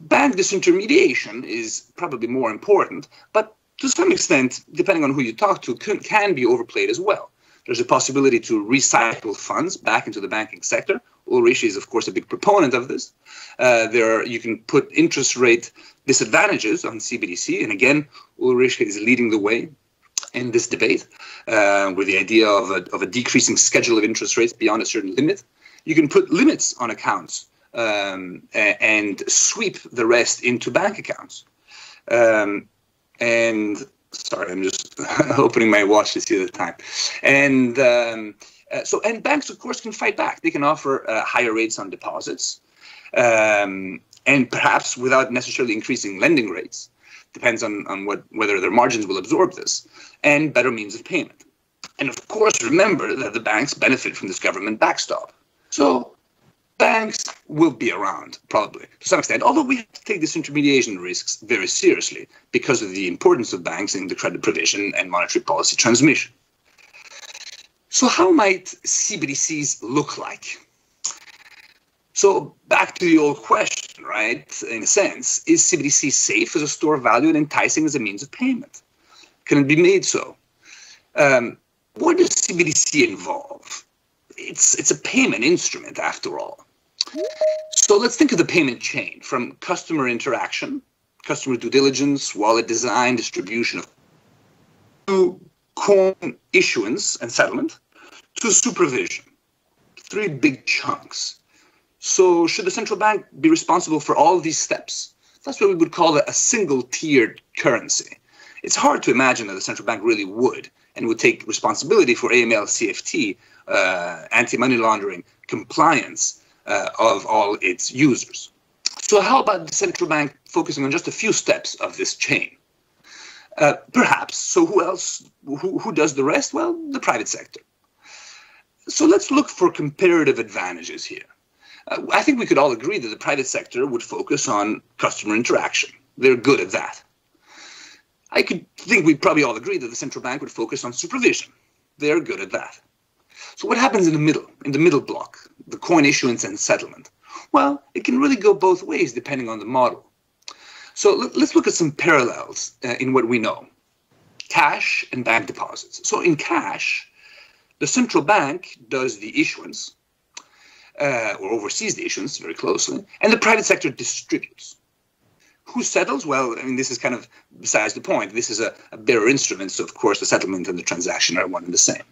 Bank disintermediation is probably more important, but to some extent, depending on who you talk to, can, can be overplayed as well. There's a possibility to recycle funds back into the banking sector. Ulrich is, of course, a big proponent of this. Uh, there, are, you can put interest rate disadvantages on CBDC, and again, Ulrich is leading the way in this debate uh, with the idea of a, of a decreasing schedule of interest rates beyond a certain limit. You can put limits on accounts um, and sweep the rest into bank accounts. Um, and sorry, I'm just [laughs] opening my watch to see the time. And um, uh, so, and banks, of course, can fight back. They can offer uh, higher rates on deposits, um, and perhaps without necessarily increasing lending rates. Depends on, on what whether their margins will absorb this, and better means of payment. And of course, remember that the banks benefit from this government backstop. So banks will be around probably to some extent, although we have to take disintermediation risks very seriously because of the importance of banks in the credit provision and monetary policy transmission. So, how might CBDCs look like? So, back to the old question, right? In a sense, is CBDC safe as a store of value and enticing as a means of payment? Can it be made so? Um, what does CBDC involve? It's, it's a payment instrument after all. So let's think of the payment chain from customer interaction, customer due diligence, wallet design, distribution of to coin issuance and settlement to supervision. Three big chunks. So should the central bank be responsible for all these steps? That's what we would call a single tiered currency. It's hard to imagine that the central bank really would and would take responsibility for AML, CFT, uh, anti money laundering, compliance, uh, of all its users. So how about the central bank focusing on just a few steps of this chain? Uh, perhaps. So who else? Who, who does the rest? Well, the private sector. So let's look for comparative advantages here. Uh, I think we could all agree that the private sector would focus on customer interaction. They're good at that. I could think we'd probably all agree that the central bank would focus on supervision. They're good at that. So what happens in the middle, in the middle block, the coin issuance and settlement? Well, it can really go both ways depending on the model. So let's look at some parallels uh, in what we know. Cash and bank deposits. So in cash, the central bank does the issuance uh, or oversees the issuance very closely, and the private sector distributes. Who settles? Well, I mean, this is kind of besides the point. This is a, a bearer instrument, so of course the settlement and the transaction are one and the same.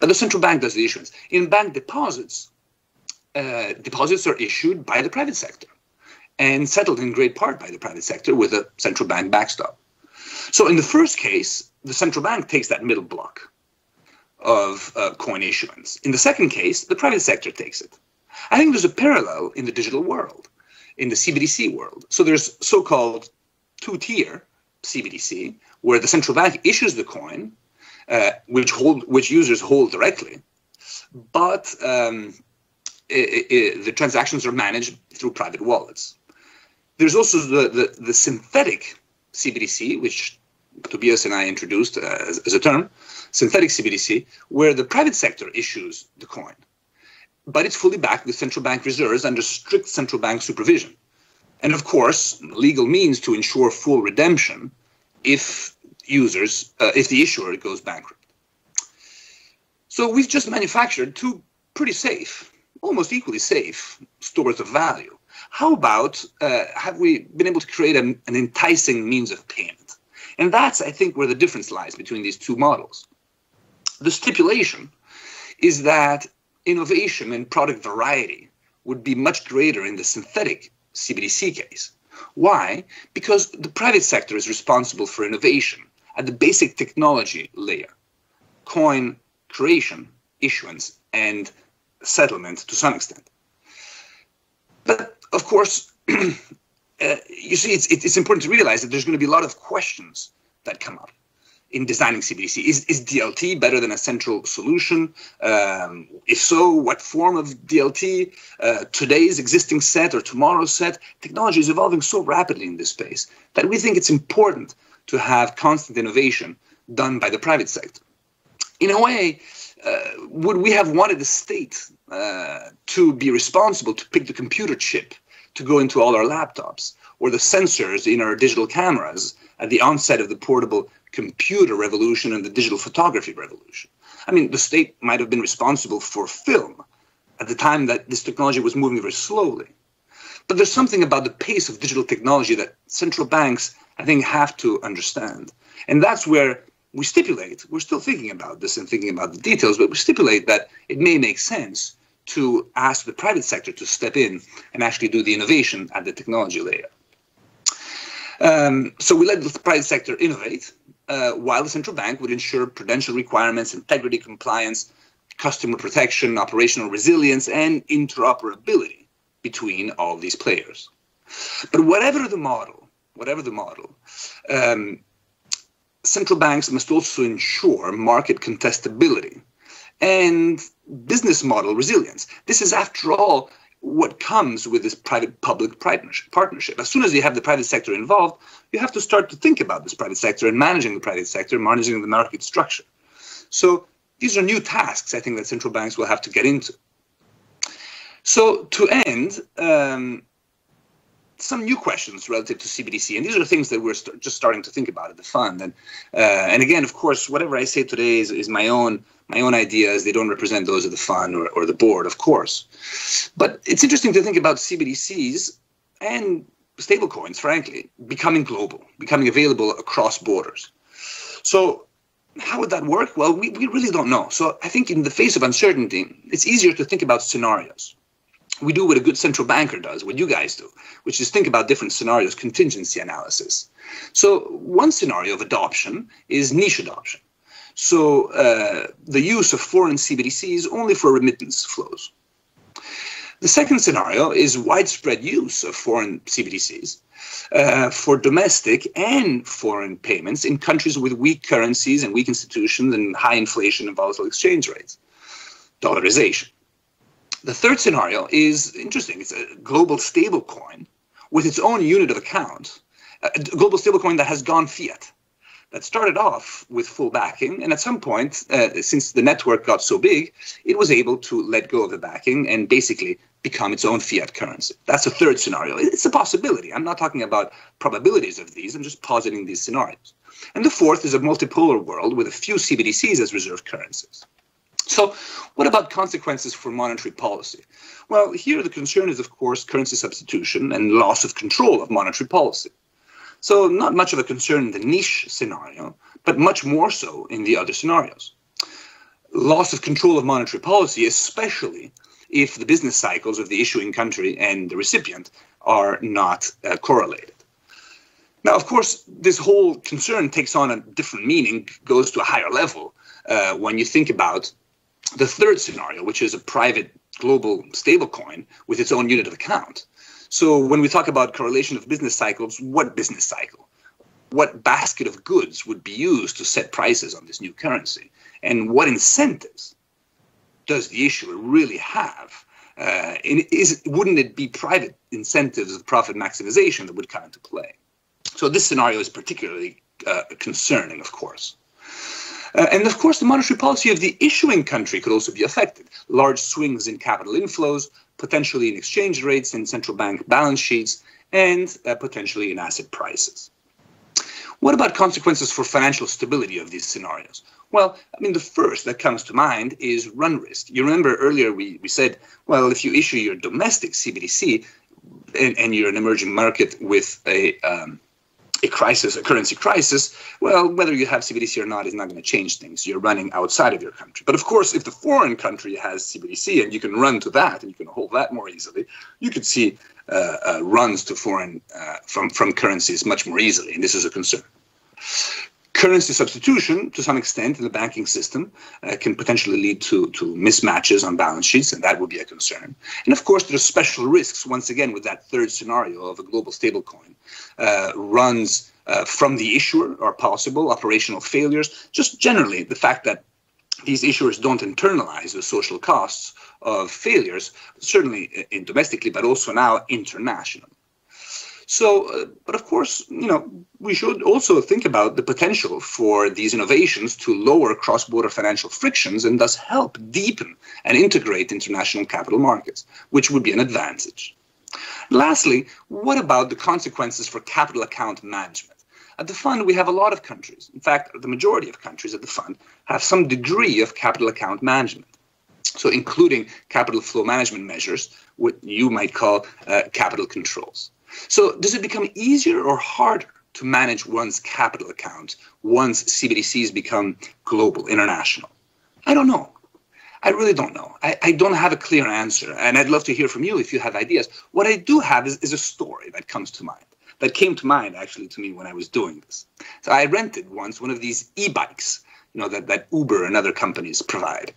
But the central bank does the issuance. In bank deposits, uh, deposits are issued by the private sector and settled in great part by the private sector with a central bank backstop. So in the first case, the central bank takes that middle block of uh, coin issuance. In the second case, the private sector takes it. I think there's a parallel in the digital world, in the CBDC world. So there's so-called two-tier CBDC, where the central bank issues the coin uh, which hold which users hold directly, but um, the transactions are managed through private wallets. There's also the, the, the synthetic CBDC, which Tobias and I introduced uh, as, as, a term, synthetic CBDC, where the private sector issues the coin. but it's fully backed with central bank reserves under strict central bank supervision. And of course, legal means to ensure full redemption if users, uh, if the issuer goes bankrupt. So we've just manufactured two pretty safe, almost equally safe stores of value. How about uh, have we been able to create an, an enticing means of payment? And that's, I think, where the difference lies between these two models. The stipulation is that innovation and product variety would be much greater in the synthetic CBDC case. Why? Because the private sector is responsible for innovation at the basic technology layer coin creation, issuance, and settlement to some extent. But of course, [clears throat] uh, you see, it's, it's important to realize that there's going to be a lot of questions that come up in designing CBDC? Is, is DLT better than a central solution? Um, if so, what form of DLT? Uh, today's existing set or tomorrow's set? Technology is evolving so rapidly in this space that we think it's important to have constant innovation done by the private sector. In a way, would we have wanted the state uh, to be responsible to pick the computer chip to go into all our laptops or the sensors in our digital cameras at the onset of the portable computer revolution and the digital photography revolution. I mean, the state might have been responsible for film at the time that this technology was moving very slowly. But there's something about the pace of digital technology that central banks, I think, have to understand. And that's where we stipulate, we're still thinking about this and thinking about the details, but we stipulate that it may make sense to ask the private sector to step in and actually do the innovation at the technology layer. Um, so we let the private sector innovate, uh, while the central bank would ensure prudential requirements, integrity, compliance, customer protection, operational resilience, and interoperability between all these players. But whatever the model, whatever the model, um, central banks must also ensure market contestability and business model resilience. This is, after all, what comes with this private public partnership. As soon as you have the private sector involved, you have to start to think about this private sector and managing the private sector, managing the market structure. So these are new tasks I think that central banks will have to get into. So to end, um, some new questions relative to CBDC, and these are things that we're st- just starting to think about at the fund. And uh, and again, of course, whatever I say today is, is my own my own ideas. They don't represent those of the fund or, or the board, of course. But it's interesting to think about CBDCs and stablecoins, frankly, becoming global, becoming available across borders. So how would that work? Well, we, we really don't know. So I think in the face of uncertainty, it's easier to think about scenarios. We do what a good central banker does, what you guys do, which is think about different scenarios, contingency analysis. So one scenario of adoption is niche adoption. So uh, the use of foreign CBDCs only for remittance flows. The second scenario is widespread use of foreign CBDCs uh, for domestic and foreign payments in countries with weak currencies and weak institutions and high inflation and volatile exchange rates, dollarization. The third scenario is interesting. It's a global stablecoin with its own unit of account, a global stablecoin that has gone fiat that started off with full backing, and at some point, uh, since the network got so big, it was able to let go of the backing and basically become its own fiat currency. That's a third scenario. It's a possibility. I'm not talking about probabilities of these. I'm just positing these scenarios. And the fourth is a multipolar world with a few CBDCs as reserve currencies. So, what about consequences for monetary policy? Well, here the concern is, of course, currency substitution and loss of control of monetary policy. So not much of a concern in the niche scenario, but much more so in the other scenarios. Loss of control of monetary policy, especially if the business cycles of the issuing country and the recipient are not uh, correlated. Now, of course, this whole concern takes on a different meaning, goes to a higher level uh, when you think about the third scenario, which is a private global stablecoin with its own unit of account. So when we talk about correlation of business cycles, what business cycle? What basket of goods would be used to set prices on this new currency? And what incentives does the issuer really have? Uh, is, wouldn't it be private incentives of profit maximization that would come into play? So this scenario is particularly uh, concerning, of course. Uh, and of course, the monetary policy of the issuing country could also be affected. Large swings in capital inflows, potentially in exchange rates and central bank balance sheets, and uh, potentially in asset prices. What about consequences for financial stability of these scenarios? Well, I mean, the first that comes to mind is run risk. You remember earlier we, we said, well, if you issue your domestic CBDC and, and you're an emerging market with a um, a crisis, a currency crisis, well, whether you have CBDC or not is not going to change things. You're running outside of your country. But of course, if the foreign country has CBDC and you can run to that and you can hold that more easily, you could see uh, uh, runs to foreign uh, from from currencies much more easily, and this is a concern. Currency substitution, to some extent, in the banking system, uh, can potentially lead to, to mismatches on balance sheets, and that would be a concern. And of course, there are special risks, once again, with that third scenario of a global stablecoin. Uh, runs uh, from the issuer are possible, operational failures, just generally the fact that these issuers don't internalize the social costs of failures, certainly in domestically, but also now internationally. So, uh, but of course, you know, we should also think about the potential for these innovations to lower cross-border financial frictions and thus help deepen and integrate international capital markets, which would be an advantage. Lastly, what about the consequences for capital account management? At the fund, we have a lot of countries. In fact, the majority of countries at the fund have some degree of capital account management. So, including capital flow management measures, what you might call uh, capital controls. So, does it become easier or harder to manage one's capital account once CBDCs become global, international? I don't know. I really don't know. I, I, don't have a clear answer, and I'd love to hear from you if you have ideas. What I do have is, is a story that comes to mind, that came to mind actually to me when I was doing this. So I rented once one of these e-bikes, you know, that, that Uber and other companies provide.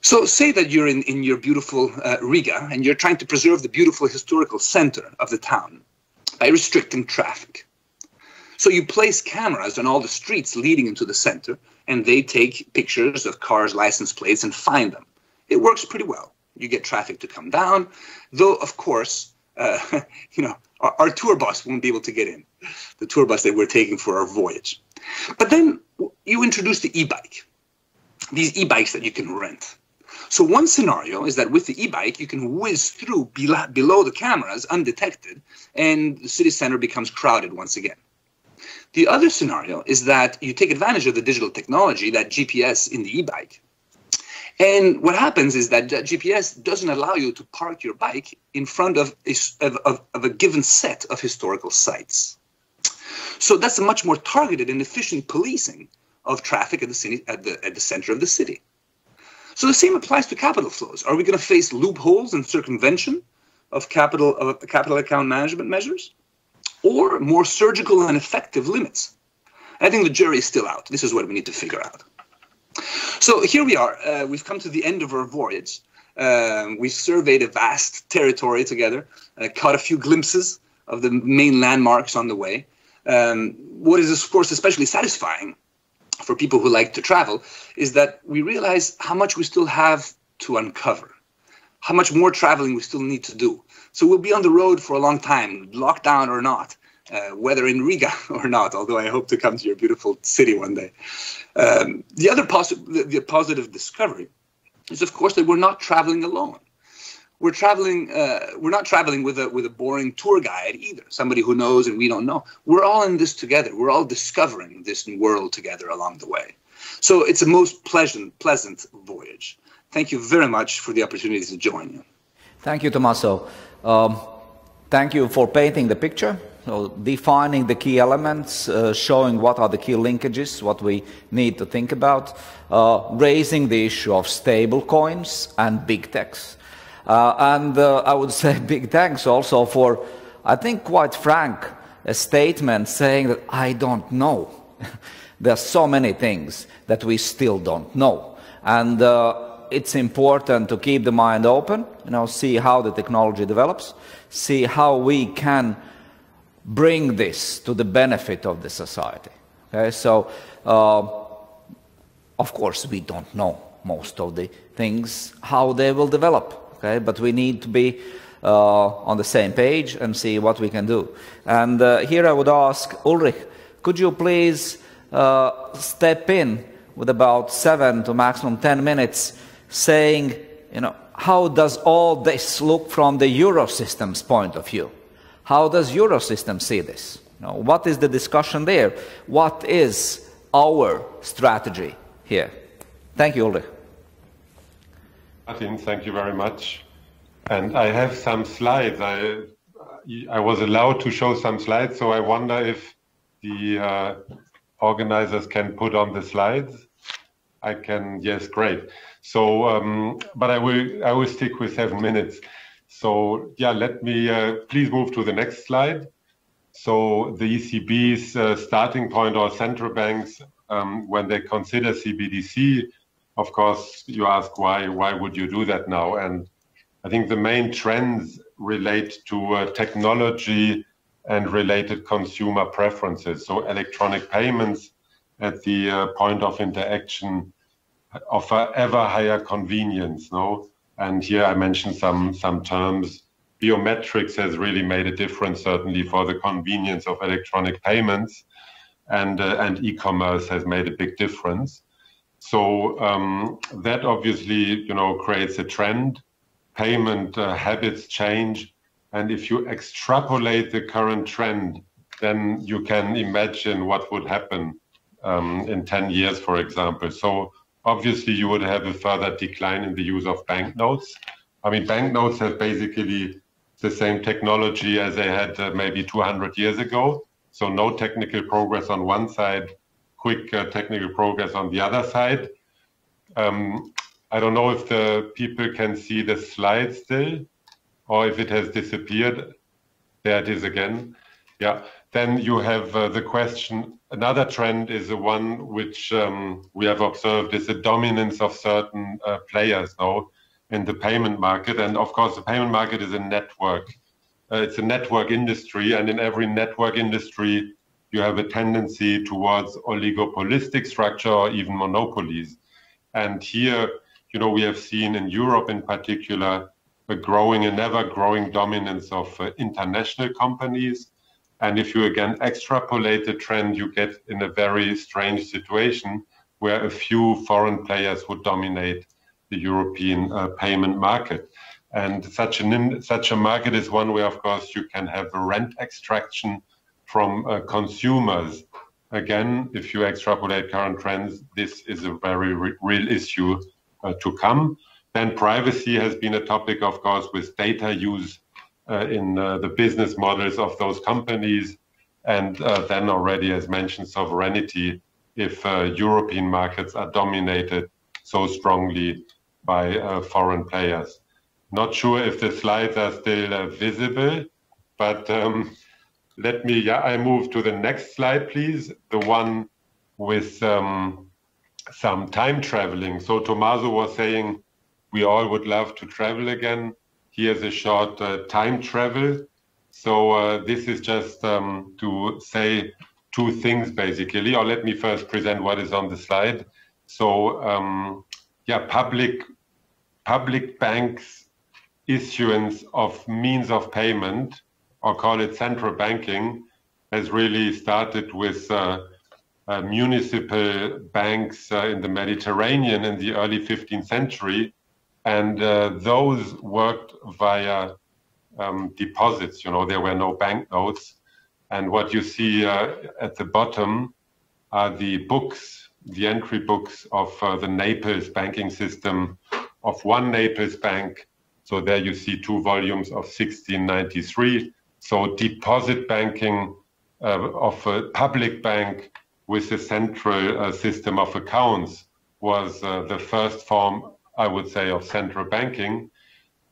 So say that you're in, in your beautiful uh, Riga and you're trying to preserve the beautiful historical center of the town by restricting traffic. So you place cameras on all the streets leading into the center and they take pictures of cars' license plates and find them. It works pretty well. You get traffic to come down, though, of course, uh, [laughs] you know, our, our, tour bus won't be able to get in, the tour bus that we're taking for our voyage. But then you introduce the e-bike, these e-bikes that you can rent. So one scenario is that with the e-bike, you can whiz through below the cameras undetected, and the city center becomes crowded once again. The other scenario is that you take advantage of the digital technology, that GPS in the e-bike. And what happens is that GPS doesn't allow you to park your bike in front of a, of, of a given set of historical sites. So that's a much more targeted and efficient policing of traffic at the, city, at the, at the center of the city. So the same applies to capital flows. Are we going to face loopholes and circumvention of capital, of capital account management measures? or more surgical and effective limits? I think the jury is still out. This is what we need to figure out. So here we are. Uh, we've come to the end of our voyage. Um, we've surveyed a vast territory together, uh, caught a few glimpses of the main landmarks on the way. Um, what is, of course, especially satisfying for people who like to travel is that we realize how much we still have to uncover, how much more traveling we still need to do. So we'll be on the road for a long time, lockdown or not, uh, whether in Riga [laughs] or not, although I hope to come to your beautiful city one day. Um, the other posi- the, the, positive discovery is, of course, that we're not traveling alone. We're traveling. Uh, we're not traveling with a with a boring tour guide either. Somebody who knows and we don't know. We're all in this together. We're all discovering this new world together along the way. So it's a most pleasant pleasant voyage. Thank you very much for the opportunity to join you. Thank you, Tommaso. Um, thank you for painting the picture, so defining the key elements, uh, showing what are the key linkages, what we need to think about, uh, raising the issue of stable coins and big techs. Uh, and uh, I would say [laughs] big thanks also for, I think, quite frank a statement saying that I don't know. [laughs] there are so many things that we still don't know. And uh, it's important to keep the mind open, you know, see how the technology develops, see how we can bring this to the benefit of the society. Okay, so uh, of course we don't know most of the things how they will develop. Okay, but we need to be uh, on the same page and see what we can do. And uh, here I would ask Ulrich, could you please uh, step in with about seven to maximum 10 minutes saying, you know, how does all this look from the Eurosystem's point of view? How does Eurosystem see this? You know, what is the discussion there? What is our strategy here? Thank you, Ulrich. Martin, thank you very much. And I have some slides. I, I was allowed to show some slides, so I wonder if the uh, organizers can put on the slides. I can, yes, great. So, um, but I will, I will stick with seven minutes. So, yeah, let me uh, please move to the next slide. So, the ECB's uh, starting point or central banks, um, when they consider CBDC, of course, you ask why, why would you do that now? And I think the main trends relate to uh, technology and related consumer preferences. So electronic payments at the uh, point of interaction offer ever higher convenience. No, and here I mentioned some some terms. Biometrics has really made a difference, certainly for the convenience of electronic payments, and uh, and e-commerce has made a big difference. So um, that obviously, you know, creates a trend. Payment uh, habits change, and if you extrapolate the current trend, then you can imagine what would happen um, in 10 years, for example. So obviously, you would have a further decline in the use of banknotes. I mean, banknotes have basically the same technology as they had uh, maybe 200 years ago. So no technical progress on one side, quick uh, technical progress on the other side. Um, I don't know if the people can see the slide still or if it has disappeared. There it is again. Yeah. Then you have uh, the question. Another trend is the one which um, we have observed is the dominance of certain uh, players now in the payment market. And of course, the payment market is a network. Uh, it's a network industry, and in every network industry, you have a tendency towards oligopolistic structure or even monopolies. And here, you know, we have seen in Europe in particular a growing and ever growing dominance of uh, international companies. And if you again extrapolate the trend, you get in a very strange situation where a few foreign players would dominate the European uh, payment market. And such an such a market is one where, of course, you can have a rent extraction from uh, consumers. Again, if you extrapolate current trends, this is a very re real issue uh, to come. Then privacy has been a topic, of course, with data use uh, in the business models of those companies. And then already, as mentioned, sovereignty, if European markets are dominated so strongly by foreign players. Not sure if the slides are still visible, but um, let me, yeah, I move to the next slide, please. The one with um, some time traveling. So Tommaso was saying we all would love to travel again. Here's a short uh, time travel. So uh, this is just um, to say two things basically, or let me first present what is on the slide. So um, yeah, public public banks issuance of means of payment or call it central banking, has really started with uh, uh, municipal banks uh, in the Mediterranean in the early 15th century. And uh, those worked via um, deposits, you know, there were no banknotes. And what you see uh, at the bottom are the books, the entry books of uh, the Naples banking system of one Naples bank. So there you see two volumes of 1693 so deposit banking uh, of a public bank with a central uh, system of accounts was uh, the first form, I would say, of central banking.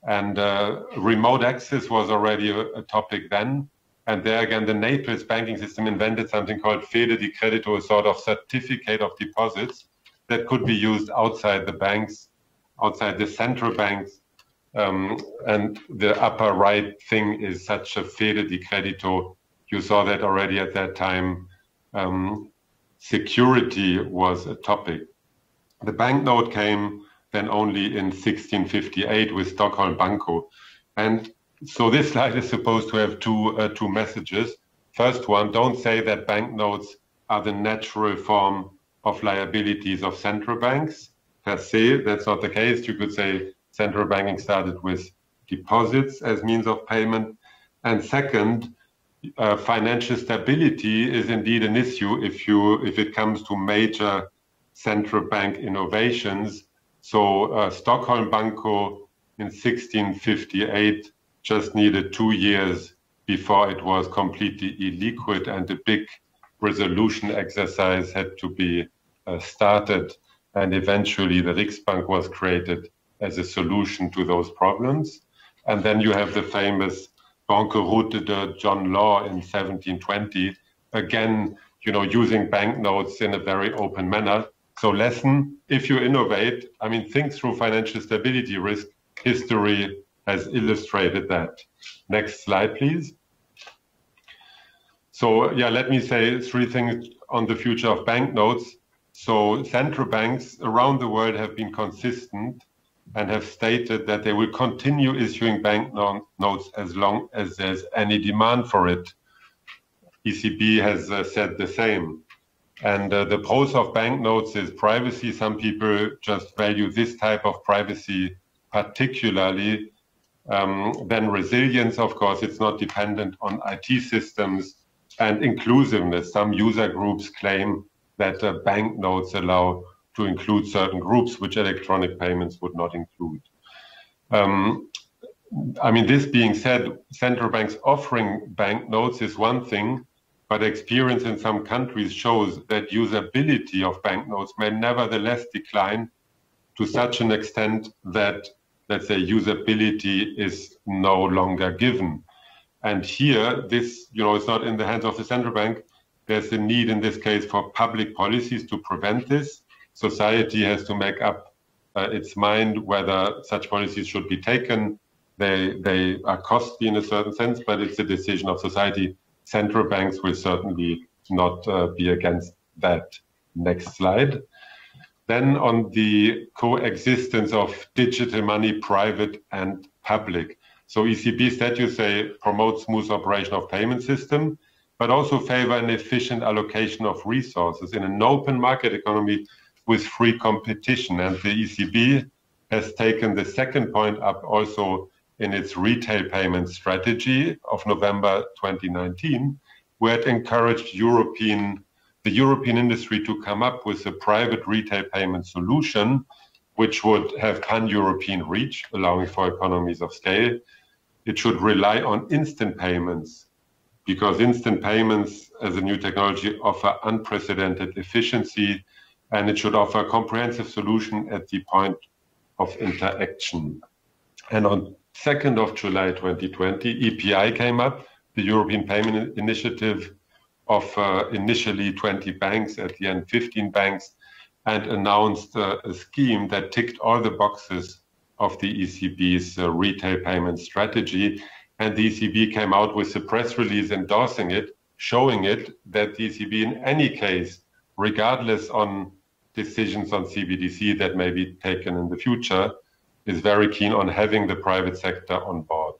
And uh, remote access was already a, a, topic then. And there again, the Naples banking system invented something called Fede di Credito, a sort of certificate of deposits that could be used outside the banks, outside the central banks, um, and the upper right thing is such a fede di credito. You saw that already at that time. Um, security was a topic. The banknote came then only in 1658 with Stockholm Banco. And so this [laughs] slide is supposed to have two, uh, two messages. First one, don't say that banknotes are the natural form of liabilities of central banks per se. That's not the case. You could say central banking started with deposits as means of payment. And second, uh, financial stability is indeed an issue if you if it comes to major central bank innovations. So uh, Stockholm Banco in 1658 just needed two years before it was completely illiquid and a big resolution exercise had to be uh, started and eventually the Riksbank was created as a solution to those problems. And then you have the famous Banqueroute de John Law in 1720, again, you know, using banknotes in a very open manner. So lesson, if you innovate, I mean, think through financial stability risk. History has illustrated that. Next slide, please. So yeah, let me say three things on the future of banknotes. So central banks around the world have been consistent and have stated that they will continue issuing banknotes as long as there's any demand for it. ECB has uh, said the same. And uh, the pros of banknotes is privacy. Some people just value this type of privacy particularly. Um, then resilience, of course, it's not dependent on IT systems and inclusiveness. Some user groups claim that uh, banknotes allow to include certain groups which electronic payments would not include. Um, I mean, this being said, central banks offering banknotes is one thing, but experience in some countries shows that usability of banknotes may nevertheless decline to such an extent that, let's say, usability is no longer given. And here, this, you know, is not in the hands of the central bank. There's a need in this case for public policies to prevent this. Society has to make up uh, its mind whether such policies should be taken. They, they are costly in a certain sense, but it's a decision of society. Central banks will certainly not uh, be against that. Next slide. Then on the coexistence of digital money, private and public. So ECB statutes say promote smooth operation of payment system, but also favor an efficient allocation of resources in an open market economy with free competition. And the ECB has taken the second point up also in its retail payment strategy of November 2019, where it encouraged European the European industry to come up with a private retail payment solution which would have pan-European reach, allowing for economies of scale. It should rely on instant payments because instant payments as a new technology offer unprecedented efficiency and it should offer a comprehensive solution at the point of interaction. And on 2nd of July 2020, EPI came up, the European Payment Initiative of uh, initially 20 banks, at the end 15 banks, and announced uh, a scheme that ticked all the boxes of the ECB's uh, retail payment strategy. And the ECB came out with a press release endorsing it, showing it that the ECB, in any case, regardless on decisions on CBDC that may be taken in the future, is very keen on having the private sector on board.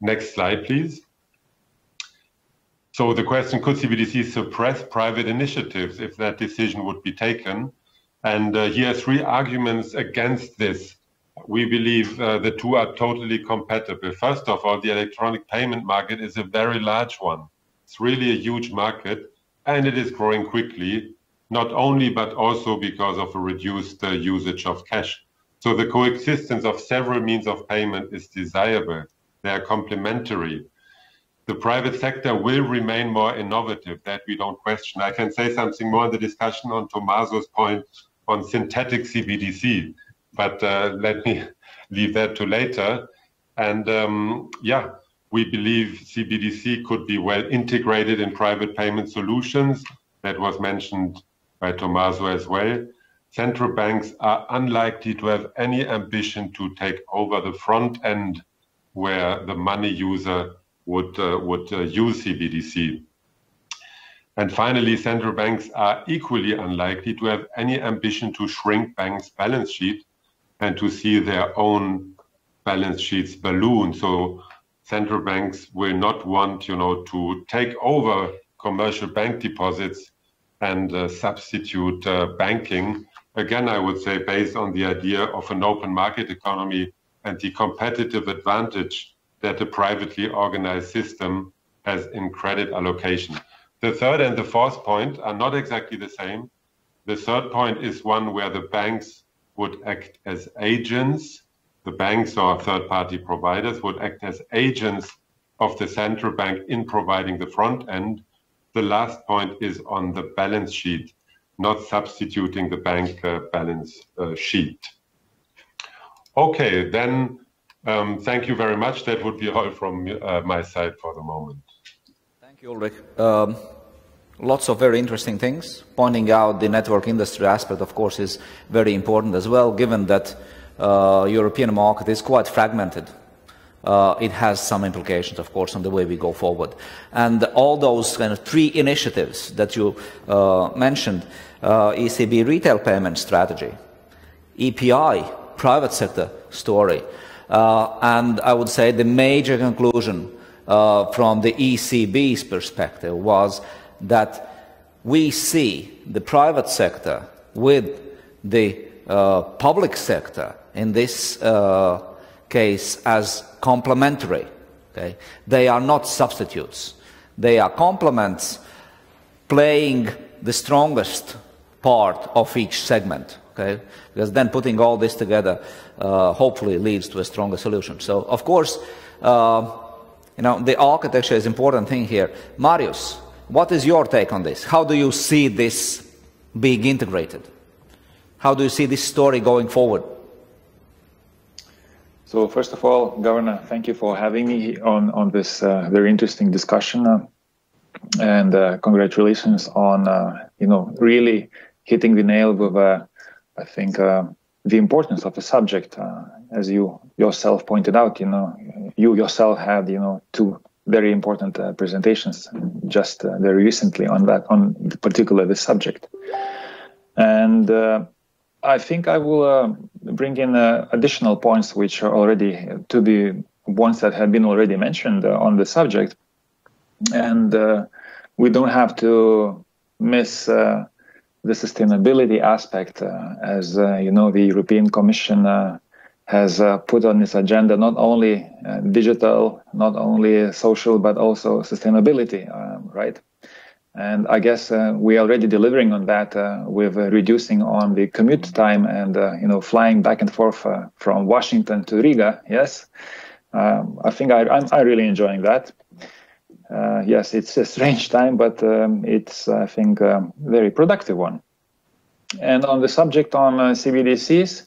Next slide, please. So the question, could CBDC suppress private initiatives if that decision would be taken? And uh, here are three arguments against this. We believe uh, the two are totally compatible. First of all, the electronic payment market is a very large one. It's really a huge market and it is growing quickly, not only but also because of a reduced uh, usage of cash. So the coexistence of several means of payment is desirable. They are complementary the private sector will remain more innovative. That we don't question. I can say something more in the discussion on Tommaso's point on synthetic CBDC, but uh, let me [laughs] leave that to later. And um, yeah, we believe CBDC could be well integrated in private payment solutions. That was mentioned by Tommaso as well. Central banks are unlikely to have any ambition to take over the front end where the money user would, uh, would uh, use CBDC. And finally, central banks are equally unlikely to have any ambition to shrink banks' balance sheet and to see their own balance sheets balloon. So central banks will not want, you know, to take over commercial bank deposits and uh, substitute uh, banking. Again, I would say based on the idea of an open market economy and the competitive advantage that a privately organized system has in credit allocation. The third and the fourth point are not exactly the same. The third point is one where the banks would act as agents. The banks or third party providers would act as agents of the central bank in providing the front end. The last point is on the balance sheet, not substituting the bank uh, balance uh, sheet. Okay, then um, thank you very much. That would be all from uh, my side for the moment. Thank you, Ulrich. Um, lots of very interesting things. Pointing out the network industry aspect, of course, is very important as well, given that uh, European market is quite fragmented uh, it has some implications, of course, on the way we go forward. And all those kind of three initiatives that you uh, mentioned, uh, ECB retail payment strategy, EPI, private sector story, uh, and I would say the major conclusion uh, from the ECB's perspective was that we see the private sector with the uh, public sector in this case as complementary. Okay? They are not substitutes. They are complements playing the strongest part of each segment. Okay? Because then putting all this together uh, hopefully leads to a stronger solution. So, of course, uh, you know, the architecture is important thing here. Marius, what is your take on this? How do you see this being integrated? How do you see this story going forward? So first of all, Governor, thank you for having me on on this uh, very interesting discussion, uh, and uh, congratulations on uh, you know really hitting the nail with uh, I think uh, the importance of the subject, as you yourself pointed out. You know, you yourself had you know two very important presentations just very recently on that on particular this subject, and I think I will uh, bring in uh, additional points which are already to the ones that have been already mentioned uh, on the subject, and uh, we don't have to miss uh, the sustainability aspect, as you know, the European Commission has put on its agenda not only digital, not only social, but also sustainability, right? And I guess uh, we are already delivering on that uh, with uh, reducing on the commute time and uh, you know flying back and forth uh, from Washington to Riga. Yes, um, I think I, am I'm really enjoying that. Uh, yes, it's a strange time, but um, it's I think a um, very productive one. And on the subject on CBDCs,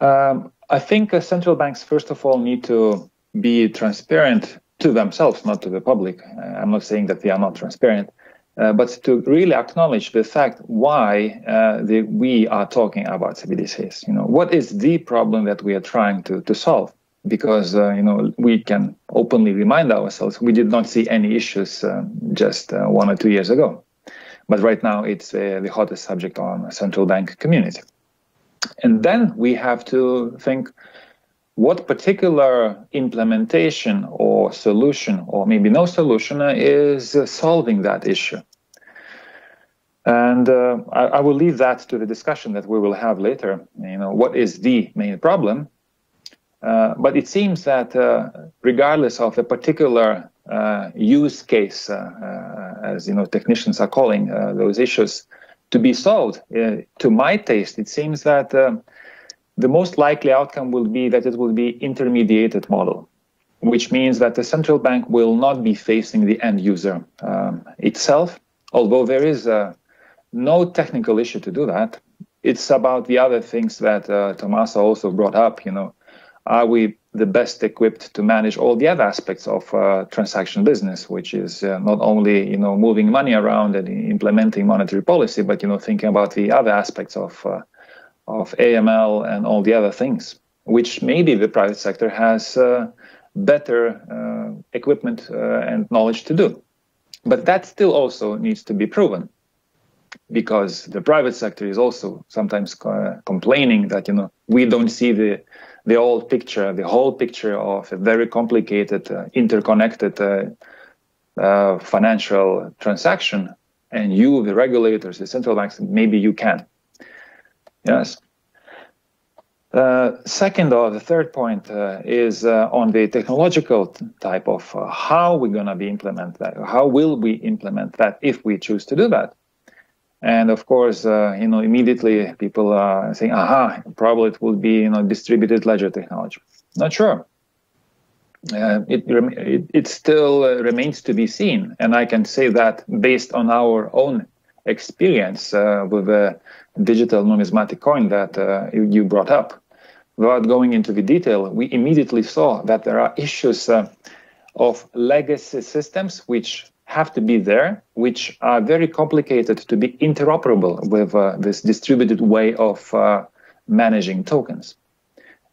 um, I think central banks first of all need to be transparent to themselves, not to the public. Uh, I'm not saying that they are not transparent, uh, but to really acknowledge the fact why uh, the, we are talking about CBDCs. You know, what is the problem that we are trying to, to solve? Because uh, you know we can openly remind ourselves we did not see any issues uh, just uh, one or two years ago, but right now it's the hottest subject on central bank community. And then we have to think what particular implementation or solution, or maybe no solution, is solving that issue. And uh, I, I, will leave that to the discussion that we will have later. You know, what is the main problem? Uh, but it seems that uh, regardless of a particular uh, use case, uh, uh, as you know, technicians are calling those issues, to be solved, to my taste, it seems that the most likely outcome will be that it will be intermediated model, which means that the central bank will not be facing the end user um, itself, although there is uh, no technical issue to do that. It's about the other things that uh, Tommaso also brought up. You know, are we the best equipped to manage all the other aspects of uh, transaction business, which is uh, not only you know moving money around and implementing monetary policy, but you know thinking about the other aspects of uh, of AML and all the other things, which maybe the private sector has uh, better uh, equipment uh, and knowledge to do. But that still also needs to be proven because the private sector is also sometimes uh, complaining that you know we don't see the the whole picture, the whole picture of a very complicated, uh, interconnected uh, financial transaction and you, the regulators, the central banks, maybe you can. Yes. Uh, second or the third point uh, is uh, on the technological type of uh, how we're going to be implement that. How will we implement that if we choose to do that? And of course, uh, you know, immediately people are saying, "Aha, probably it will be you know distributed ledger technology." Not sure. It, it, it still remains to be seen, and I can say that based on our own experience with the digital numismatic coin that you, you brought up without going into the detail, we immediately saw that there are issues uh, of legacy systems which have to be there, which are very complicated to be interoperable with uh, this distributed way of uh, managing tokens.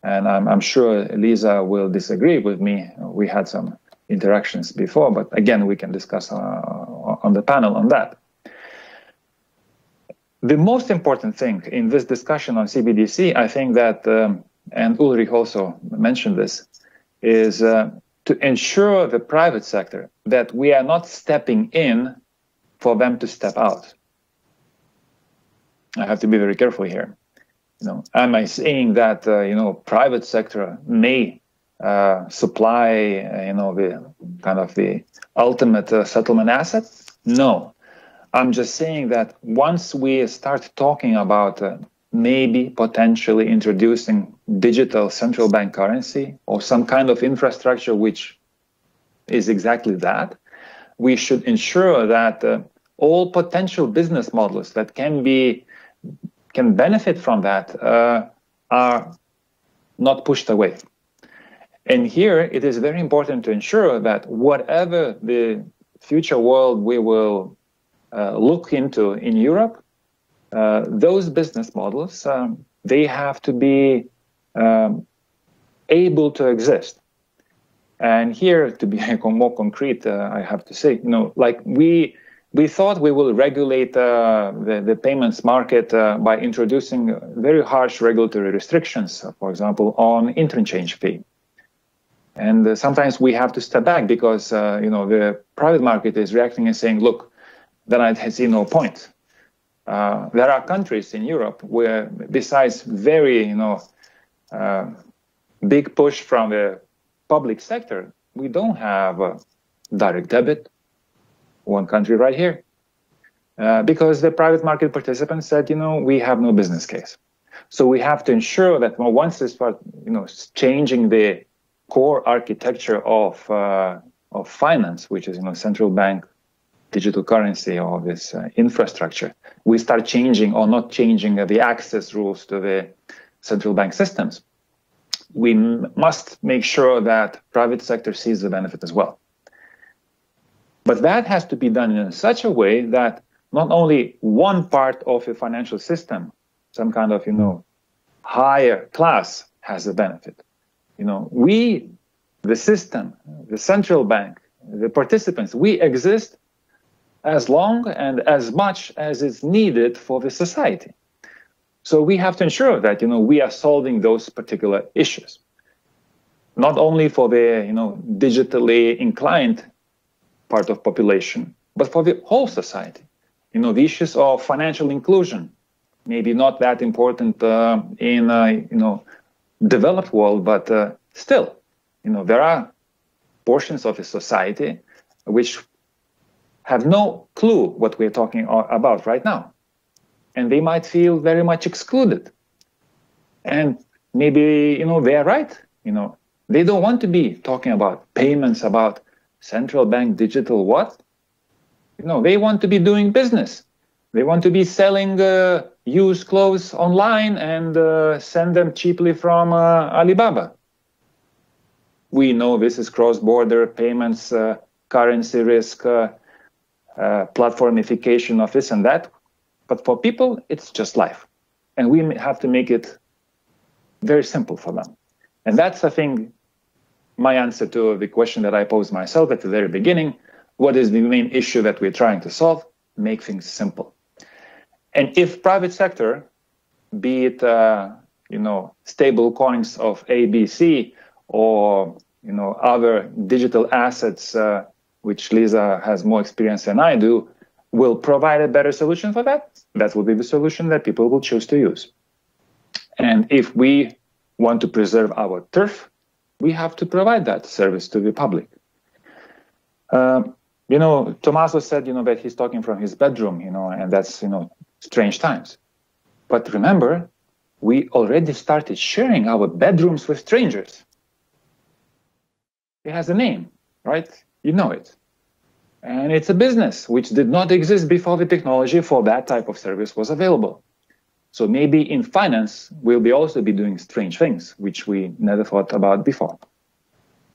And I'm, I'm, sure Lisa will disagree with me. We had some interactions before, but again, we can discuss uh, on the panel on that. The most important thing in this discussion on CBDC, I think that um, and Ulrich also mentioned this, is uh, to ensure the private sector that we are not stepping in for them to step out. I have to be very careful here. You know, am I saying that uh, you know private sector may uh, supply uh, you know the kind of the ultimate uh, settlement asset? No, I'm just saying that once we start talking about uh, maybe potentially introducing digital central bank currency or some kind of infrastructure which is exactly that, we should ensure that uh, all potential business models that can be can benefit from that uh, are not pushed away. And here it is very important to ensure that whatever the future world we will look into in Europe, uh, those business models um, they have to be um, able to exist. And here, to be [laughs] more concrete, uh, I have to say, you know, like we we thought we will regulate uh, the, the payments market uh, by introducing very harsh regulatory restrictions, for example, on interchange fee. And uh, sometimes we have to step back because, uh, you know, the private market is reacting and saying, look, then I see no point. Uh, there are countries in Europe where, besides very, you know, uh, big push from the public sector, we don't have direct debit. One country right here. Uh, because the private market participants said, you know, we have no business case. So we have to ensure that well, once they start, you know, changing the core architecture of uh, of finance, which is you know central bank digital currency or this uh, infrastructure, we start changing or not changing the access rules to the central bank systems, we must make sure that private sector sees the benefit as well. But that has to be done in such a way that not only one part of a financial system, some kind of, you know, higher class has a benefit. You know, we, the system, the central bank, the participants, we exist as long and as much as is needed for the society. So we have to ensure that you know we are solving those particular issues, not only for the you know digitally inclined part of population, but for the whole society. You know the issues of financial inclusion, maybe not that important uh, in uh, you know developed world, but uh, still, you know there are portions of the society which have no clue what we're talking about right now and they might feel very much excluded. And maybe, you know, they're right. You know, they don't want to be talking about payments, about central bank digital what? You know, they want to be doing business. They want to be selling uh, used clothes online and uh, send them cheaply from uh, Alibaba. We know this is cross-border payments, uh, currency risk, uh, platformification of this and that. But for people, it's just life. And we have to make it very simple for them. And that's, I think, my answer to the question that I posed myself at the very beginning. What is the main issue that we're trying to solve? Make things simple. And if private sector, be it, uh, you know, stable coins of ABC or, you know, other digital assets, uh, which Lisa has more experience than I do, will provide a better solution for that, that will be the solution that people will choose to use. And if we want to preserve our turf, we have to provide that service to the public. Um, you know, Tommaso said, you know, that he's talking from his bedroom, you know, and that's, you know, strange times. But remember, we already started sharing our bedrooms with strangers. It has a name, right? You know it. And it's a business which did not exist before the technology for that type of service was available. So maybe in finance, we'll be also be doing strange things, which we never thought about before.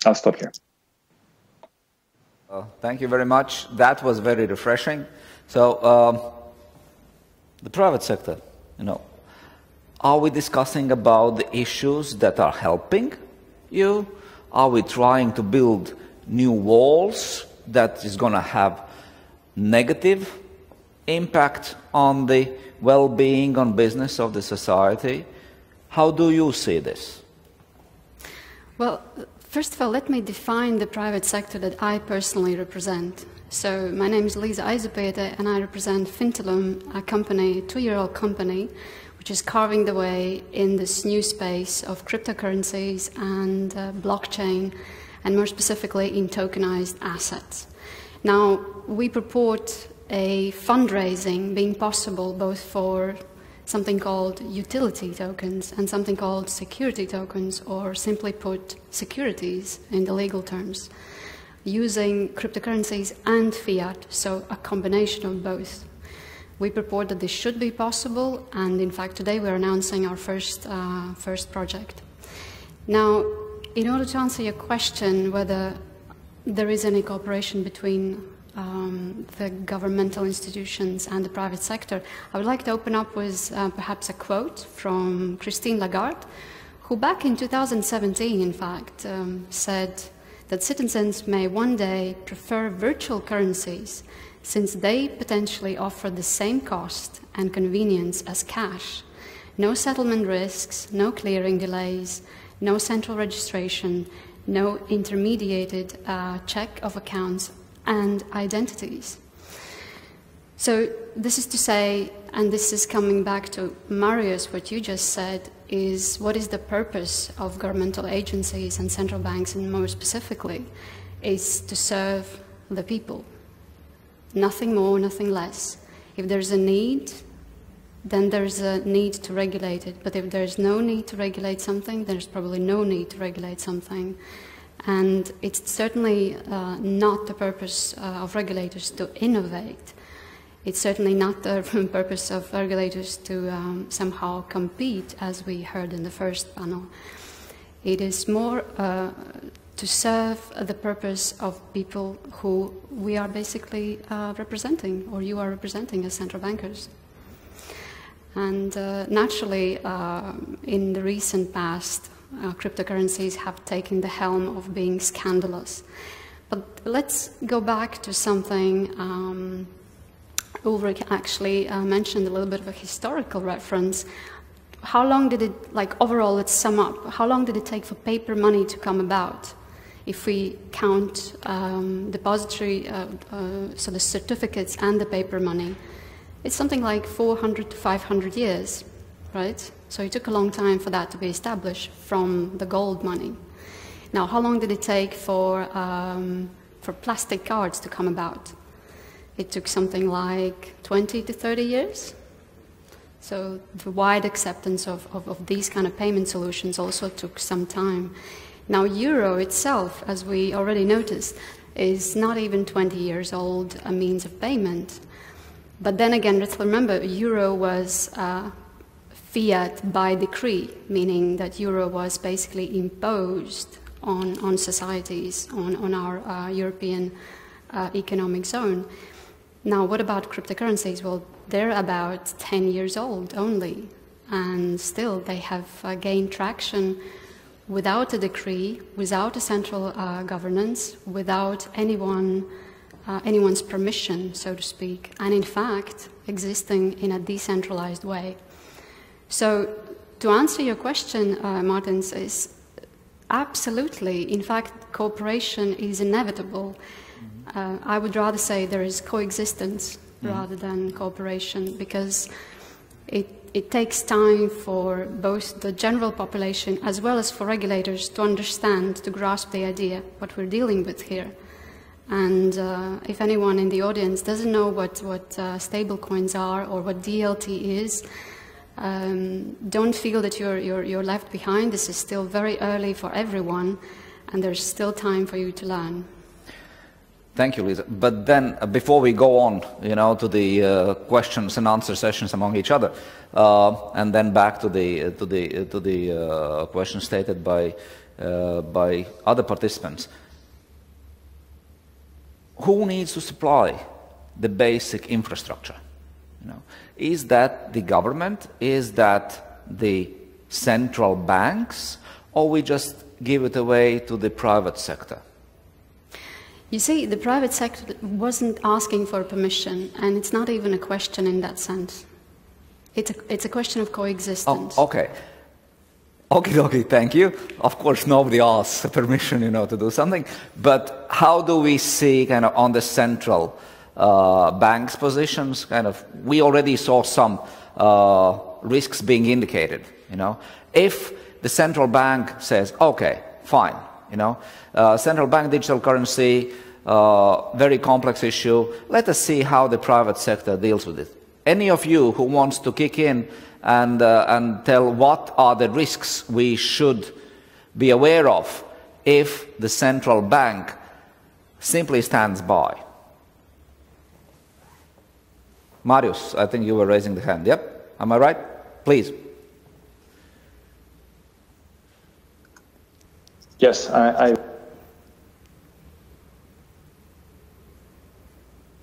I'll stop here. Uh, thank you very much. That was very refreshing. So, um, the private sector, you know, are we discussing about the issues that are helping you? Are we trying to build new walls that is going to have negative impact on the well-being, on business of the society? How do you see this? Well, first of all, let me define the private sector that I personally represent. So my name is Lisa Aizapete, and I represent Fintelum, a company, two-year-old company, which is carving the way in this new space of cryptocurrencies and uh, blockchain, and more specifically in tokenized assets. Now, we purport a fundraising being possible both for something called utility tokens and something called security tokens, or simply put, securities in the legal terms, using cryptocurrencies and fiat, so a combination of both. We purport that this should be possible, and in fact, today we're announcing our first, uh, first project. Now, in order to answer your question whether there is any cooperation between um, the governmental institutions and the private sector, I would like to open up with uh, perhaps a quote from Christine Lagarde, who back in 2017, in fact, um, said that citizens may one day prefer virtual currencies since they potentially offer the same cost and convenience as cash. No settlement risks, no clearing delays, no central registration, no intermediated uh, check of accounts and identities. So this is to say, and this is coming back to Marius, what you just said, is what is the purpose of governmental agencies and central banks, and more specifically, is to serve the people. Nothing more, nothing less. If there's a need, then there's a need to regulate it. But if there's no need to regulate something, there's probably no need to regulate something. And it's certainly uh, not the purpose uh, of regulators to innovate. It's certainly not the [laughs] purpose of regulators to um, somehow compete, as we heard in the first panel. It is more uh, to serve the purpose of people who we are basically uh, representing, or you are representing as central bankers. And uh, naturally, uh, in the recent past, uh, cryptocurrencies have taken the helm of being scandalous. But let's go back to something um, Ulrich actually uh, mentioned a little bit of a historical reference. How long did it, like overall, let's sum up, how long did it take for paper money to come about? If we count um, depository, uh, uh, so the certificates and the paper money, it's something like 400 to 500 years, right? So it took a long time for that to be established from the gold money. Now, how long did it take for, um, for plastic cards to come about? It took something like 20 to 30 years. So the wide acceptance of, of, of these kind of payment solutions also took some time. Now, euro itself, as we already noticed, is not even 20 years old a means of payment. But then again, let's remember, euro was uh, fiat by decree, meaning that euro was basically imposed on, on societies, on, on our uh, European uh, economic zone. Now, what about cryptocurrencies? Well, they're about 10 years old only, and still they have uh, gained traction without a decree, without a central uh, governance, without anyone, uh, anyone's permission, so to speak, and in fact, existing in a decentralized way. So, to answer your question, uh, Mārtiņš, is absolutely. In fact, cooperation is inevitable. Mm-hmm. Uh, I would rather say there is coexistence mm. rather than cooperation because it, it takes time for both the general population as well as for regulators to understand, to grasp the idea, what we're dealing with here. And uh, if anyone in the audience doesn't know what, what uh, stablecoins are or what DLT is, um, don't feel that you're, you're, you're left behind. This is still very early for everyone, and there's still time for you to learn. Thank you, Lisa. But then, uh, before we go on, you know, to the uh, questions and answer sessions among each other, uh, and then back to the uh, to the uh, to the uh, questions stated by by other participants, who needs to supply the basic infrastructure? You know, is that the government? Is that the central banks? Or we just give it away to the private sector? You see, the private sector wasn't asking for permission, and it's not even a question in that sense. It's a, it's a question of coexistence. Oh, okay. Okay, okay, thank you. Of course, nobody asks permission, you know, to do something. But how do we see, kind of, on the central uh, bank's positions? Kind of, we already saw some uh, risks being indicated. You know, if the central bank says, okay, fine, you know, uh, central bank digital currency, uh, very complex issue. Let us see how the private sector deals with it. Any of you who wants to kick in and, uh, and tell what are the risks we should be aware of if the central bank simply stands by. Marius, I think you were raising the hand. Yep, am I right? Please. Yes, I, I...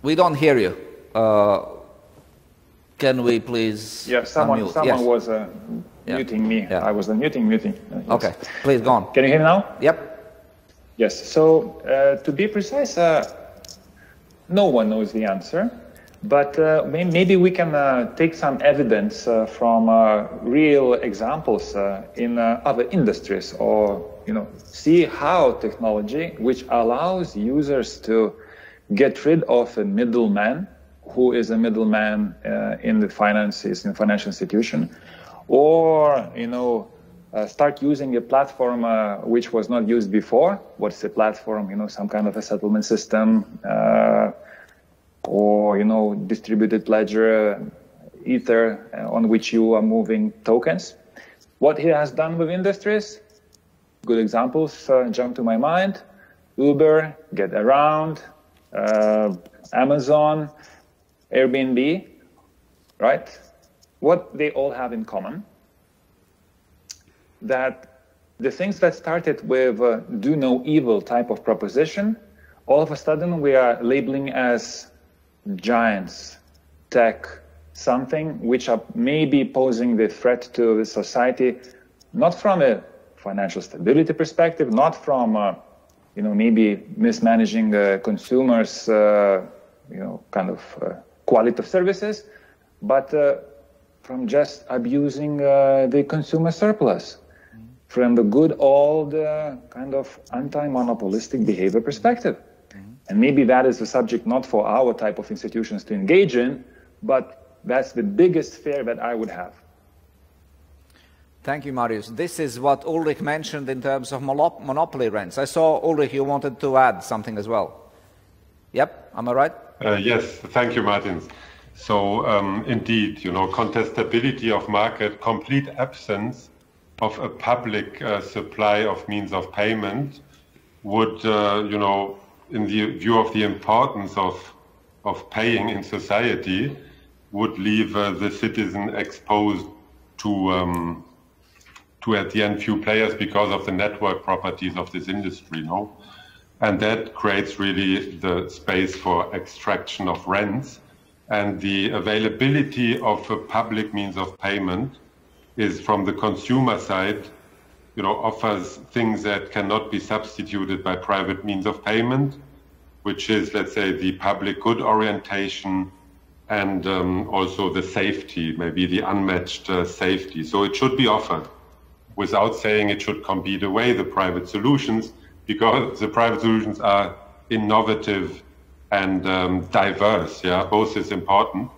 We don't hear you. Uh, can we please? Yeah, someone, unmute? someone yes. was uh, yeah. muting me. Yeah. I was muting, muting. Uh, yes. Okay, please go on. Can you hear me now? Yep. Yes. So uh, to be precise, uh, no one knows the answer. But uh, maybe we can uh, take some evidence uh, from uh, real examples uh, in uh, other industries, or you know, see how technology, which allows users to get rid of a middleman, who is a middleman in the finances in financial institution, or you know, start using a platform which was not used before. What's a platform? You know, some kind of a settlement system or you know distributed ledger ether uh, on which you are moving tokens what he has done with industries good examples uh, jump to my mind uber get around uh, amazon airbnb right? What they all have in common that the things that started with uh, do no evil type of proposition all of a sudden we are labeling as giants, tech, something which are maybe posing the threat to the society, not from a financial stability perspective, not from, uh, you know, maybe mismanaging uh, consumers, uh, you know, kind of uh, quality of services, but uh, from just abusing uh, the consumer surplus from the good old kind of anti-monopolistic behavior perspective. And maybe that is a subject not for our type of institutions to engage in, but that's the biggest fear that I would have. Thank you, Marius. This is what Ulrich mentioned in terms of monopoly rents. I saw, Ulrich, you wanted to add something as well. Yep, am I right? Uh, yes, thank you, Martin. So um, indeed, you know, contestability of market, complete absence of a public uh, supply of means of payment would, uh, you know, in the view of the importance of, of paying in society, would leave uh, the citizen exposed to, um, to at the end few players because of the network properties of this industry, no? And that creates really the space for extraction of rents. And the availability of a public means of payment is from the consumer side you know, offers things that cannot be substituted by private means of payment, which is, let's say, the public good orientation and um, also the safety, maybe the unmatched uh, safety. So it should be offered without saying it should compete away the private solutions because the private solutions are innovative and um, diverse. Yeah, both is important.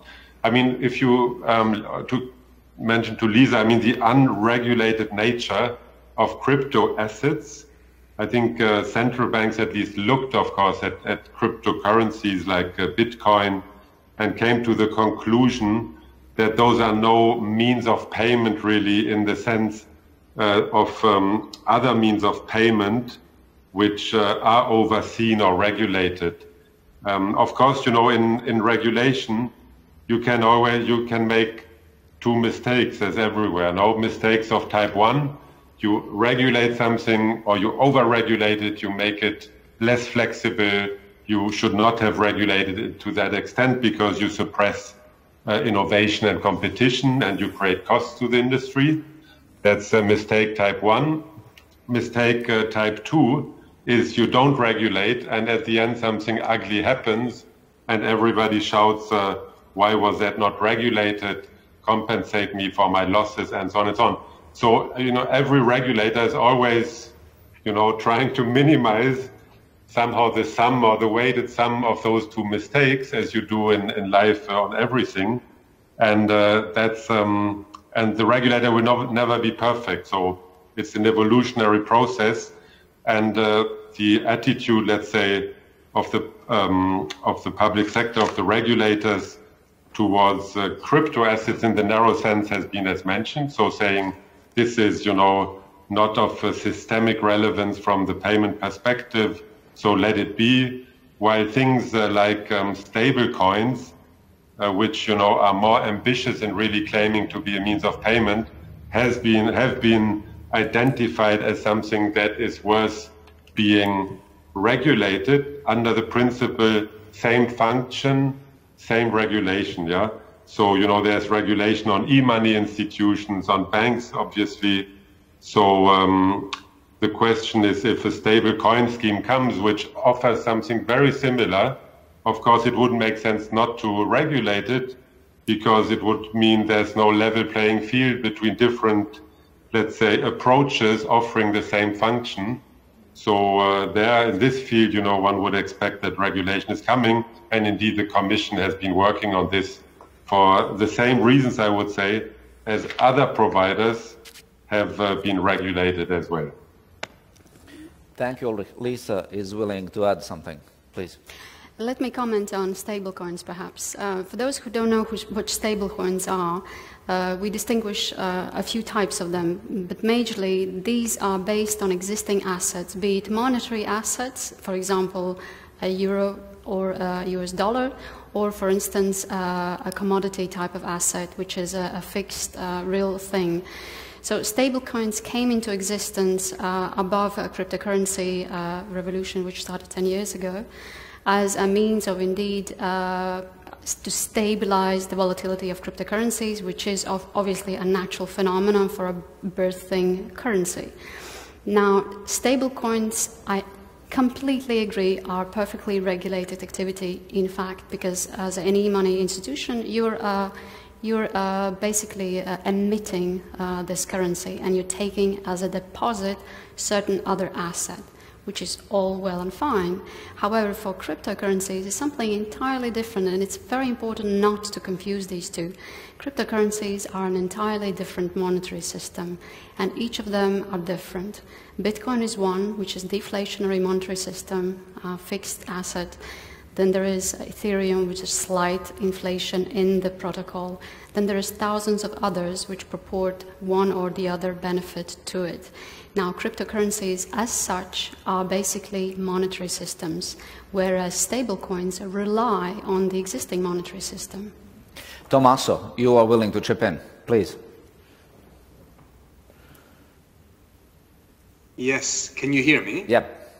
I mean, if you um, to mention to Lisa, I mean the unregulated nature of crypto assets. I think uh, central banks at least looked, of course, at, at cryptocurrencies like uh, Bitcoin and came to the conclusion that those are no means of payment really in the sense uh, of um, other means of payment which uh, are overseen or regulated. Um, of course, you know, in, in regulation, you can always you can make two mistakes as everywhere. No mistakes of type one. You regulate something or you over-regulate it. You make it less flexible. You should not have regulated it to that extent because you suppress uh, innovation and competition and you create costs to the industry. That's a mistake type one. Mistake uh, type two is you don't regulate and at the end something ugly happens and everybody shouts, uh, why was that not regulated? Compensate me for my losses and so on and so on. So, you know, every regulator is always, you know, trying to minimize somehow the sum or the weighted sum of those two mistakes as you do in, in life on everything. And uh, that's, um, and the regulator will not, never be perfect. So it's an evolutionary process. And uh, the attitude, let's say, of the um, of the public sector, of the regulators towards uh, crypto assets in the narrow sense has been as mentioned. So saying this is, you know, not of a systemic relevance from the payment perspective, so let it be. While things uh, like um, stable coins, uh, which you know are more ambitious in really claiming to be a means of payment, has been have been identified as something that is worth being regulated under the principle same function, same regulation. Yeah. So you know there's regulation on e-money institutions, on banks, obviously. So um, the question is if a stable coin scheme comes which offers something very similar, of course it wouldn't make sense not to regulate it because it would mean there's no level playing field between different, let's say, approaches offering the same function. So uh, there, in this field, you know, one would expect that regulation is coming, and indeed the Commission has been working on this for the same reasons, I would say, as other providers have uh, been regulated as well. Thank you. Lisa is willing to add something, please. Let me comment on stablecoins, perhaps. Uh, for those who don't know who, what stablecoins are, uh, we distinguish uh, a few types of them, but majorly these are based on existing assets, be it monetary assets, for example, a euro or a US dollar, or for instance, uh, a commodity type of asset, which is a, a fixed uh, real thing. So stablecoins came into existence uh, above a cryptocurrency revolution, which started 10 years ago, as a means of indeed to stabilize the volatility of cryptocurrencies, which is obviously a natural phenomenon for a birthing currency. Now, stablecoins, I completely agree, are perfectly regulated activity, in fact, because as any money institution, you're, uh, you're uh, basically uh, emitting uh, this currency and you're taking as a deposit certain other asset which is all well and fine. However, for cryptocurrencies, it's something entirely different, and it's very important not to confuse these two. Cryptocurrencies are an entirely different monetary system, and each of them are different. Bitcoin is one, which is deflationary monetary system, fixed asset. Then there is Ethereum, which is slight inflation in the protocol. Then there is thousands of others which purport one or the other benefit to it. Now, cryptocurrencies as such are basically monetary systems, whereas stablecoins rely on the existing monetary system. Tommaso, you are willing to chip in, please. Yes, can you hear me? Yep.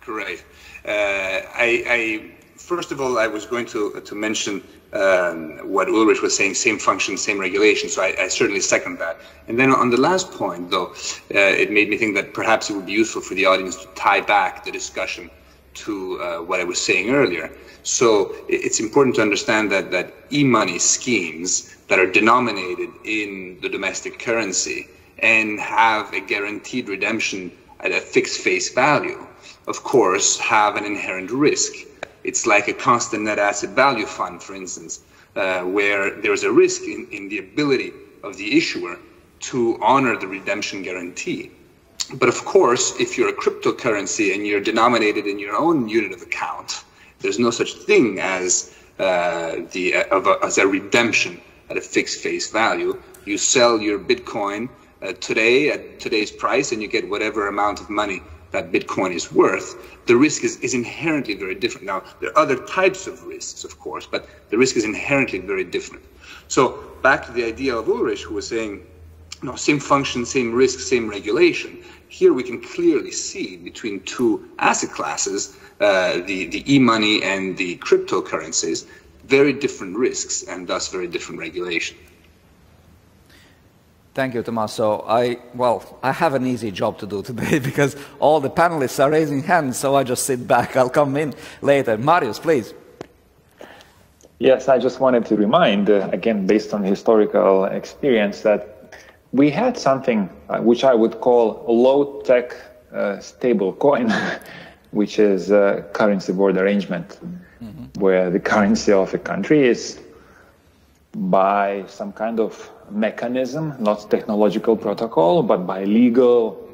Great. Uh, I, I, first of all, I was going to to mention um, what Ulrich was saying, same function, same regulation. So I, I, certainly second that. And then on the last point, though, uh, it made me think that perhaps it would be useful for the audience to tie back the discussion to uh, what I was saying earlier. So it's important to understand that that e-money schemes that are denominated in the domestic currency and have a guaranteed redemption at a fixed face value, of course, have an inherent risk It's like a constant net asset value fund, for instance, uh, where there's a risk in, in the ability of the issuer to honor the redemption guarantee. But of course, if you're a cryptocurrency and you're denominated in your own unit of account, there's no such thing as uh, the uh, a, as a redemption at a fixed face value. You sell your Bitcoin uh, today at today's price, and you get whatever amount of money that Bitcoin is worth. The risk is, is inherently very different. Now, there are other types of risks, of course, but the risk is inherently very different. So back to the idea of Ulrich, who was saying, you know, same function, same risk, same regulation. Here we can clearly see between two asset classes, uh, the, the e-money and the cryptocurrencies, very different risks and thus very different regulation. Thank you, Tommaso. I, well, I have an easy job to do today [laughs] because all the panelists are raising hands, so I just sit back. I'll come in later. Marius, please. Yes, I just wanted to remind, uh, again, based on historical experience, that we had something uh, which I would call low tech uh, stable coin, [laughs] which is a currency board arrangement, mm-hmm. where the currency of a country is by some kind of mechanism, not technological protocol, but by legal,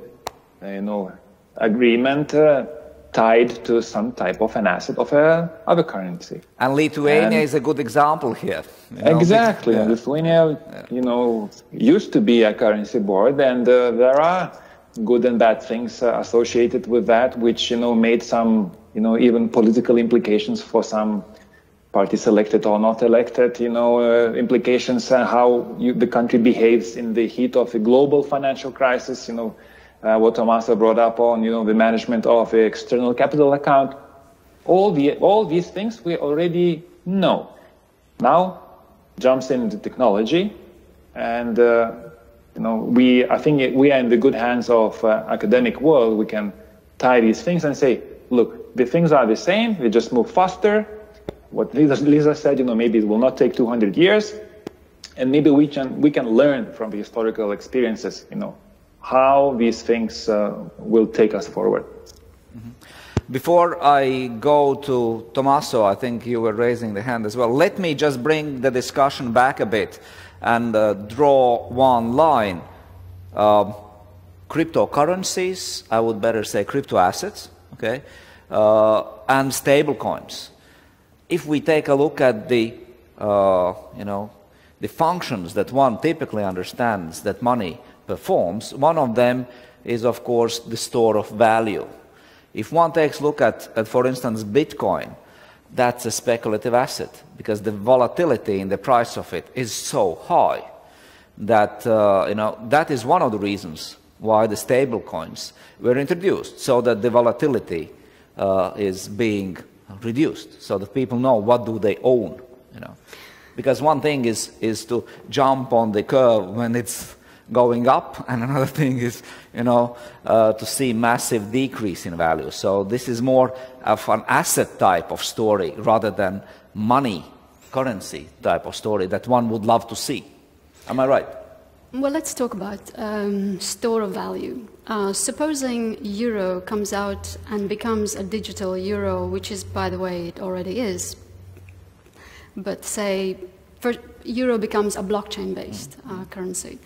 you know, agreement uh, tied to some type of an asset of a other currency. And Lithuania and is a good example here. You know, exactly. Yeah. Lithuania, yeah. you know, used to be a currency board, and uh, there are good and bad things uh, associated with that, which you know made some, you know, even political implications for some parties elected or not elected, you know, uh, implications, uh, how you, the country behaves in the heat of a global financial crisis, you know, uh, what Tommaso brought up on, you know, the management of the external capital account. All the all these things we already know. Now jumps into technology, and uh, you know, we I think we are in the good hands of uh, academic world. We can tie these things and say, look, the things are the same. They just move faster what Lisa, Lisa said, you know, maybe it will not take 200 years, and maybe we can we can learn from the historical experiences, you know, how these things uh, will take us forward. Mm-hmm. Before I go to Tommaso, I think you were raising the hand as well. Let me just bring the discussion back a bit and uh, draw one line. Uh, cryptocurrencies, I would better say crypto assets, okay, uh, and stablecoins if we take a look at the, uh, you know, the functions that one typically understands that money performs, one of them is, of course, the store of value. If one takes a look at, at, for instance, Bitcoin, that's a speculative asset because the volatility in the price of it is so high that, uh, you know, that is one of the reasons why the stable coins were introduced, so that the volatility uh, is being reduced so that people know what do they own, you know. Because one thing is, is to jump on the curve when it's going up, [laughs] and another thing is, you know, uh, to see massive decrease in value. So this is more of an asset type of story rather than money, currency type of story that one would love to see. Am I right? Well, let's talk about um, store of value. Uh, supposing euro comes out and becomes a digital euro, which is, by the way, it already is. But say euro becomes a blockchain-based uh, currency.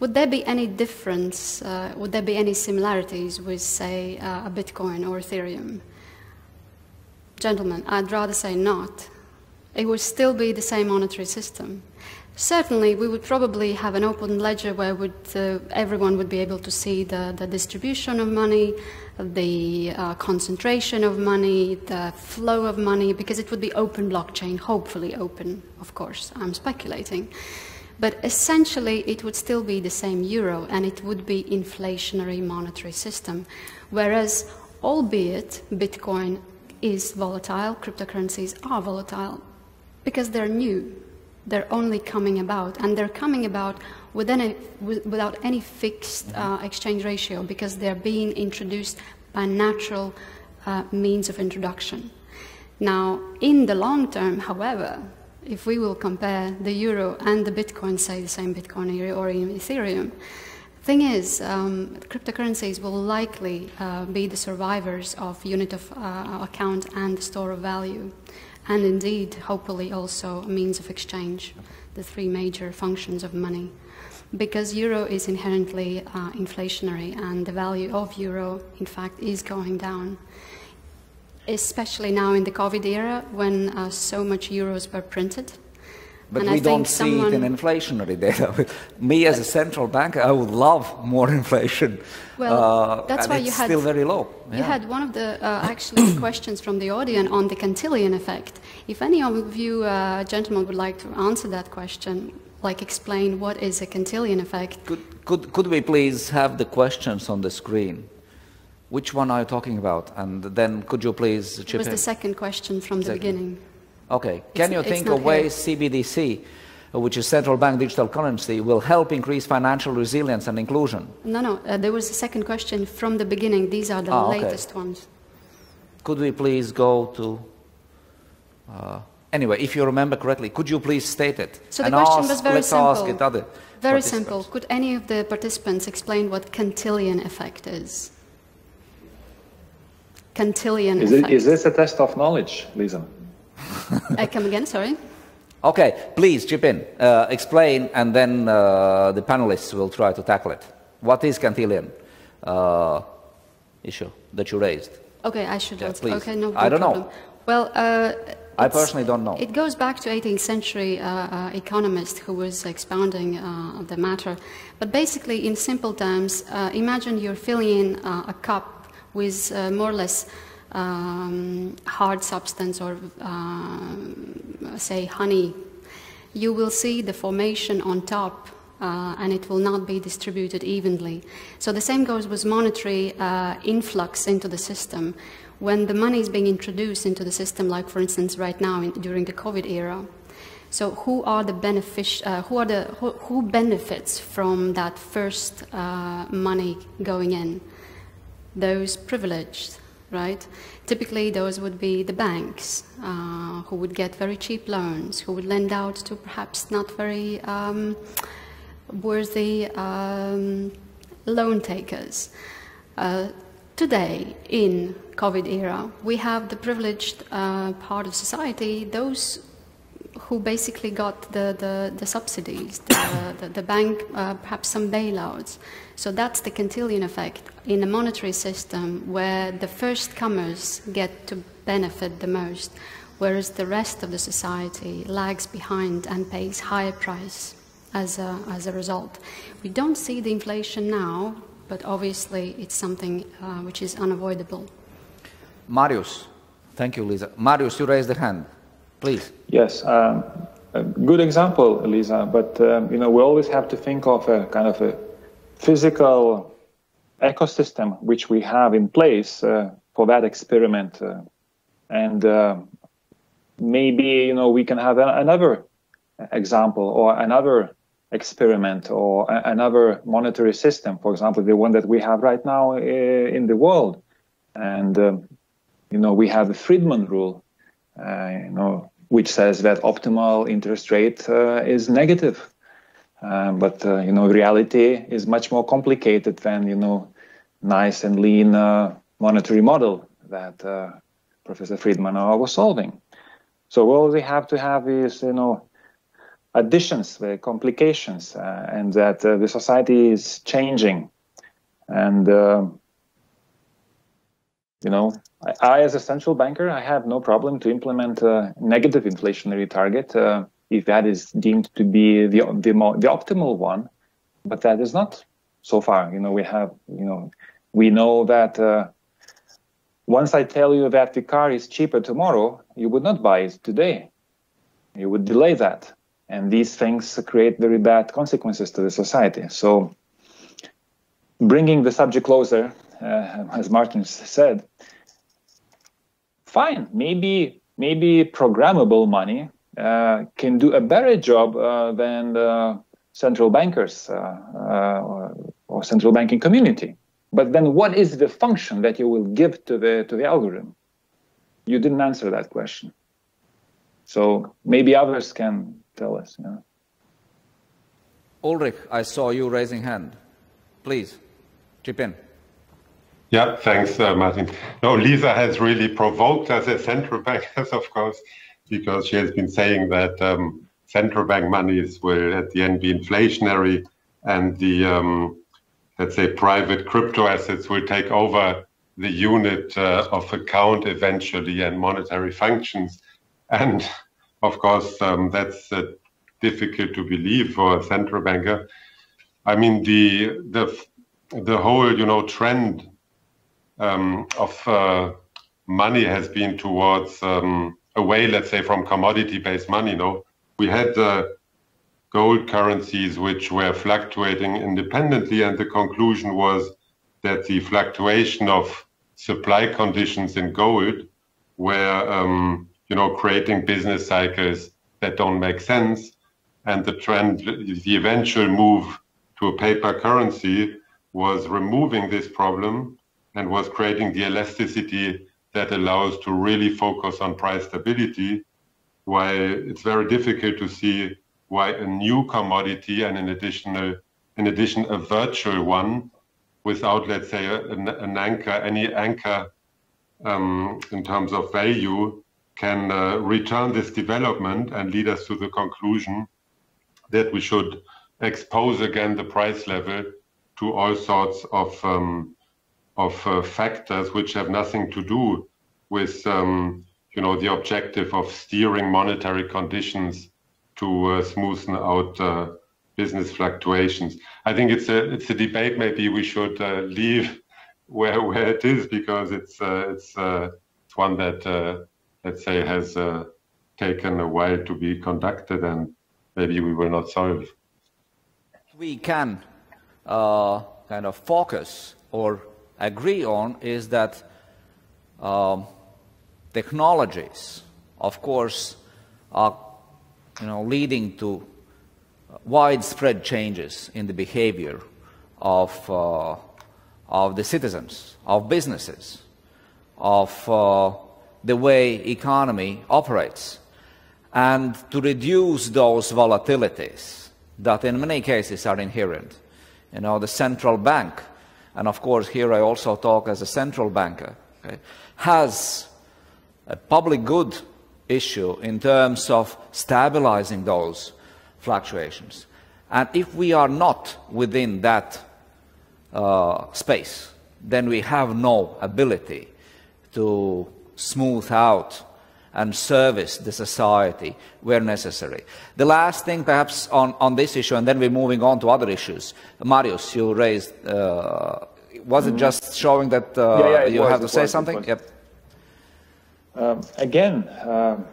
Would there be any difference? Uh, would there be any similarities with, say, uh, a Bitcoin or Ethereum? Gentlemen, I'd rather say not. It would still be the same monetary system. Certainly, we would probably have an open ledger where would, uh, everyone would be able to see the, the distribution of money, the uh, concentration of money, the flow of money, because it would be open blockchain, hopefully open, of course, I'm speculating. But essentially, it would still be the same euro and it would be inflationary monetary system. Whereas, albeit Bitcoin is volatile, cryptocurrencies are volatile because they're new they're only coming about, and they're coming about without any fixed mm-hmm. uh, exchange ratio because they're being introduced by natural uh, means of introduction. Now, in the long term, however, if we will compare the euro and the Bitcoin, say the same Bitcoin or in Ethereum, Thing is, um, cryptocurrencies will likely uh, be the survivors of unit of uh, account and store of value, and indeed, hopefully, also a means of exchange, the three major functions of money. Because euro is inherently uh, inflationary, and the value of euro, in fact, is going down. Especially now in the COVID era, when uh, so much euros were printed, but and we I don't think see it in inflationary data. [laughs] Me as a central banker, I would love more [laughs] inflation. Well, uh, that's why it's you had still very low. You Yeah. had one of the uh, actually [coughs] questions from the audience on the Cantillon effect. If any of you uh, gentlemen would like to answer that question, like explain what is a Cantillon effect. Could, could we please have the questions on the screen? Which one are you talking about? And then could you please chip It was in? the second question from the Second. beginning. Okay. Can It's- you think of ways CBDC, which is central bank digital currency, will help increase financial resilience and inclusion? No, no, uh, there was a second question from the beginning. These are the Ah, okay. latest ones. Could we please go to... Uh, anyway, if you remember correctly, could you please state it? So the and question ask, was very let's simple. ask it other Very simple. Could any of the participants explain what Cantillon effect is? Cantillon Is, effect. it, is this a test of knowledge, Lisa? Uh, come again, sorry. Okay, please chip in, uh, explain, and then uh, the panelists will try to tackle it. What is Cantillon uh, issue that you raised? Okay, I should Yeah, answer. please. Okay, no, no I don't know. Well, uh, I personally don't know. It goes back to 18th century uh, uh, economist who was expounding uh, the matter. But basically, in simple terms, uh, imagine you're filling in uh, a cup with uh, more or less um, hard substance or, uh, say, honey. You will see the formation on top uh, and it will not be distributed evenly. So the same goes with monetary uh, influx into the system. When the money is being introduced into the system, like for instance right now in, during the COVID era, so who are the benefic- uh, who are the who, who benefits from that first uh, money going in? Those privileged, right? Typically, those would be the banks uh, who would get very cheap loans, who would lend out to perhaps not very um, worthy um, loan takers. Uh, today, in COVID era, we have the privileged uh, part of society, those who basically got the, the, the subsidies, the, the, the bank, uh, perhaps some bailouts. So that's the Cantillon effect in a monetary system where the first comers get to benefit the most, whereas the rest of the society lags behind and pays higher price as a, as a result. We don't see the inflation now, but obviously it's something uh, which is unavoidable. Marius, thank you, Lisa. Marius, you raised the hand, please. Yes, um, a good example, Lisa. But um, you know, we always have to think of a kind of a physical ecosystem which we have in place uh, for that experiment, uh, and uh, maybe you know we can have a- another example or another experiment or a- another monetary system. For example, the one that we have right now uh, in the world, and um, you know we have the Friedman rule uh, you know, which says that optimal interest rate uh, is negative. Uh, but uh, you know, reality is much more complicated than you know, nice and lean monetary model that Professor Friedman was solving. So all we have to have is you know, additions, the complications, uh, and that uh, the society is changing, and uh, you know, I, as a central banker, I have no problem to implement a negative inflationary target uh, if that is deemed to be the the, mo- the optimal one. But that is not so far. You know, we have you know, we know that uh, once I tell you that the car is cheaper tomorrow, you would not buy it today. You would delay that, and these things create very bad consequences to the society. So, bringing the subject closer, uh, as Martin said, fine maybe maybe programmable money uh, can do a better job uh, than the central bankers uh, uh, or, or central banking community but then what is the function that you will give to the to the algorithm you didn't answer that question so maybe others can tell us you know. Ulrich, I saw you raising hand. Please, chip in. Yeah, thanks, uh, Martin. No, Lisa has really provoked us as central bankers, [laughs] of course, because she has been saying that um, central bank monies will at the end be inflationary and the, um, let's say, private crypto assets will take over the unit uh, of account eventually and monetary functions. And of course, um, that's uh, difficult to believe for a central banker. I mean, the the the whole you know trend um, of uh, money has been towards um, away, let's say, from commodity-based money. Know, we had uh, gold currencies which were fluctuating independently, and the conclusion was that the fluctuation of supply conditions in gold were, um, you know, creating business cycles that don't make sense, and the trend, the eventual move to a paper currency was removing this problem and was creating the elasticity that allows to really focus on price stability. Why it's very difficult to see why a new commodity and an additional, in addition, a virtual one, without let's say an, an anchor, any anchor um, in terms of value, can uh, return this development and lead us to the conclusion that we should expose again the price level to all sorts of um, of uh, factors which have nothing to do with um, you know the objective of steering monetary conditions to uh, smoothen out uh, business fluctuations. I think it's a it's a debate maybe we should uh, leave [laughs] where where it is because it's uh, it's uh, it's one that let's say has taken a while to be conducted and maybe we will not solve. We can kind of focus or agree on is that um, technologies, of course, are you know, leading to widespread changes in the behavior of, uh, of the citizens, of businesses, of uh, the way economy operates, and to reduce those volatilities that in many cases are inherent. You know, the central bank and of course here I also talk as a central banker, okay, has a public good issue in terms of stabilizing those fluctuations. And if we are not within that uh, space, then we have no ability to smooth out and service the society where necessary. The last thing perhaps on, on this issue, and then we're moving on to other issues. Marius, you raised, uh, was it just showing that uh, yeah, yeah, you was, have to say was, something? Yep. Um, again, um,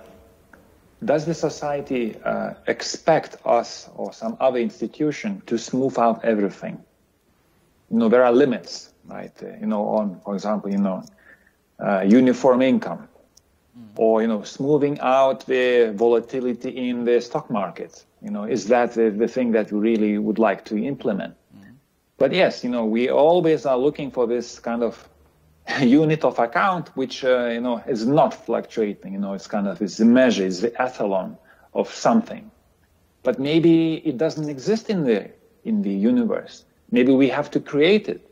does the society uh, expect us or some other institution to smooth out everything? You know, there are limits, right? Uh, you know, on, for example, you know, uh, uniform income or you know smoothing out the volatility in the stock market. You know is that the, the thing that we really would like to implement? Mm-hmm. but yes you know we always are looking for this kind of [laughs] unit of account which uh, you know is not fluctuating. You know it's kind of it's the measure it's the etalon of something. But maybe it doesn't exist in the in the universe. Maybe we have to create it.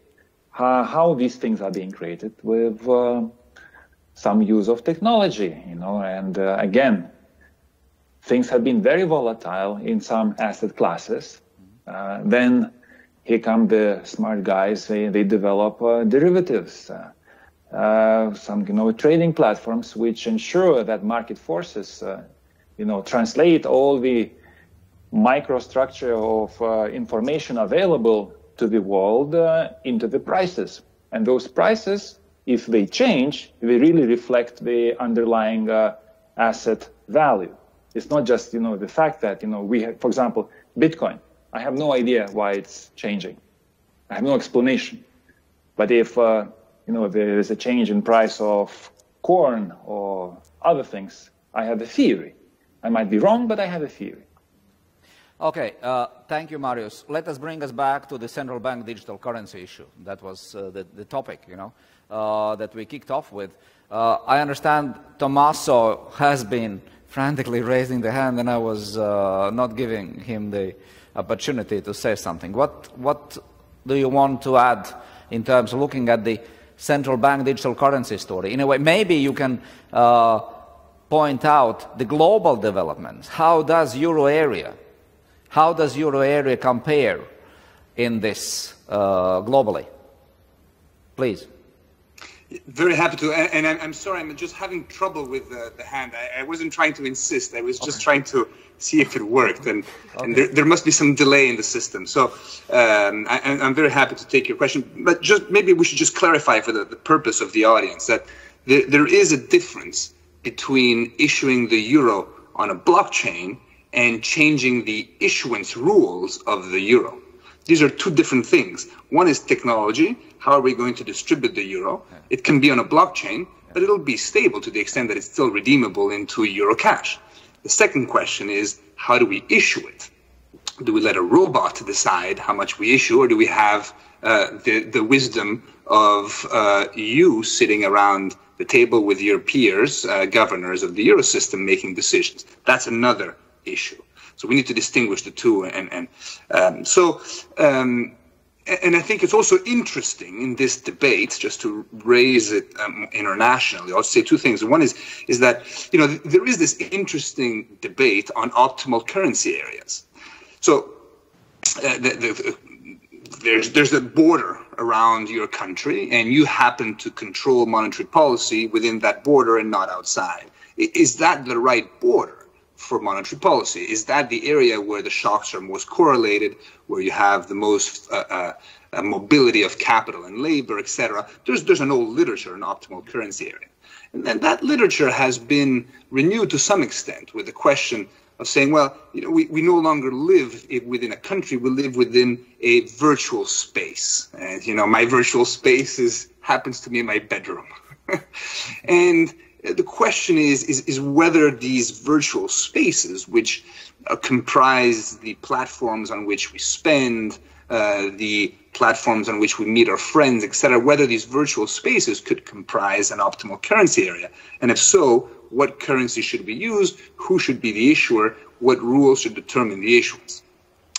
Uh, how these things are being created with uh, some use of technology, you know, and uh, again, things have been very volatile in some asset classes. Uh, then here come the smart guys, they, they develop uh, derivatives, uh, uh, some, you know, trading platforms which ensure that market forces, uh, you know, translate all the microstructure of information available to the world into the prices. And those prices if they change, they really reflect the underlying uh, asset value. It's not just you know the fact that you know we have, for example, Bitcoin. I have no idea why it's changing. I have no explanation. But if uh, you know there is a change in price of corn or other things, I have a theory. I might be wrong, but I have a theory. Okay, uh, thank you, Marius. Let us bring us back to the central bank digital currency issue. That was uh, the, the topic, you know uh, that we kicked off with. Uh, I understand Tommaso has been frantically raising the hand and I was uh, not giving him the opportunity to say something. What, what do you want to add in terms of looking at the central bank digital currency story? In a way, maybe you can uh, point out the global developments. How does euro area, how does euro area compare in this uh, globally? Please. Very happy to, and, and I'm, sorry, I'm just having trouble with the, the hand. I, I, wasn't trying to insist. I was just okay. trying to see if it worked, and, okay. and there, there, must be some delay in the system. So um, I, am very happy to take your question, but just maybe we should just clarify for the, the purpose of the audience that there, there is a difference between issuing the euro on a blockchain and changing the issuance rules of the euro. These are two different things. One is technology. How are we going to distribute the euro? It can be on a blockchain, but it'll be stable to the extent that it's still redeemable into euro cash. The second question is how do we issue it? Do we let a robot decide how much we issue, or do we have uh, the, the wisdom of uh, you sitting around the table with your peers, uh, governors of the Eurosystem, making decisions? That's another issue. So we need to distinguish the two. And, and um, so, um, and I think it's also interesting in this debate, just to raise it um, internationally. I'll say two things. One is is that you know there is this interesting debate on optimal currency areas. So uh, the, the, there's there's a border around your country, and you happen to control monetary policy within that border and not outside. Is that the right border? for monetary policy? Is that the area where the shocks are most correlated, where you have the most uh, uh, uh mobility of capital and labor, etc.? There's there's an old literature in optimal currency area, and then that literature has been renewed to some extent with the question of saying, well, you know, we, we no longer live within a country; we live within a virtual space, and you know, my virtual space is happens to be my bedroom, [laughs] and the question is, is, is whether these virtual spaces, which comprise the platforms on which we spend, uh, the platforms on which we meet our friends, etc., whether these virtual spaces could comprise an optimal currency area. And if so, what currency should we use? Who should be the issuer? What rules should determine the issuance?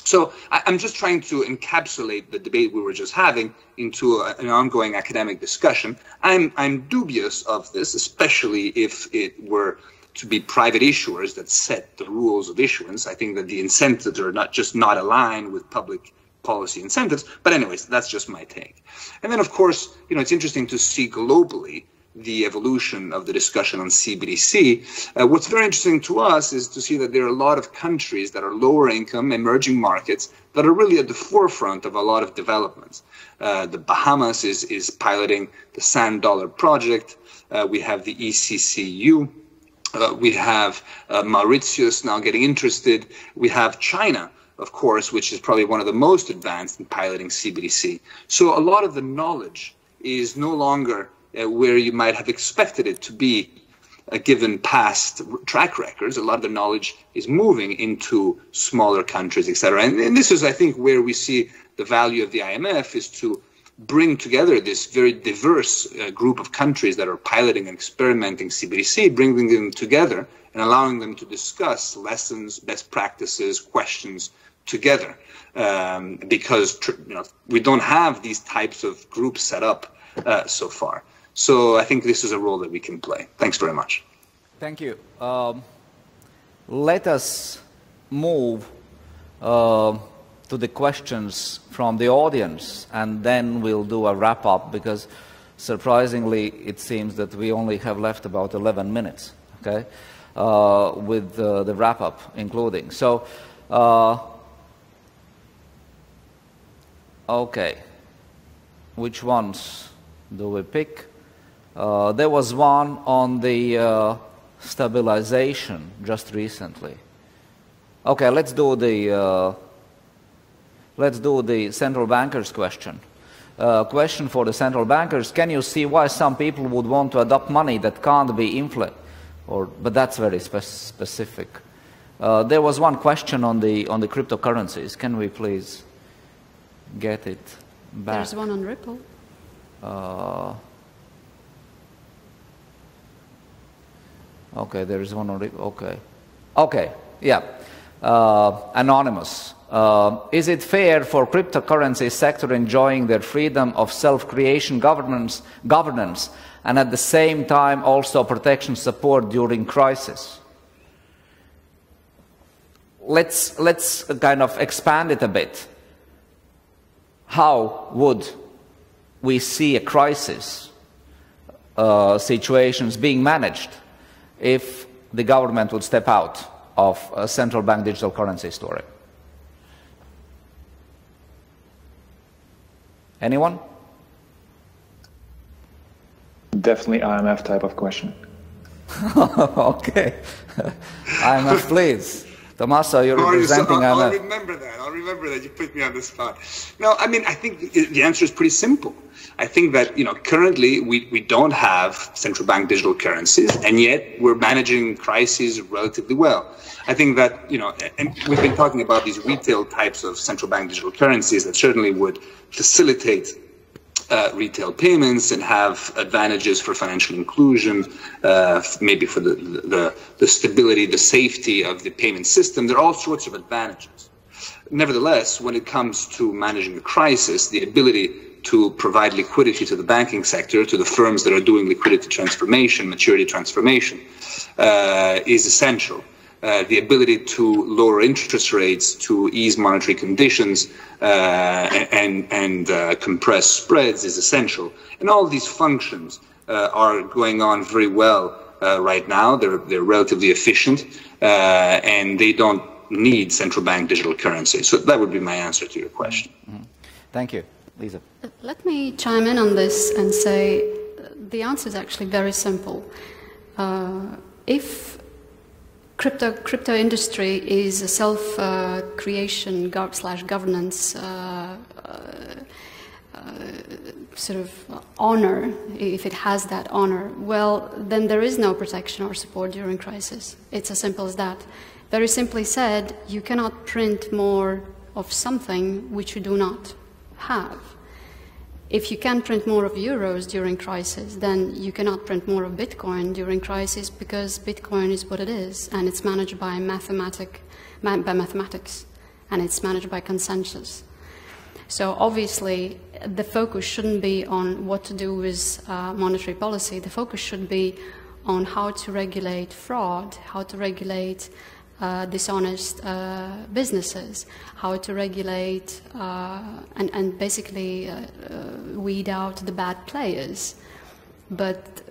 So I, am just trying to encapsulate the debate we were just having into a, an ongoing academic discussion. I'm, I'm dubious of this, especially if it were to be private issuers that set the rules of issuance. I think that the incentives are not just not aligned with public policy incentives. But anyways, that's just my take. And then, of course, you know, it's interesting to see globally the evolution of the discussion on CBDC. Uh, what's very interesting to us is to see that there are a lot of countries that are lower income, emerging markets that are really at the forefront of a lot of developments. Uh, the Bahamas is, is piloting the Sand Dollar project. Uh, we have the ECCU. Uh, we have uh, Mauritius now getting interested. We have China of course, which is probably one of the most advanced in piloting CBDC. So a lot of the knowledge is no longer uh, where you might have expected it to be uh, given past track records. A lot of the knowledge is moving into smaller countries, etc. And, and this is, I think, where we see the value of the IMF is to bring together this very diverse uh, group of countries that are piloting and experimenting CBDC, bringing them together and allowing them to discuss lessons, best practices, questions together. Um, because you know, we don't have these types of groups set up uh, so far. So I think this is a role that we can play. Thanks very much. Thank you. Um, let us move uh, to the questions from the audience, and then we'll do a wrap up because surprisingly, it seems that we only have left about 11 minutes, okay, uh, with uh, the wrap up including. So, uh, okay, which ones do we pick? Uh, there was one on the uh, stabilization just recently. Okay, let's do the uh, let's do the central bankers question. Uh, question for the central bankers: Can you see why some people would want to adopt money that can't be inflated? Or, but that's very spe specific. Uh, there was one question on the on the cryptocurrencies. Can we please get it back? There's one on Ripple. Uh, Okay, there is one already. Okay. Okay, yeah. Uh, anonymous. Uh, is it fair for cryptocurrency sector enjoying their freedom of self-creation governance, governance and at the same time also protection support during crisis? Let's, let's kind of expand it a bit. How would we see a crisis uh, situations being managed if the government would step out of a central bank digital currency story? Anyone? Definitely IMF type of question. [laughs] okay. [laughs] IMF, please. Tommaso, you're representing I'll. I'll remember that. I'll remember that. You put me on the spot. No, I mean, I think the answer is pretty simple. I think that, you know, currently we, we don't have central bank digital currencies, and yet we're managing crises relatively well. I think that, you know, and we've been talking about these retail types of central bank digital currencies that certainly would facilitate uh, retail payments and have advantages for financial inclusion, uh, maybe for the, the, the stability, the safety of the payment system. There are all sorts of advantages. Nevertheless, when it comes to managing a crisis, the ability to provide liquidity to the banking sector, to the firms that are doing liquidity transformation, maturity transformation, uh, is essential. Uh, the ability to lower interest rates to ease monetary conditions uh, and, and uh, compress spreads is essential. And all these functions uh, are going on very well uh, right now. They're, they're relatively efficient and they don't need central bank digital currency. So that would be my answer to your question. Mm-hmm. Thank you. Lisa. Let me chime in on this and say the answer is actually very simple. if crypto crypto industry is a self uh, creation gov slash governance uh, uh, sort of honor if it has that honor. Well then there is no protection or support during crisis. It's as simple as that. Very simply said you cannot print more of something which you do not have if you can print more of euros during crisis, then you cannot print more of Bitcoin during crisis because Bitcoin is what it is, and it's managed by, mathematic, by mathematics, and it's managed by consensus. So obviously, the focus shouldn't be on what to do with uh, monetary policy. The focus should be on how to regulate fraud, how to regulate uh, dishonest uh, businesses, how to regulate uh, and, and, basically uh, uh, weed out the bad players. But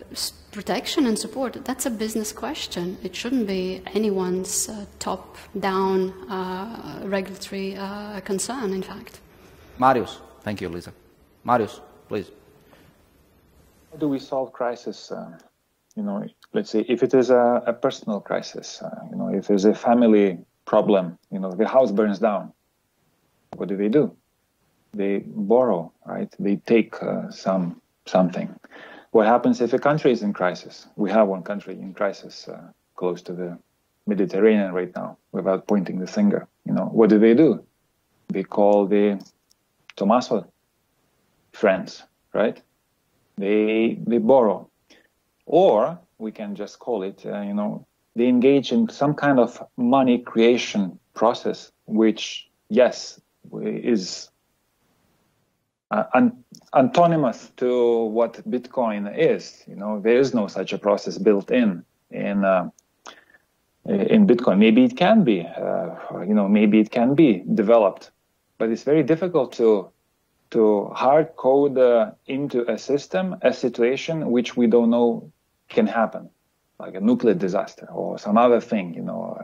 protection and support, that's a business question. It shouldn't be anyone's top down regulatory concern, in fact. Marius, thank you, Lisa. Marius, please. How do we solve crisis? you know, let's say if it is a, a personal crisis, uh, you know, if there's a family problem, you know, the house burns down, what do they do? They borrow, right? They take uh, some something. What happens if a country is in crisis? We have one country in crisis uh, close to the Mediterranean right now, without pointing the finger. You know, what do they do? They call the Tommaso friends, right? They they borrow or we can just call it, uh, you know, they engage in some kind of money creation process, which, yes, is uh, an- antonymous to what Bitcoin is. You know, there is no such a process built in in uh, in Bitcoin. Maybe it can be, uh, you know, maybe it can be developed, but it's very difficult to to hard code uh, into a system a situation which we don't know can happen, like a nuclear disaster or some other thing, you know,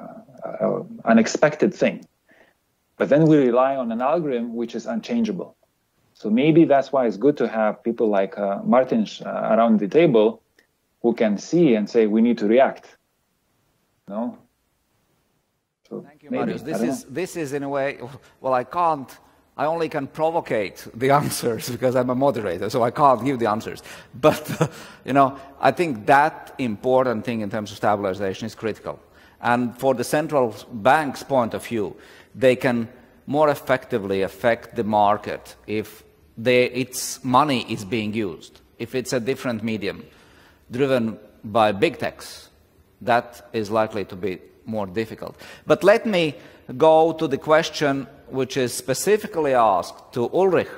uh, uh, unexpected thing. But then we rely on an algorithm which is unchangeable. So maybe that's why it's good to have people like uh, Mārtiņš uh, around the table who can see and say we need to react. No. So Thank you, maybe, Marius. This is know. this is in a way. Well, I can't I only can provocate the [laughs] answers because I'm a moderator, so I can't give the answers. But, [laughs] you know, I think that important thing in terms of stabilization is critical. And for the central bank's point of view, they can more effectively affect the market if they, its money is being used. If it's a different medium driven by big techs, that is likely to be more difficult. But let me go to the question which is specifically asked to Ulrich.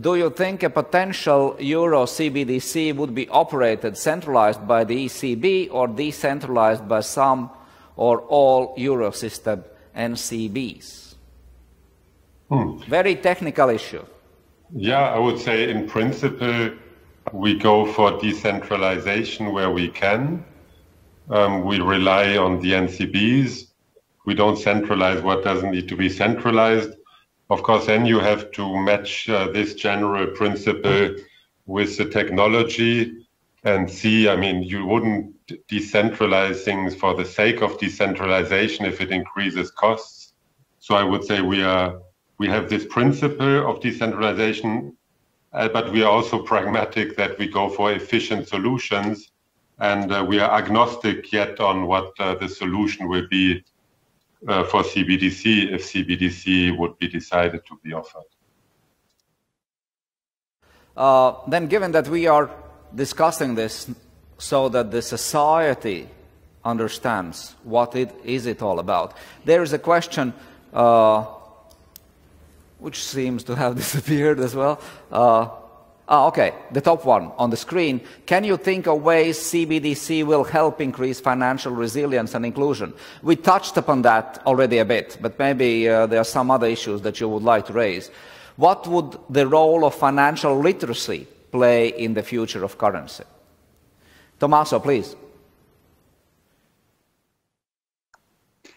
Do you think a potential euro CBDC would be operated centralized by the ECB or decentralized by some or all Eurosystem NCBs? Hmm. Very technical issue. Yeah, I would say in principle, we go for decentralization where we can. Um, we rely on the NCBs. We don't centralize what doesn't need to be centralized. Of course, then you have to match uh, this general principle with the technology and see. I mean, you wouldn't decentralize things for the sake of decentralization if it increases costs. So I would say we are we have this principle of decentralization, uh, but we are also pragmatic that we go for efficient solutions, and uh, we are agnostic yet on what uh, the solution will be uh, for CBDC if CBDC would be decided to be offered. Uh, then, given that we are discussing this so that the society understands what it is it all about, there is a question uh, which seems to have [laughs] disappeared as well. Ah, okay, the top one on the screen. Can you think of ways CBDC will help increase financial resilience and inclusion? We touched upon that already a bit, but maybe uh, there are some other issues that you would like to raise. What would the role of financial literacy play in the future of currency? Tommaso, please.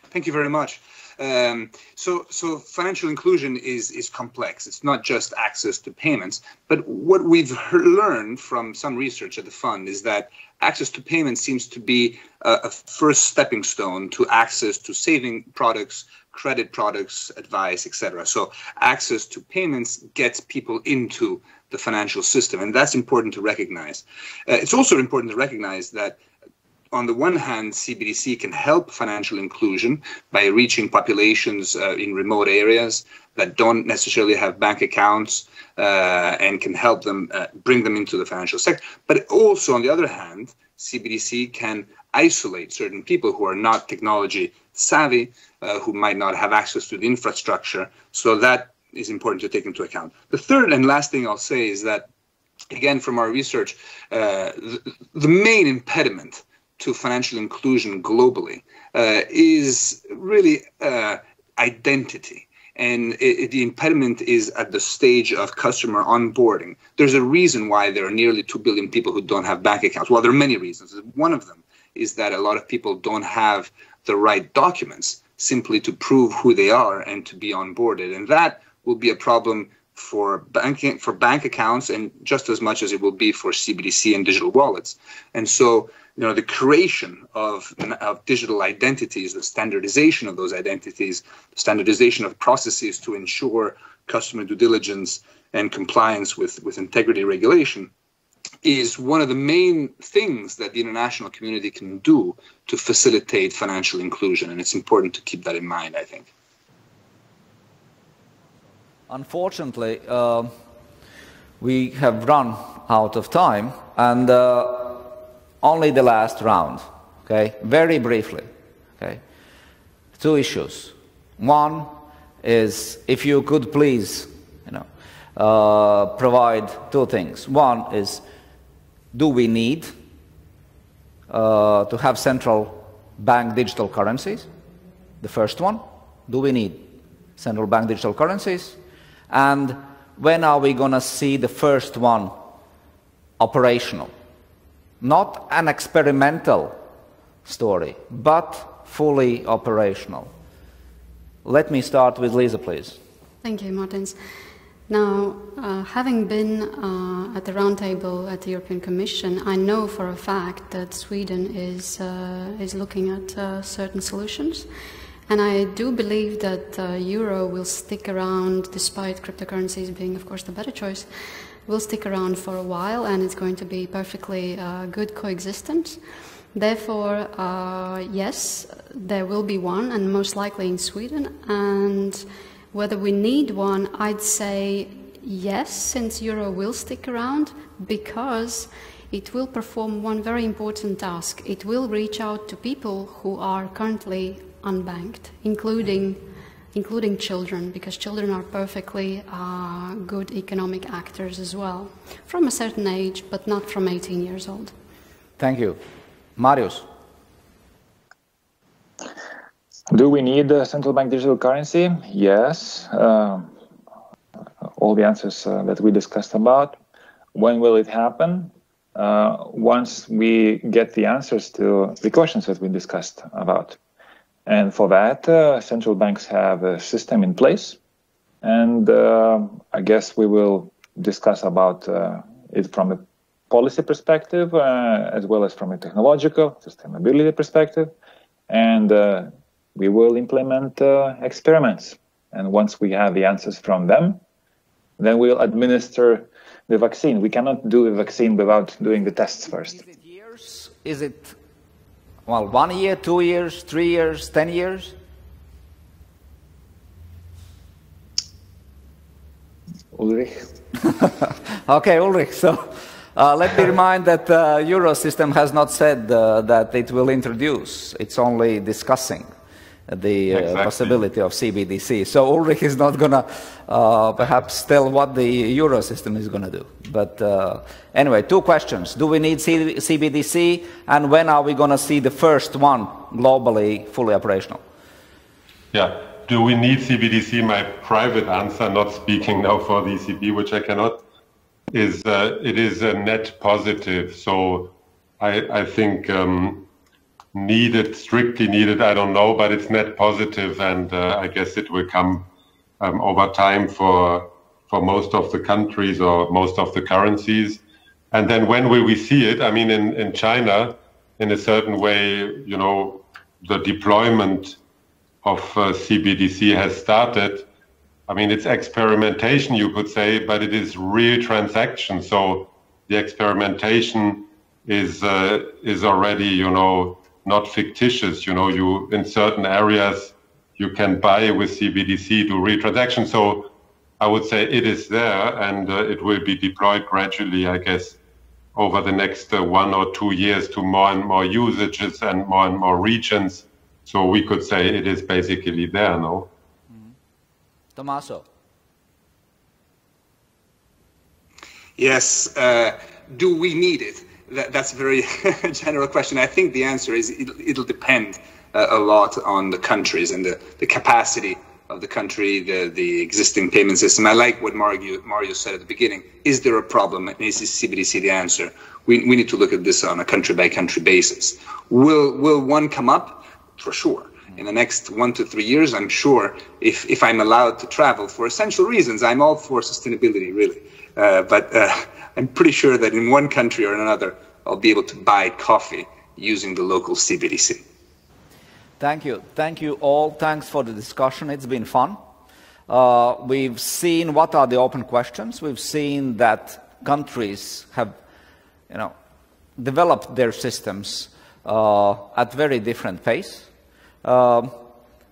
Thank you very much. Um, so, so financial inclusion is is complex. It's not just access to payments, but what we've learned from some research at the fund is that access to payments seems to be a, a first stepping stone to access to saving products, credit products, advice, etc. So, access to payments gets people into the financial system, and that's important to recognize. Uh, it's also important to recognize that on the one hand, CBDC can help financial inclusion by reaching populations uh, in remote areas that don't necessarily have bank accounts uh, and can help them uh, bring them into the financial sector. But also, on the other hand, CBDC can isolate certain people who are not technology savvy, uh, who might not have access to the infrastructure. So that is important to take into account. The third and last thing I'll say is that, again, from our research, uh, the, the main impediment to financial inclusion globally uh, is really uh, identity. And it, it, the impediment is at the stage of customer onboarding. There's a reason why there are nearly 2 billion people who don't have bank accounts. Well, there are many reasons. One of them is that a lot of people don't have the right documents simply to prove who they are and to be onboarded. And that will be a problem for banking for bank accounts and just as much as it will be for CBDC and digital wallets. And so you know, the creation of, of digital identities, the standardization of those identities, standardization of processes to ensure customer due diligence and compliance with, with integrity regulation is one of the main things that the international community can do to facilitate financial inclusion. And it's important to keep that in mind, I think. Unfortunately, uh, we have run out of time. And uh, only the last round, okay? Very briefly, okay? Two issues. One is if you could please, you know, uh, provide two things. One is, do we need uh, to have central bank digital currencies? The first one, do we need central bank digital currencies? And when are we going to see the first one operational? not an experimental story, but fully operational. Let me start with Lisa, please. Thank you, Mārtiņš. Now, uh, having been uh, at the roundtable at the European Commission, I know for a fact that Sweden is, uh, is looking at uh, certain solutions. And I do believe that uh, euro will stick around, despite cryptocurrencies being, of course, the better choice will stick around for a while and it's going to be perfectly uh, good coexistence. Therefore, uh, yes, there will be one, and most likely in Sweden. And whether we need one, I'd say yes, since euro will stick around, because it will perform one very important task. It will reach out to people who are currently unbanked, including including children, because children are perfectly uh, good economic actors as well, from a certain age, but not from 18 years old. Thank you. Marius. Do we need a central bank digital currency? Yes. Uh, all the answers uh, that we discussed about. When will it happen? Uh, once we get the answers to the questions that we discussed about. And for that, uh, central banks have a system in place. And uh, I guess we will discuss about uh, it from a policy perspective, uh, as well as from a technological sustainability perspective. And we will implement experiments. And once we have the answers from them, then we'll administer the vaccine. We cannot do a vaccine without doing the tests first. Is it years? Is it, well, one year, two years, three years, ten years? Ulrich. [laughs] okay, Ulrich. So uh, let me remind that the uh, Eurosystem has not said uh, that it will introduce. It's only discussing the uh, exactly. possibility of CBDC. So Ulrich is not going to uh, perhaps tell what the Eurosystem is going to do. But uh, anyway, two questions. Do we need C CBDC and when are we going to see the first one globally fully operational? Yeah. Do we need CBDC? My private answer, not speaking now for the ECB, which I cannot, is uh, it is a net positive. So I, I think um, needed, strictly needed, I don't know, but it's net positive, and uh, I guess it will come um, over time for for most of the countries or most of the currencies. And then when will we see it? I mean, in, in China, in a certain way, you know, the deployment of uh, CBDC has started. I mean, it's experimentation, you could say, but it is real transaction. So the experimentation is uh, is already, you know, not fictitious. You know, you in certain areas you can buy with CBDC do real transactions. So I would say it is there, and uh, it will be deployed gradually, I guess, over the next uh, one or two years to more and more usages and more and more regions. So we could say it is basically there now. Mm-hmm. Tommaso. Yes. Uh, do we need it? That, that's a very [laughs] general question. I think the answer is it'll, it'll depend uh, a lot on the countries and the, the capacity of the country, the, the existing payment system. I like what Mario, Mario said at the beginning. Is there a problem? And is CBDC the answer? We, we need to look at this on a country by country basis. Will, will one come up? For sure. In the next one to three years, I'm sure if, if I'm allowed to travel for essential reasons, I'm all for sustainability, really. Uh, but uh, I'm pretty sure that in one country or another, I'll be able to buy coffee using the local CBDC. Thank you. Thank you all. Thanks for the discussion. It's been fun. Uh, we've seen what are the open questions. We've seen that countries have, you know, developed their systems uh, at very different pace. Uh,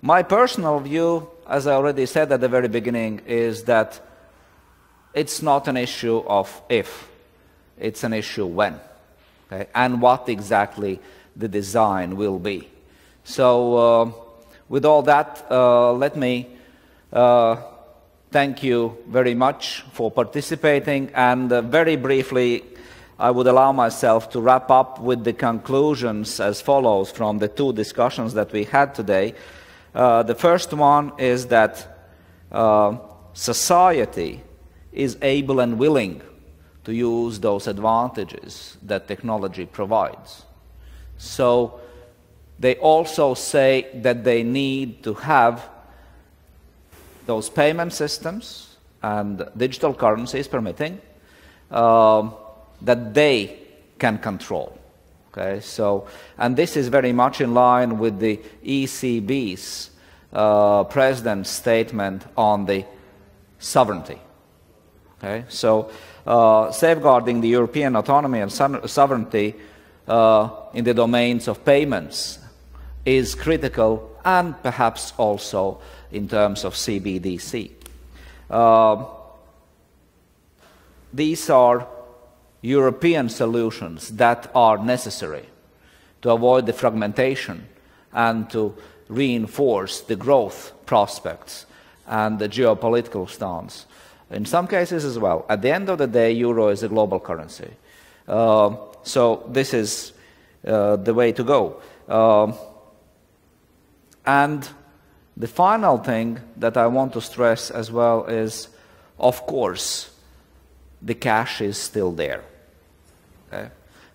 my personal view, as I already said at the very beginning, is that it's not an issue of if, it's an issue when, okay? and what exactly the design will be. So uh, with all that, uh, let me uh, thank you very much for participating and uh, very briefly I would allow myself to wrap up with the conclusions as follows from the two discussions that we had today. Uh, the first one is that uh, society is able and willing to use those advantages that technology provides. So they also say that they need to have those payment systems and digital currencies permitting um, that they can control. Okay, so, and this is very much in line with the ECB's uh, president's statement on the sovereignty. Okay? So uh, safeguarding the European autonomy and sovereignty uh, in the domains of payments is critical and perhaps also in terms of CBDC. Uh, these are European solutions that are necessary to avoid the fragmentation and to reinforce the growth prospects and the geopolitical stance. In some cases as well. At the end of the day, euro is a global currency. Uh, so this is uh, the way to go. Uh, and the final thing that I want to stress as well is, of course, the cash is still there. Okay?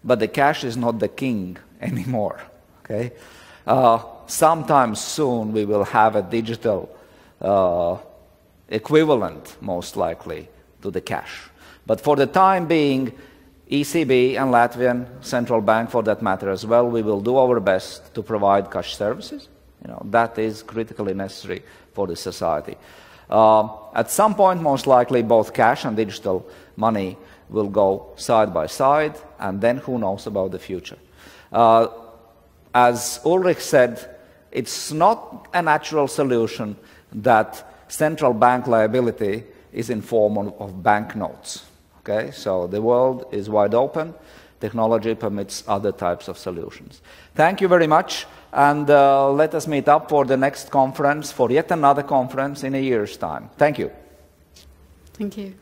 But the cash is not the king [laughs] anymore. Okay? Uh, sometime soon we will have a digital uh, equivalent, most likely, to the cash. But for the time being, ECB and Latvian central bank, for that matter as well, we will do our best to provide cash services. You know, that is critically necessary for the society. Uh, at some point, most likely, both cash and digital money will go side by side, and then who knows about the future. Uh, as Ulrich said, it's not a natural solution that central bank liability is in form of, of banknotes. Okay, so the world is wide open. Technology permits other types of solutions. Thank you very much, and uh, let us meet up for the next conference, for yet another conference in a year's time. Thank you. Thank you.